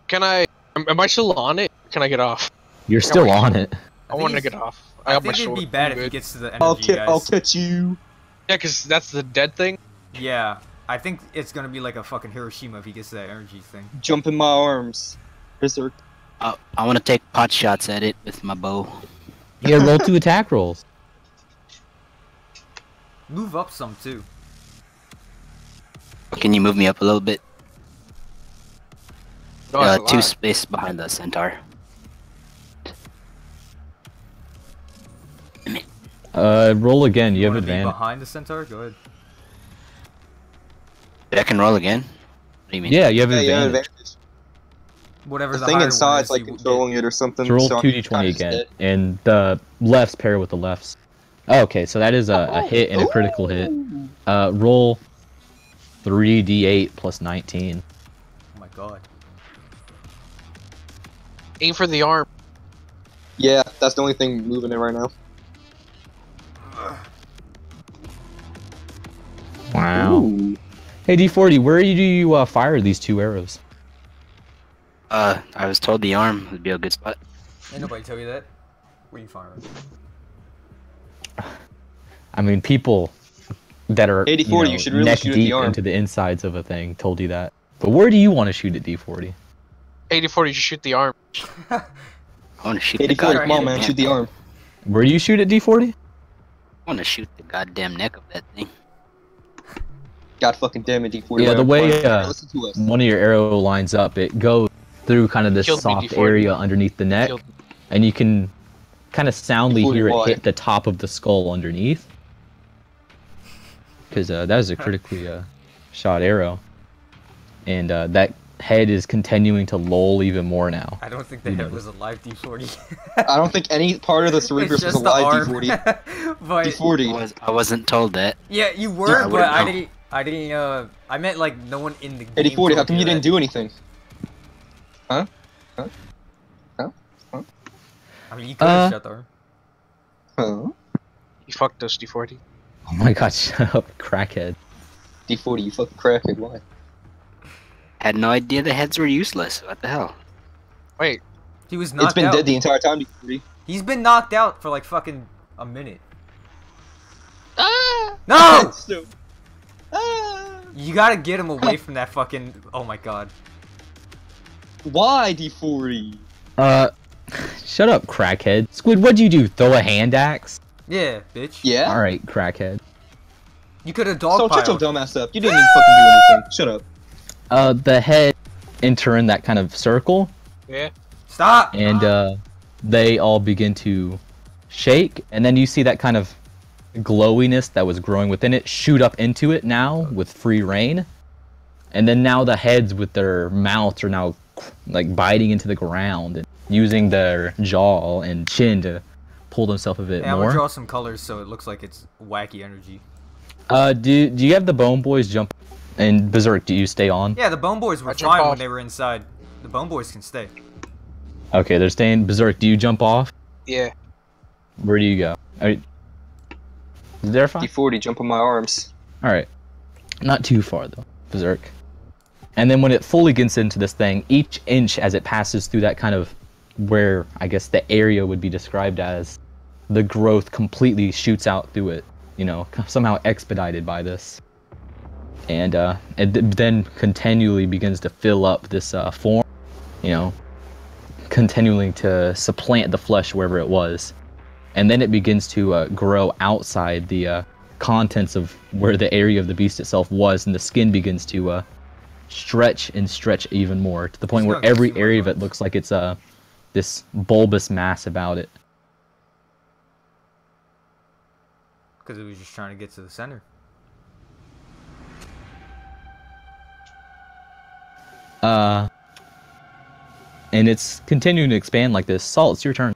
Can I? Am, am I still on it? Can I get off? You're still on it. I, think want to get off. I, I got my think it'd sword. be bad I'm if he good. gets to the energy, I'll ca- I'll catch you. Yeah, because that's the dead thing. Yeah, I think it's gonna be like a fucking Hiroshima if he gets that energy thing. Jump in my arms. Berserk. Uh, I want to take pot shots at it with my bow. Yeah, roll two attack rolls. Move up some too. Can you move me up a little bit? No, uh, two space behind the centaur. Uh, roll again. You have Wanna be advantage. behind the centaur. Go ahead. I can roll again. What do you mean? Yeah, you have Yeah, yeah, advantage. advantage. Whatever The the, thing higher one inside's is, like controlling it or something. So roll so two d20 again, dead. and the lefts pair with the lefts. Oh, okay, so that is a, a hit and a critical hit. Uh, roll three d8 plus 19. Oh my god. Aim for the arm. Yeah, that's the only thing moving it right now. Wow. Hey D40, where do you uh, fire these two arrows? Uh, I was told the arm would be a good spot. Ain't nobody tell you that. Where you firing? I mean, people that are 80-40, you, know, you should really neck shoot at the deep arm. into the insides of a thing told you that. But where do you want to shoot at D40? 80-40, you shoot the arm. I want to shoot 80 the 40, goddamn come on man, shoot the arm. Where do you shoot at D40? I want to shoot the goddamn neck of that thing. God fucking damn it, D40. Yeah, the way, uh, Listen to us. One of your arrow lines up. It goes through kind of this Killed soft D40. area underneath the neck, Killed and you can kind of soundly D40 hear it why? hit the top of the skull underneath. Because uh, that is a critically uh, shot arrow, and uh, that head is continuing to lull even more now. I don't think the head was alive, D40. I don't think any part of the it's Cerberus was just the alive. D40. but I, D40. was, I wasn't told that. yeah, you Yeah, were, I but wouldn't I didn't. I didn't. Uh, I meant like no one in the game. 80 40, how come you that. didn't do anything? Huh? Huh? Huh? Huh? I mean, you could have Uh, shut the arm. Huh? You fucked us, D40. Oh my god, shut up, crackhead. D40, you fucking crackhead, why? Had no idea the heads were useless. What the hell? Wait, He was knocked It's been out. dead the entire time, D40. He's been knocked out for like fucking a minute. Ah! No! So-! You gotta get him away from that fucking. Oh my god. Why, D40? Uh, shut up, crackhead. Squid, what'd you do? Throw a hand axe? Yeah, bitch. Yeah? All right, crackhead. You could have So shut your dogpiled. dumbass up. You didn't even fucking do anything. Shut up. Uh, the head enter in that kind of circle, yeah. Stop! and uh, they all begin to shake, and then you see that kind of glowiness that was growing within it shoot up into it now with free reign, and then now the heads with their mouths are now like biting into the ground and using their jaw and chin to pull themselves a bit Yeah, I'm gonna more. draw some colors so it looks like it's wacky energy. Uh, do do you have the Bone Boys jump? And Berserk, do you stay on? Yeah, the Bone Boys were I jump fine when they were inside. The Bone Boys can stay. Okay, they're staying. Berserk, do you jump off? Yeah. Where do you go? Are you... Is there fine? D40, jump on my arms. All right, not too far though. Berserk. And then when it fully gets into this thing, each inch as it passes through that kind of where I guess the area would be described as, the growth completely shoots out through it. You know, somehow expedited by this. And uh, it then continually begins to fill up this uh, form. You know, continuing to supplant the flesh wherever it was. And then it begins to uh, grow outside the uh, contents of where the area of the beast itself was, and the skin begins to uh, stretch and stretch even more to the point It's where every area of it looks like it's uh, this bulbous mass about it. Because it was just trying to get to the center. Uh, and it's continuing to expand like this. Salt, it's your turn.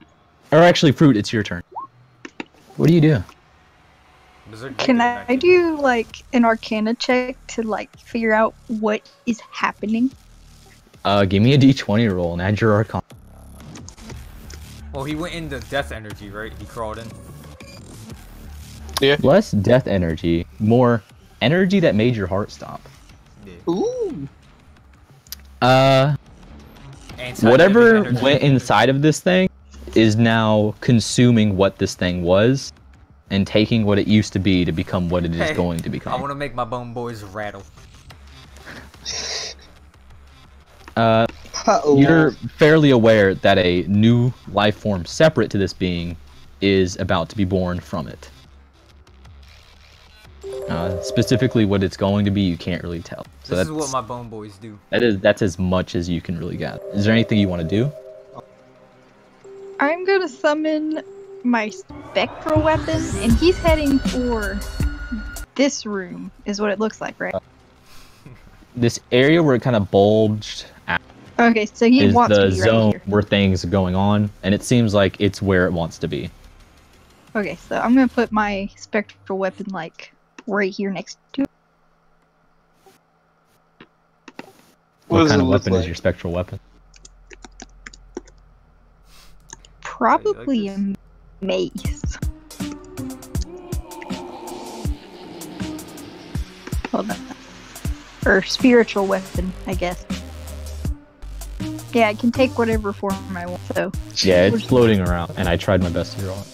Or actually, fruit, it's your turn. What do you do? Can did it I do like an arcana check to like figure out what is happening? Uh, give me a d20 roll and add your arcana. Well, he went into death energy, right? He crawled in. Yeah. Less death energy, more energy that made your heart stop. Yeah. Ooh. Uh, Anti-living whatever went inside of this thing is now consuming what this thing was and taking what it used to be to become what it is Hey, going to become. I want to make my bone boys rattle. Uh, you're fairly aware that a new life form separate to this being is about to be born from it. Uh, specifically, what it's going to be, you can't really tell. So this that's is what my bone boys do. that is that's as much as you can really get. Is there anything you want to do? I'm gonna summon my spectral weapon, and he's heading for this room. Is what it looks like, right? This area where it kind of bulged out Okay, so he is wants the to be right zone here. where things are going on, and it seems like it's where it wants to be. Okay, so I'm gonna put my spectral weapon like right here next to it. What, does kind of look weapon is your spectral weapon? Probably this? a mace. Hold on. Or spiritual weapon, I guess. Yeah, I can take whatever form I want, so. Yeah, it's floating around, and I tried my best to draw it.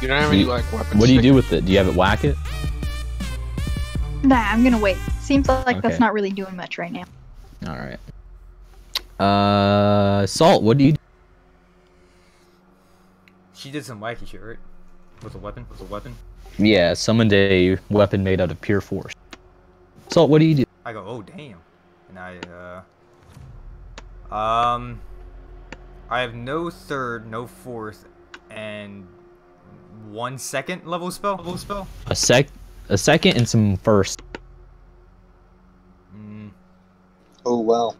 You don't have any like weapons. What do you do with it? Do you have it whack it? Nah, I'm gonna wait. Seems like Okay. that's not really doing much right now. All right. Uh, salt. What do you? do? She did some wacky shit, right? With a weapon? With a weapon? Yeah, summoned a weapon made out of pure force. Salt. What do you do? I go, oh damn. And I uh um I have no third, no fourth, and one second level spell. Level spell. A sec, a second, and some first. Mm, Oh wow.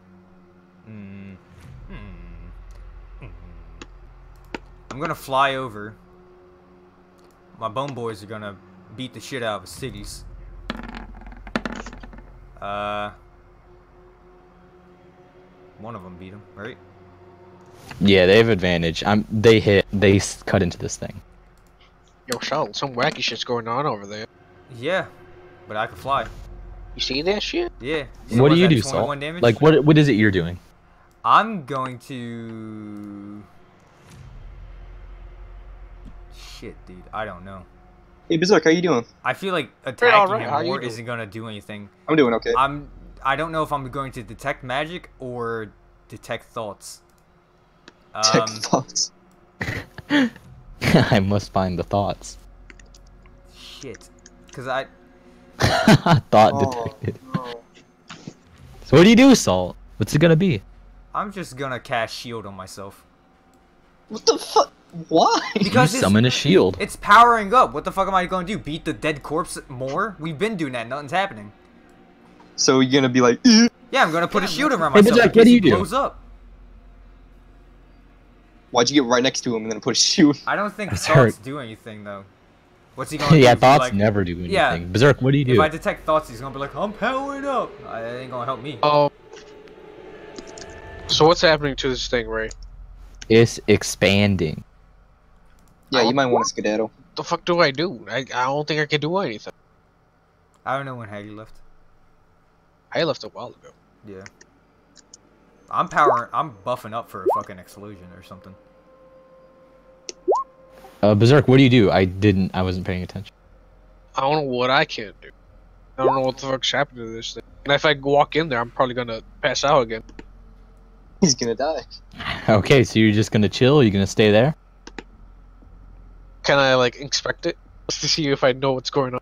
I'm gonna fly over. My bone boys are gonna beat the shit out of the cities. Uh, one of them beat him, right? Yeah, they have advantage. I'm. They hit. They cut into this thing. Yo, Charlotte, some wacky shit's going on over there. Yeah, but I can fly. You see that shit? Yeah. what do you do, Salt? damage? Like, what? What is it you're doing? I'm going to. Shit, dude. I don't know. Hey Berserk, how you doing? I feel like attacking alright, how him you more isn't gonna do anything. I'm doing okay. I'm. I don't know if I'm going to detect magic or detect thoughts. Tech Um, thoughts. I must find the thoughts. shit. Cause I. Thought Oh, detected. no. So what do you do, Salt? What's it gonna be? I'm just gonna cast shield on myself. What the fuck? Why? Because you it's, summon a shield. it's powering up. What the fuck am I gonna do? Beat the dead corpse more? We've been doing that. Nothing's happening. So you're gonna be like. Yeah, I'm gonna put a shield around Hey, myself. Jack, what do you do? blows up. why'd you get right next to him and then put a shoe? I don't think That's thoughts hurt. do anything though. What's he gonna do? yeah, thoughts like, never do anything. Yeah. Berserk, what do you do? If? I detect thoughts, he's gonna be like, "I'm powering up." Uh, That ain't gonna help me. Oh. So what's happening to this thing, Ray? It's expanding. Yeah, you might want to skedaddle. What the fuck do I do? I, I don't think I can do anything. I don't know when Haggy left. I left a while ago. Yeah. I'm powering. I'm buffing up for a fucking explosion or something. Uh, Berserk, what do you do? I didn't. I wasn't paying attention. I don't know what I can do. I don't know what the fuck's happening to this thing. And if I walk in there, I'm probably gonna pass out again. He's gonna die. Okay, so you're just gonna chill? You're gonna stay there? Can I like inspect it just to see if I know what's going on?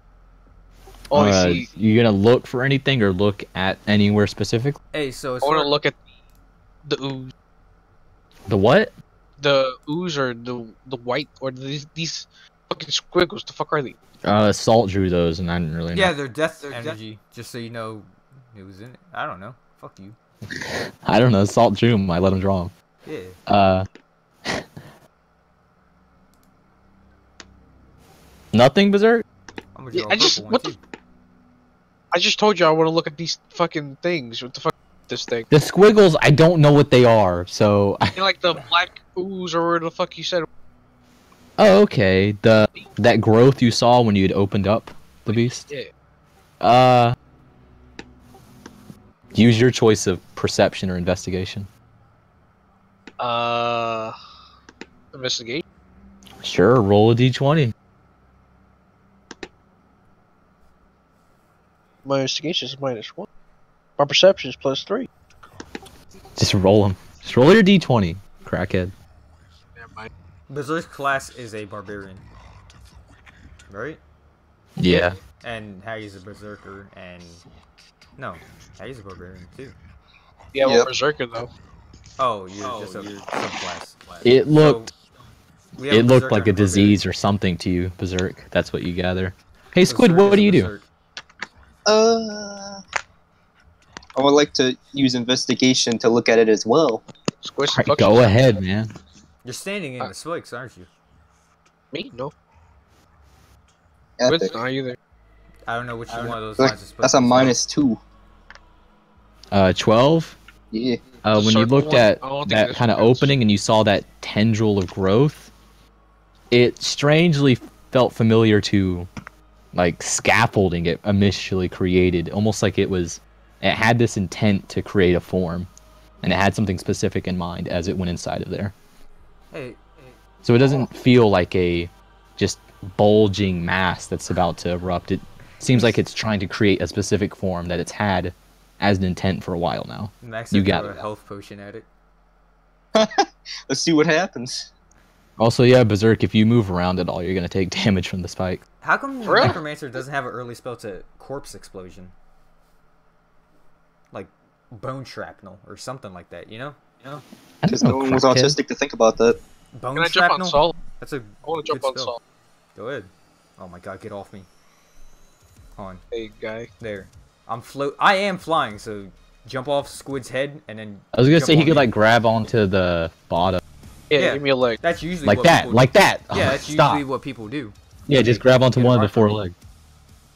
All I Uh, see, you gonna look for anything or look at anywhere specific? Hey, so I want far, to look at the ooze, The what? the ooze or the the white or these these fucking squiggles. The fuck are they? Uh, Salt drew those, and I didn't really know. yeah, they're death energy. Just so you know, it was in it. I don't know. Fuck you. I don't know. Salt drew them. I let him draw them. Yeah. Uh, nothing, Berserk. I'm gonna Yeah, draw a I just- purple what one the- I just told you I want to look at these fucking things. What the fuck? This thing. The squiggles, I don't know what they are. So, You know, like the black ooze or whatever the fuck you said. oh, okay. The that growth you saw when you had opened up the beast. Yeah. Uh, use your choice of perception or investigation. Uh, investigate. Sure, roll a d20. My investigation is minus one. My perception is plus three. Just roll them. Just roll your d20, crackhead. Never mind. Berserk class is a barbarian, right? Yeah. And Haggie's a berserker, and no, Haggie's a barbarian too. Yeah, well, Yep. Berserker though. Oh, you're oh, just a subclass. It looked we have it looked like a disease or something to you, Berserk. That's what you gather. Hey Squid, Berserk what is do you do? berserk. Uh, I would like to use investigation to look at it as well. Squish the Alright, go shit. ahead, man. You're standing in Uh, the spikes, aren't you? Me? No. Epic. It's not either. I don't know which one of those Look, lines That's a be. minus two. Uh, twelve. Yeah. Uh, The when you looked one? at I don't think that kind of opening and you saw that tendril of growth, it strangely felt familiar to like scaffolding it initially created, almost like it was it had this intent to create a form, and it had something specific in mind as it went inside of there. Hey, So it doesn't feel like a just bulging mass that's about to erupt. It seems like it's trying to create a specific form that it's had as an intent for a while now. Max You you got got a health potion at it. Let's see what happens. Also, yeah, Berserk, if you move around at all, you're gonna take damage from the spike. How come For real? Necromancer doesn't have an early spell to corpse explosion? Like bone shrapnel or something like that, you know? You know? Because no one was crackhead. autistic to think about that. Bone Can I jump shrapnel? on salt? That's a I want to jump good on spell. salt. Go ahead. Oh my god, get off me. Hold on. Hey, guy. There. I'm float I am flying, so jump off Squid's head and then I was gonna say he could me. like grab onto the bottom, Yeah, Yeah. give me a leg. That's usually like what that, people like that. Yeah, Oh, that's stop. usually what people do. Yeah, just grab onto one of the four legs.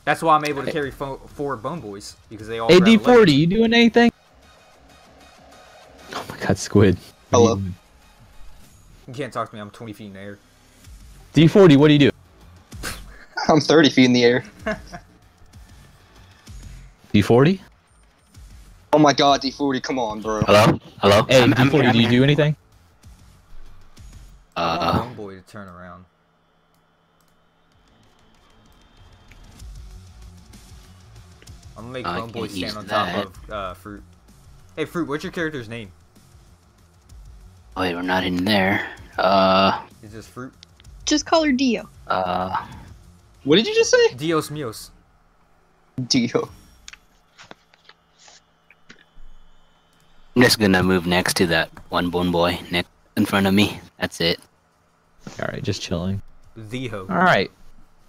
That's why I'm able to carry fo- four bone boys because they all. Hey, grab a leg. D40, you doing anything? Oh my god, Squid. What are you Hello. You can't talk to me. I'm 20 feet in the air. D40, what do you do? I'm 30 feet in the air. D40? Oh my god, D40, come on, bro. Hello? Hello? Hey, I'm- I'm D40, here, do you I'm do here. anything? I want Uh, bone boy to turn around. I'm gonna make I bone boy stand use on top of uh, fruit. Hey, fruit. What's your character's name? wait, we're not in there. Uh, Is this fruit? Just call her Dio. uh, What did you just say? Dios mios. Dio. I'm just gonna move next to that one bone boy next in front of me. That's it. Alright, just chilling. The ho. Alright.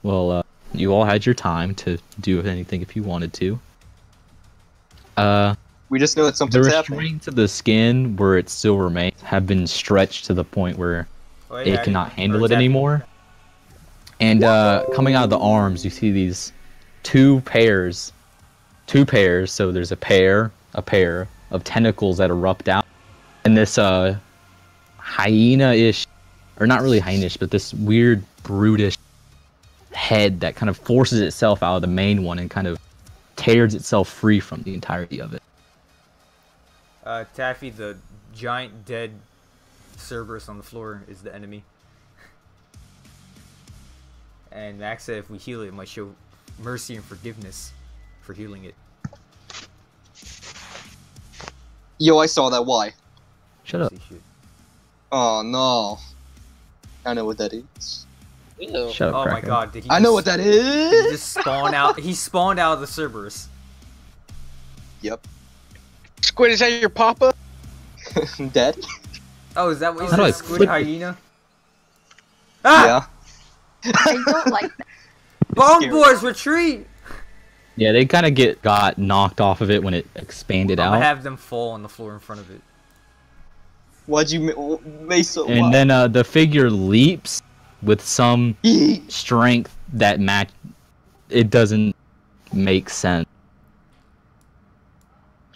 Well, uh, you all had your time to do anything if you wanted to. Uh, We just know that the something's happening. restraints of the skin, where it still remains, have been stretched to the point where Oh, yeah, it cannot or handle it anymore. And uh, coming out of the arms, you see these two pairs, two pairs. So there's a pair, a pair of tentacles that erupt out, and this uh, hyena-ish, or not really hyena-ish, but this weird brutish head that kind of forces itself out of the main one and kind of tears itself free from the entirety of it. Uh, Taffy, the giant dead Cerberus on the floor, is the enemy. And Max said if we heal it, it might show mercy and forgiveness for healing it. Yo, I saw that. Why? Shut up. Oh no. I know what that is. Ew. Shut up. Oh my god, did he I know what that is. He just spawned out. He spawned out of the Cerberus. Yep. Squid, is that your papa? Dead. Oh, is that what How do I squid flip hyena? Ah! Yeah. I don't like that. Bone scary. boys retreat! Yeah, they kind of get got knocked off of it when it expanded I'm out. gonna have them fall on the floor in front of it. Why'd you make so? and why? then uh, the figure leaps with some strength that match. It doesn't make sense.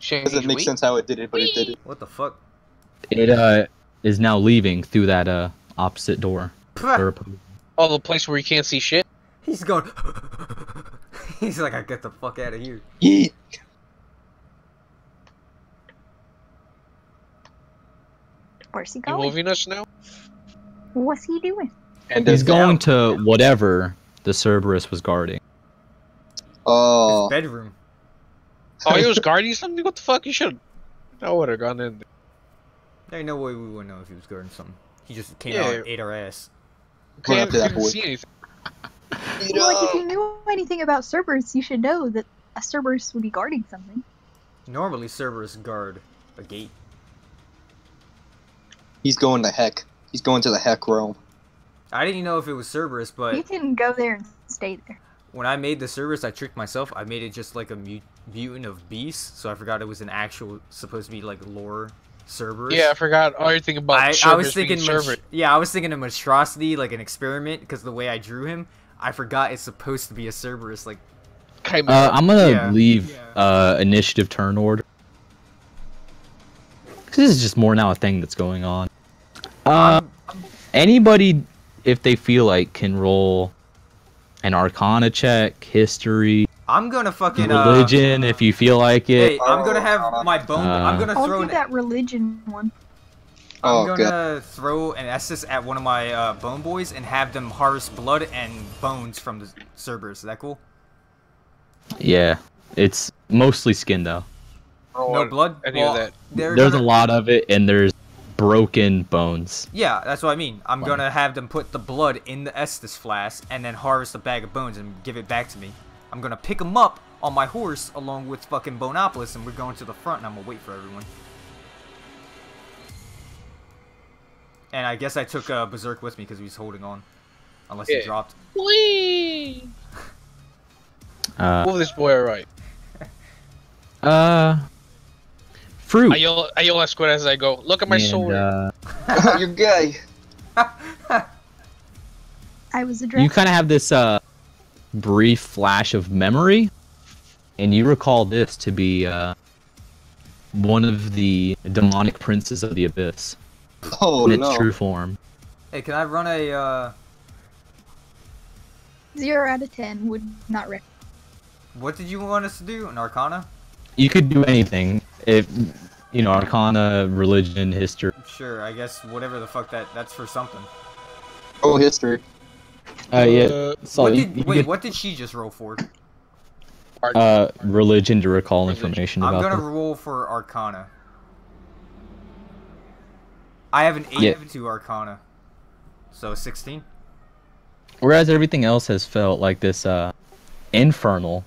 doesn't make sense how it did it, but it did it. What the fuck? It uh is now leaving through that uh opposite door. Pah! Or- Oh, the place where you can't see shit? He's going. He's like, I get the fuck out of here. Where's he You going? moving us now? What's he doing? And He's going down. to whatever the Cerberus was guarding. Oh. His bedroom. Oh, he was guarding something? What the fuck? You should. I would have gone in there. There ain't no way we would know if he was guarding something. He just came Yeah. out and ate our ass. Run up Can't to that didn't boy. see anything. Well, like, if you knew anything about Cerberus, you should know that a Cerberus would be guarding something. Normally, Cerberus guard a gate. He's going to heck. He's going to the heck realm. I didn't even know if it was Cerberus, but you but can go there and stay there. when I made the Cerberus, I tricked myself. I made it just like a mut- mutant of beasts, so I forgot it was an actual, supposed to be like lore Cerberus. Yeah, I forgot everything about. I, I was thinking, being mon- Cerberus. yeah, I was thinking a monstrosity, like an experiment, because the way I drew him, I forgot it's supposed to be a Cerberus. Like, Uh, I'm gonna Yeah. leave Yeah. uh, initiative turn order. This is just more now a thing that's going on. Uh, anybody, if they feel like, can roll an Arcana check, history, I'm gonna fucking uh, religion, if you feel like it. Hey, I'm gonna have my bone. I'm Uh, gonna I'll throw do an. that religion one. Oh, I'm God. gonna throw an Estus at one of my uh, bone boys and have them harvest blood and bones from the Cerberus. Is that cool? Yeah, it's mostly skin though. No blood. Any Well, of that. There's gonna- a lot of it, and there's broken bones. Yeah, that's what I mean. I'm Wow. gonna have them put the blood in the Estus flask and then harvest a bag of bones and give it back to me. I'm gonna pick them up on my horse along with fucking Boneopolis, and we're going to the front, and I'm gonna wait for everyone. And I guess I took uh, Berserk with me because he was holding on, unless he dropped. Whee! Uh, Move this boy right. uh, fruit. I yell, I yell at Squid as I go. Look at my and, sword. uh, Your guy. I was a you kind of have this uh, brief flash of memory, and you recall this to be uh, one of the demonic princes of the abyss Oh in its no. true form. Hey, can I run a? Uh, Zero out of ten would not recommend. what did you want us to do? An Arcana? You could do anything if you know Arcana, religion, history. Sure, I guess whatever the fuck that that's for something. Oh, history. Uh, yeah. Uh, So what you, did, you wait, could, what did she just roll for? uh, religion to recall Religion. information I'm about gonna them. roll for Arcana. I have an 8 Yeah. to Arcana. So 16? Whereas everything else has felt like this uh, infernal,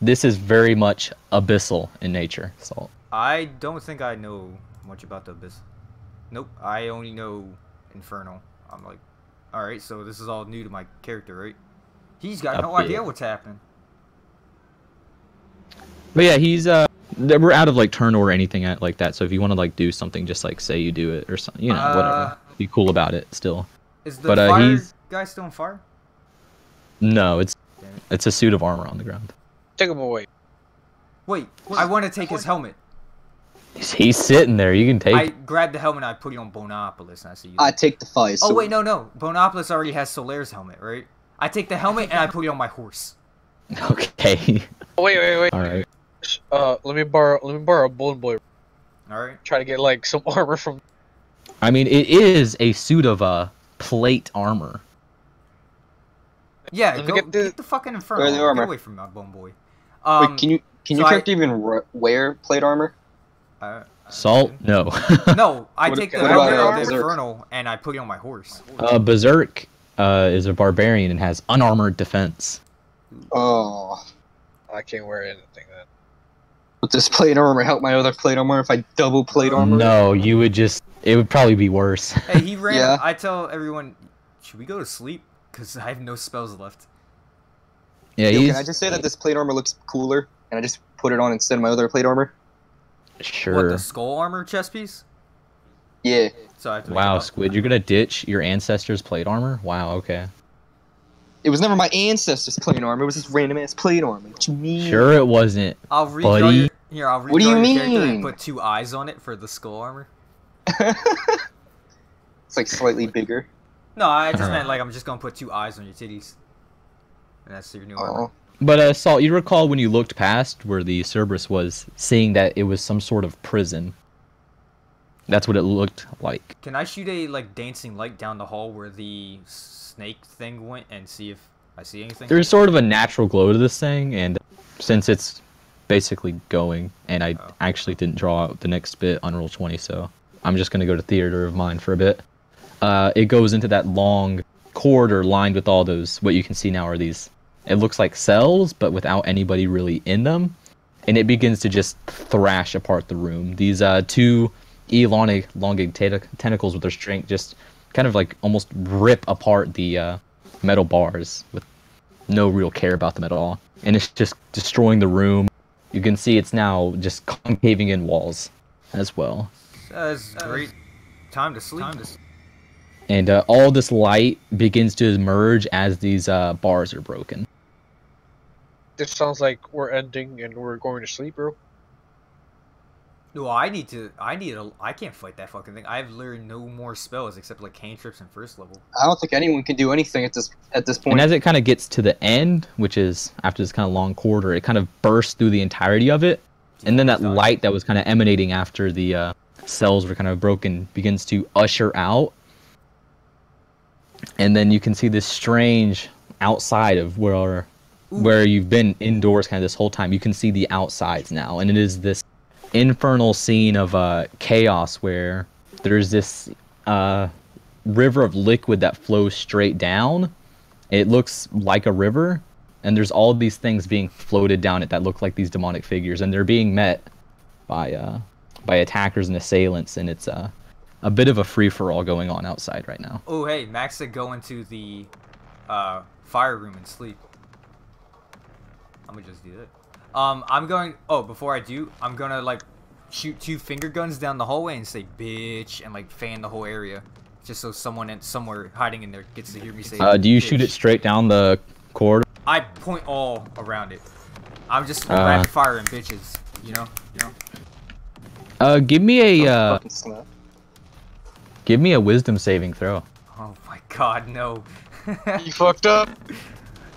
this is very much abyssal in nature. So I don't think I know much about the Abyss. Nope, I only know Infernal. I'm like, alright, so this is all new to my character, right? He's got no idea what's happening. But yeah, he's uh we're out of like turn or anything at like that. So if you want to like do something, just like say you do it or something, you know, Uh, whatever. Be cool about it still. Is the But, uh, he's- guy still on fire? No, it's it. it's a suit of armor on the ground. take him away. Wait, I want to take his helmet. He's, he's sitting there. You can take. I grab the helmet and I put it on Boneopolis and I see you. I take the fire. Oh sword. wait, no, no. Boneopolis already has Solaire's helmet, right? I take the helmet and I put it on my horse. Okay. Oh, wait, wait, wait. All right. Uh, let me borrow, let me borrow a bone boy. All right. Try to get like some armor from. I mean, it is a suit of uh plate armor. Yeah, Let me go get get the- the, fucking inferno. Where's the Get armor? away from my bone boy. Um, Wait, can you can so your I- even wear plate armor? I- I- Salt? No. No, I What- take the what helmet of infernal and I put it on my horse. uh, Berserk uh, is a barbarian and has unarmored defense. Oh, I can't wear anything then. would this plate armor help my other plate armor if I double plate armor? No, you would just. It would probably be worse. Hey, he ran. Yeah. I tell everyone, should we go to sleep? Because I have no spells left. yeah, Yo, he's. can I just say that this plate armor looks cooler, and I just put it on instead of my other plate armor? What Sure. the skull armor chest piece? Yeah. So I have to Wow. Squid, you're gonna ditch your ancestors' plate armor? Wow, okay. It was never my ancestors' plate armor. It was this random ass plate armor. What you mean? Sure, it wasn't. I'll redraw buddy. your here. I'll redraw What do you your and mean? put two eyes on it for the skull armor. it's like slightly bigger. No, I just Uh-huh. meant like I'm just gonna put two eyes on your titties. And that's your new armor. Oh. But uh, Salt, you recall when you looked past where the Cerberus was, seeing that it was some sort of prison. That's what it looked like. Can I shoot a like dancing light down the hall where the snake thing went and see if I see anything? There's sort of a natural glow to this thing, and since it's basically going, and I Oh. actually didn't draw out the next bit on Roll20, so I'm just gonna go to theater of mind for a bit. uh, it goes into that long corridor lined with all those. What you can see now are these. It looks like cells, but without anybody really in them, and it begins to just thrash apart the room. These uh, two elongated, elongated tenta- tentacles with their strength just kind of like almost rip apart the uh, metal bars with no real care about them at all, and it's just destroying the room. You can see it's now just concaving in walls as well. That's great. Time to sleep. and uh, all this light begins to emerge as these uh, bars are broken. This sounds like we're ending and we're going to sleep, bro. Well, I need to. I need a. I can't fight that fucking thing. I've learned no more spells except like cantrips and first level. I don't think anyone can do anything at this at this point. And as it kind of gets to the end, which is after this kind of long corridor, it kind of bursts through the entirety of it, and then that Done. light that was kind of emanating after the uh, cells were kind of broken begins to usher out, and then you can see this strange outside of where where you've been indoors kind of this whole time. You can see the outsides now, and it is this infernal scene of uh, chaos where there's this uh, river of liquid that flows straight down. It looks like a river, and there's all these things being floated down it that look like these demonic figures, and they're being met by uh, by attackers and assailants, and it's uh, a bit of a free for all going on outside right now. Oh hey, Max said go into the uh, fire room and sleep. I'm gonna just do that. Um, I'm going. Oh, before I do, I'm gonna like shoot two finger guns down the hallway and say "bitch" and like fan the whole area, just so someone in somewhere hiding in there gets to hear me say. Uh, do you shoot it straight down the corridor? I point all around it. I'm just Uh. rapid firing bitches. You know. You know. Uh, give me a uh, give me a wisdom saving throw. Oh my god, no. You fucked up.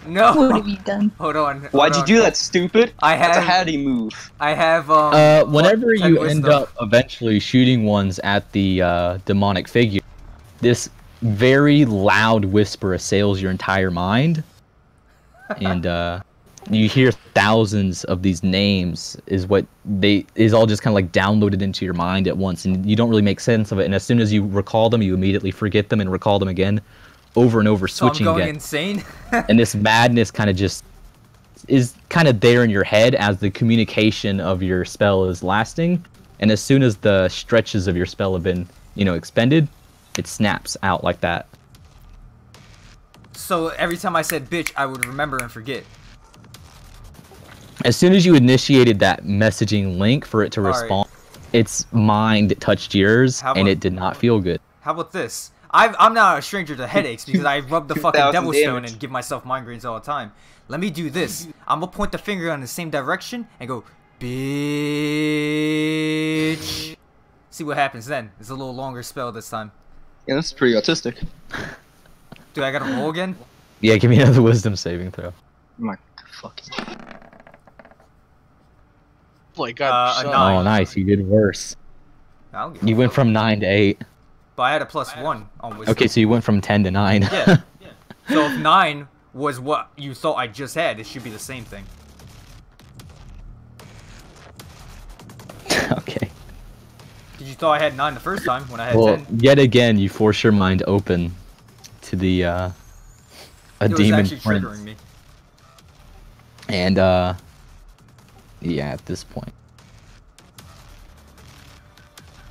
What have you done? Hold on. hold Why'd you on. do that, stupid? I That's a have. Hattie move. I have. Um. Uh, whenever you end wisdom. up eventually shooting ones at the uh, demonic figure, this very loud whisper assails your entire mind, and uh, you hear thousands of these names. Is what they is all just kind of like downloaded into your mind at once, and you don't really make sense of it. And as soon as you recall them, you immediately forget them and recall them again, over and over, switching So I'm going again. insane. and this madness kind of just is kind of there in your head as the communication of your spell is lasting and as soon as the stretches of your spell have been you know expended it snaps out like that so every time I said bitch, I would remember and forget. as soon as you initiated that messaging link for it to Alright. respond its mind touched yours How and it did not feel good How about this? I've, I'm not a stranger to headaches because I rub the fucking 2,000 devil stone and give myself migraines all the time. Let me do this. I'm gonna point the finger in the same direction and go, bitch. See what happens then. It's a little longer spell this time. Yeah, that's pretty autistic. Do I gotta roll again? yeah give me another wisdom saving throw My fucking. My God. Uh, a shut nine. up. oh nice you did worse I don't give a you went from 9 to 8 But I had a plus one on wisdom. okay so you went from 10 to 9 Yeah. So if nine was what you thought I just had, it should be the same thing. okay Did you thought I had nine the first time when I had Well, ten? yet again, you force your mind open to the uh, a It was demon actually triggering me. and uh, yeah, at this point,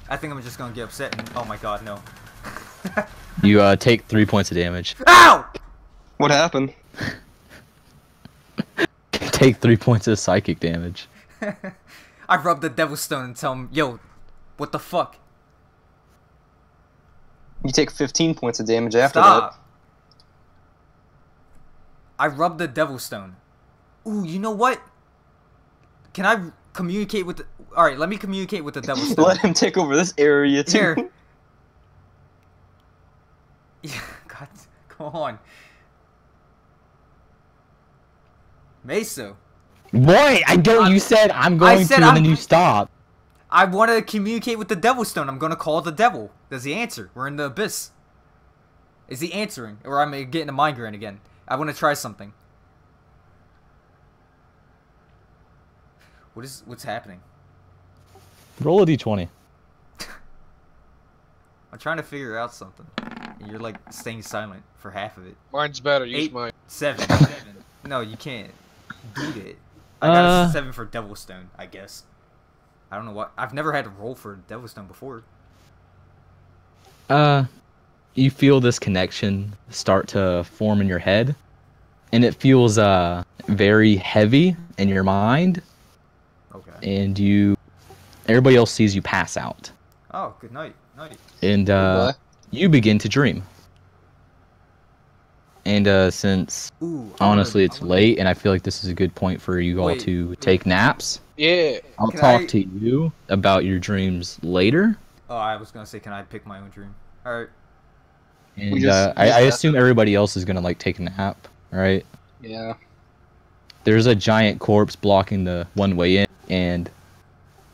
I think I'm just gonna get upset and oh my god, no. you uh, take three points of damage. Ow! What happened? take three points of psychic damage. I rub the devil stone and tell him, yo, what the fuck? You take 15 points of damage after Stop. I rub the devil stone. Ooh, you know what? Can I communicate with the... Alright, let me communicate with the devil stone. Let him take over this area too. Here. Yeah, God, come on. Meso. Boy, I don't. You said I'm going said to, and then you stop. I want to communicate with the devil stone. I'm gonna call the devil. Does he answer? We're in the abyss. Is he answering, or am I getting a migraine again? I want to try something. What is what's happening? Roll a d20. I'm trying to figure out something. and you're like staying silent for half of it. Mine's better. Use Eight. mine. Seven. seven. no, you can't beat it. I got Uh. a seven for Devilstone, I guess. I don't know what. I've never had to roll for Devilstone before. Uh, you feel this connection start to form in your head, and it feels uh very heavy in your mind, Okay. And you, everybody else sees you pass out, Oh, good night. Night. and uh, Goodbye. you begin to dream. And uh, since Ooh. Honestly wanna- it's I wanna- late, and I feel like this is a good point for you all Wait. to take naps, Yeah. I'll Can talk I- to you about your dreams later. Oh, I was gonna say, can I pick my own dream? All right. And just- uh, I, I assume everybody else is gonna like take a nap, right? Yeah. There's a giant corpse blocking the one way in, and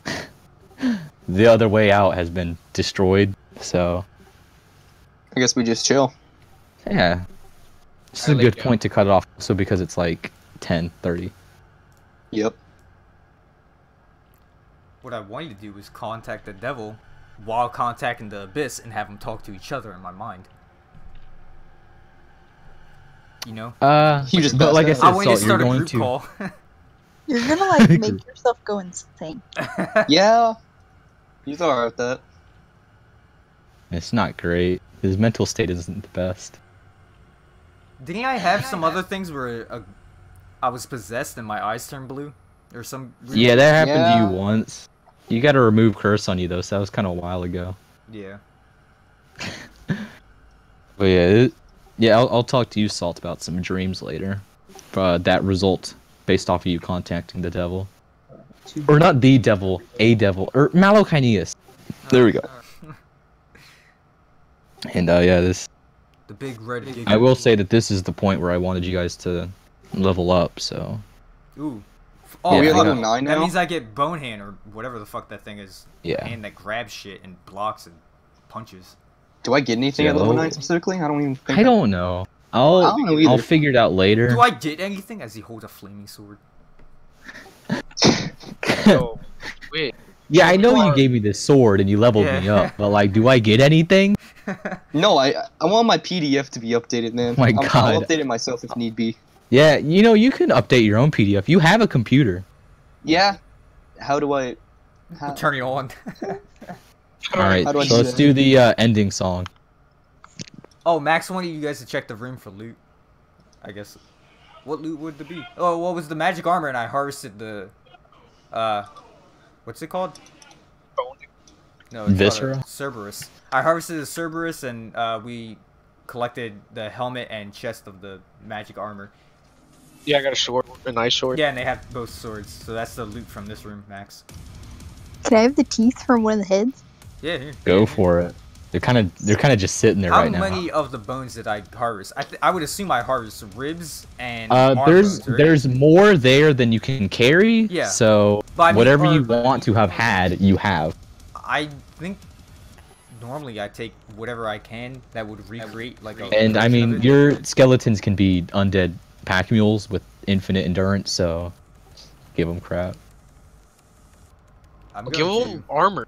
the other way out has been destroyed. So I guess we just chill. yeah, this is I a lay good down. point to cut it off. So because it's like 10, 30. Yep. What I wanted to do was contact the devil while contacting the abyss and have them talk to each other in my mind. You know? Uh, You just but like I said, I wanted to Salt, you're a going group to. call. You're gonna like make yourself go insane. Yeah. He's alright with that. It's not great. His mental state isn't the best. Didn't I have some other things where uh, I was possessed and my eyes turned blue? Or some. Yeah, that happened to you once. You got to remove curse on you though, so that was kind of a while ago. Yeah. But yeah, it, yeah, I'll, I'll talk to you, Salt, about some dreams later. Uh, that result based off of you contacting the devil, or not the devil, a devil, or Malokineus. There we go. And uh, yeah, this The big red gig. I will say that this is the point where I wanted you guys to level up. So Ooh. F- Yeah, Oh, we at level know. nine that means I get bone hand or whatever the fuck that thing is. yeah, Hand that grabs shit and blocks and punches. Do I get anything at level nine specifically? I don't even think. I don't know. I'll I don't know I'll figure it out later. Do I get anything as he holds a flaming sword? Oh, wait. yeah, I know you Well- gave me this sword and you leveled me up, but like, do I get anything? No, I I want my PDF to be updated, man. Oh my I'm- I'll update it myself if need be. Yeah, you know, you can update your own PDF. You have a computer. Yeah. How do I? How, Turn it on. All right, How do so do let's that? do the uh, ending song. Oh, Max wanted you guys to check the room for loot. I guess. What loot would it be? Oh, what was the magic armor? And I harvested the. Uh. What's it called? No, it's Viscera? called Cerberus. I harvested the Cerberus and uh, we collected the helmet and chest of the magic armor. Yeah, I got a sword, a nice sword. Yeah, and they have both swords, so that's the loot from this room, Max. Can I have the teeth from one of the heads? Yeah, here. Go for it. They're kind of they're kind of just sitting there How right now. How many of the bones did I harvest? I, th- I would assume I harvest ribs and Uh, there's bones, right? there's more there than you can carry. Yeah. So But I mean, whatever are- you want to have had, you have. I think normally I take whatever I can that would recreate like a. And I mean, your skeletons can be undead pack mules with infinite endurance. So give them crap. I'm Give them to- armor.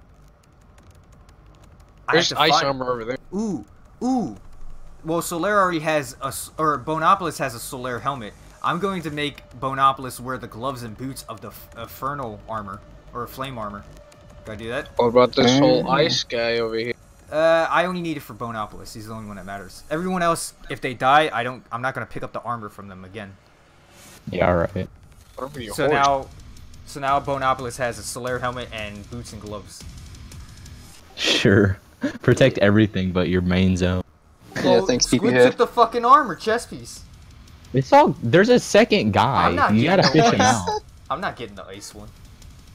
I have There's to ice find- armor over there. Ooh, ooh. Well, Solaire already has a, or Boneopolis has a Solaire helmet. I'm going to make Boneopolis wear the gloves and boots of the f- Infernal armor or flame armor. Gotta do that. What about this whole ice guy over here? Uh, I only need it for Boneopolis. He's the only one that matters. Everyone else, if they die, I don't. I'm not gonna pick up the armor from them again. Yeah, all right. What over your So horse? now, so now Boneopolis has a Solaire helmet and boots and gloves. Sure. Protect everything but your main zone. Yeah, thanks, Squid took the fucking armor chest piece. It's all. There's a second I'm guy. not You gotta fish him out. I'm not getting the ice one.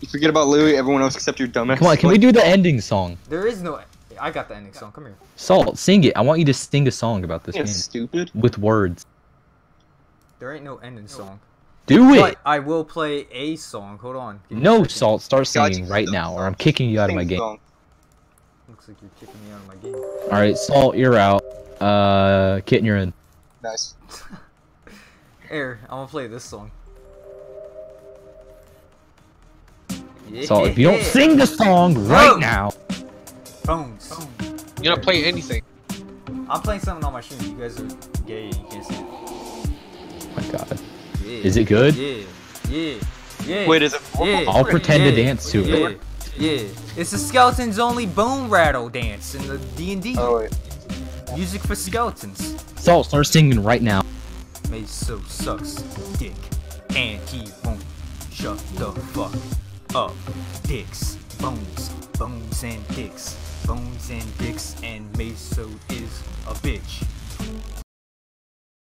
You forget about Louis, everyone else except your dumbass. Come on, can we do the ending song? There is no. I got the ending song. Come here. Salt, sing it. I want you to sing a song about this Yeah, game stupid. with words. There ain't no ending song. Do it. But I will play a song. Hold on. Give me a No. Salt, start singing you. right now, or I'm kicking you out of my game. song. Looks like you're kicking me out of my game. All right, Salt, you're out. Uh, Kitten, you're in. Nice. Air, I'm gonna play this song. Salt, if you don't sing the song right Oh. now, Bones. You're not playing anything. I'm playing something on my stream. You guys are gay. You can't see it. Oh my god. Yeah. Is it good? Yeah. Yeah. Yeah. Wait, is it? Yeah. I'll pretend to dance to yeah, it. Yeah. It's a skeletons only bone rattle dance in the D and D. Oh wait. Music for skeletons. So start singing right now. Meso sucks dick, and he won't shut the fuck up. Dicks, bones, bones and dicks, bones and dicks, and Meso is a bitch.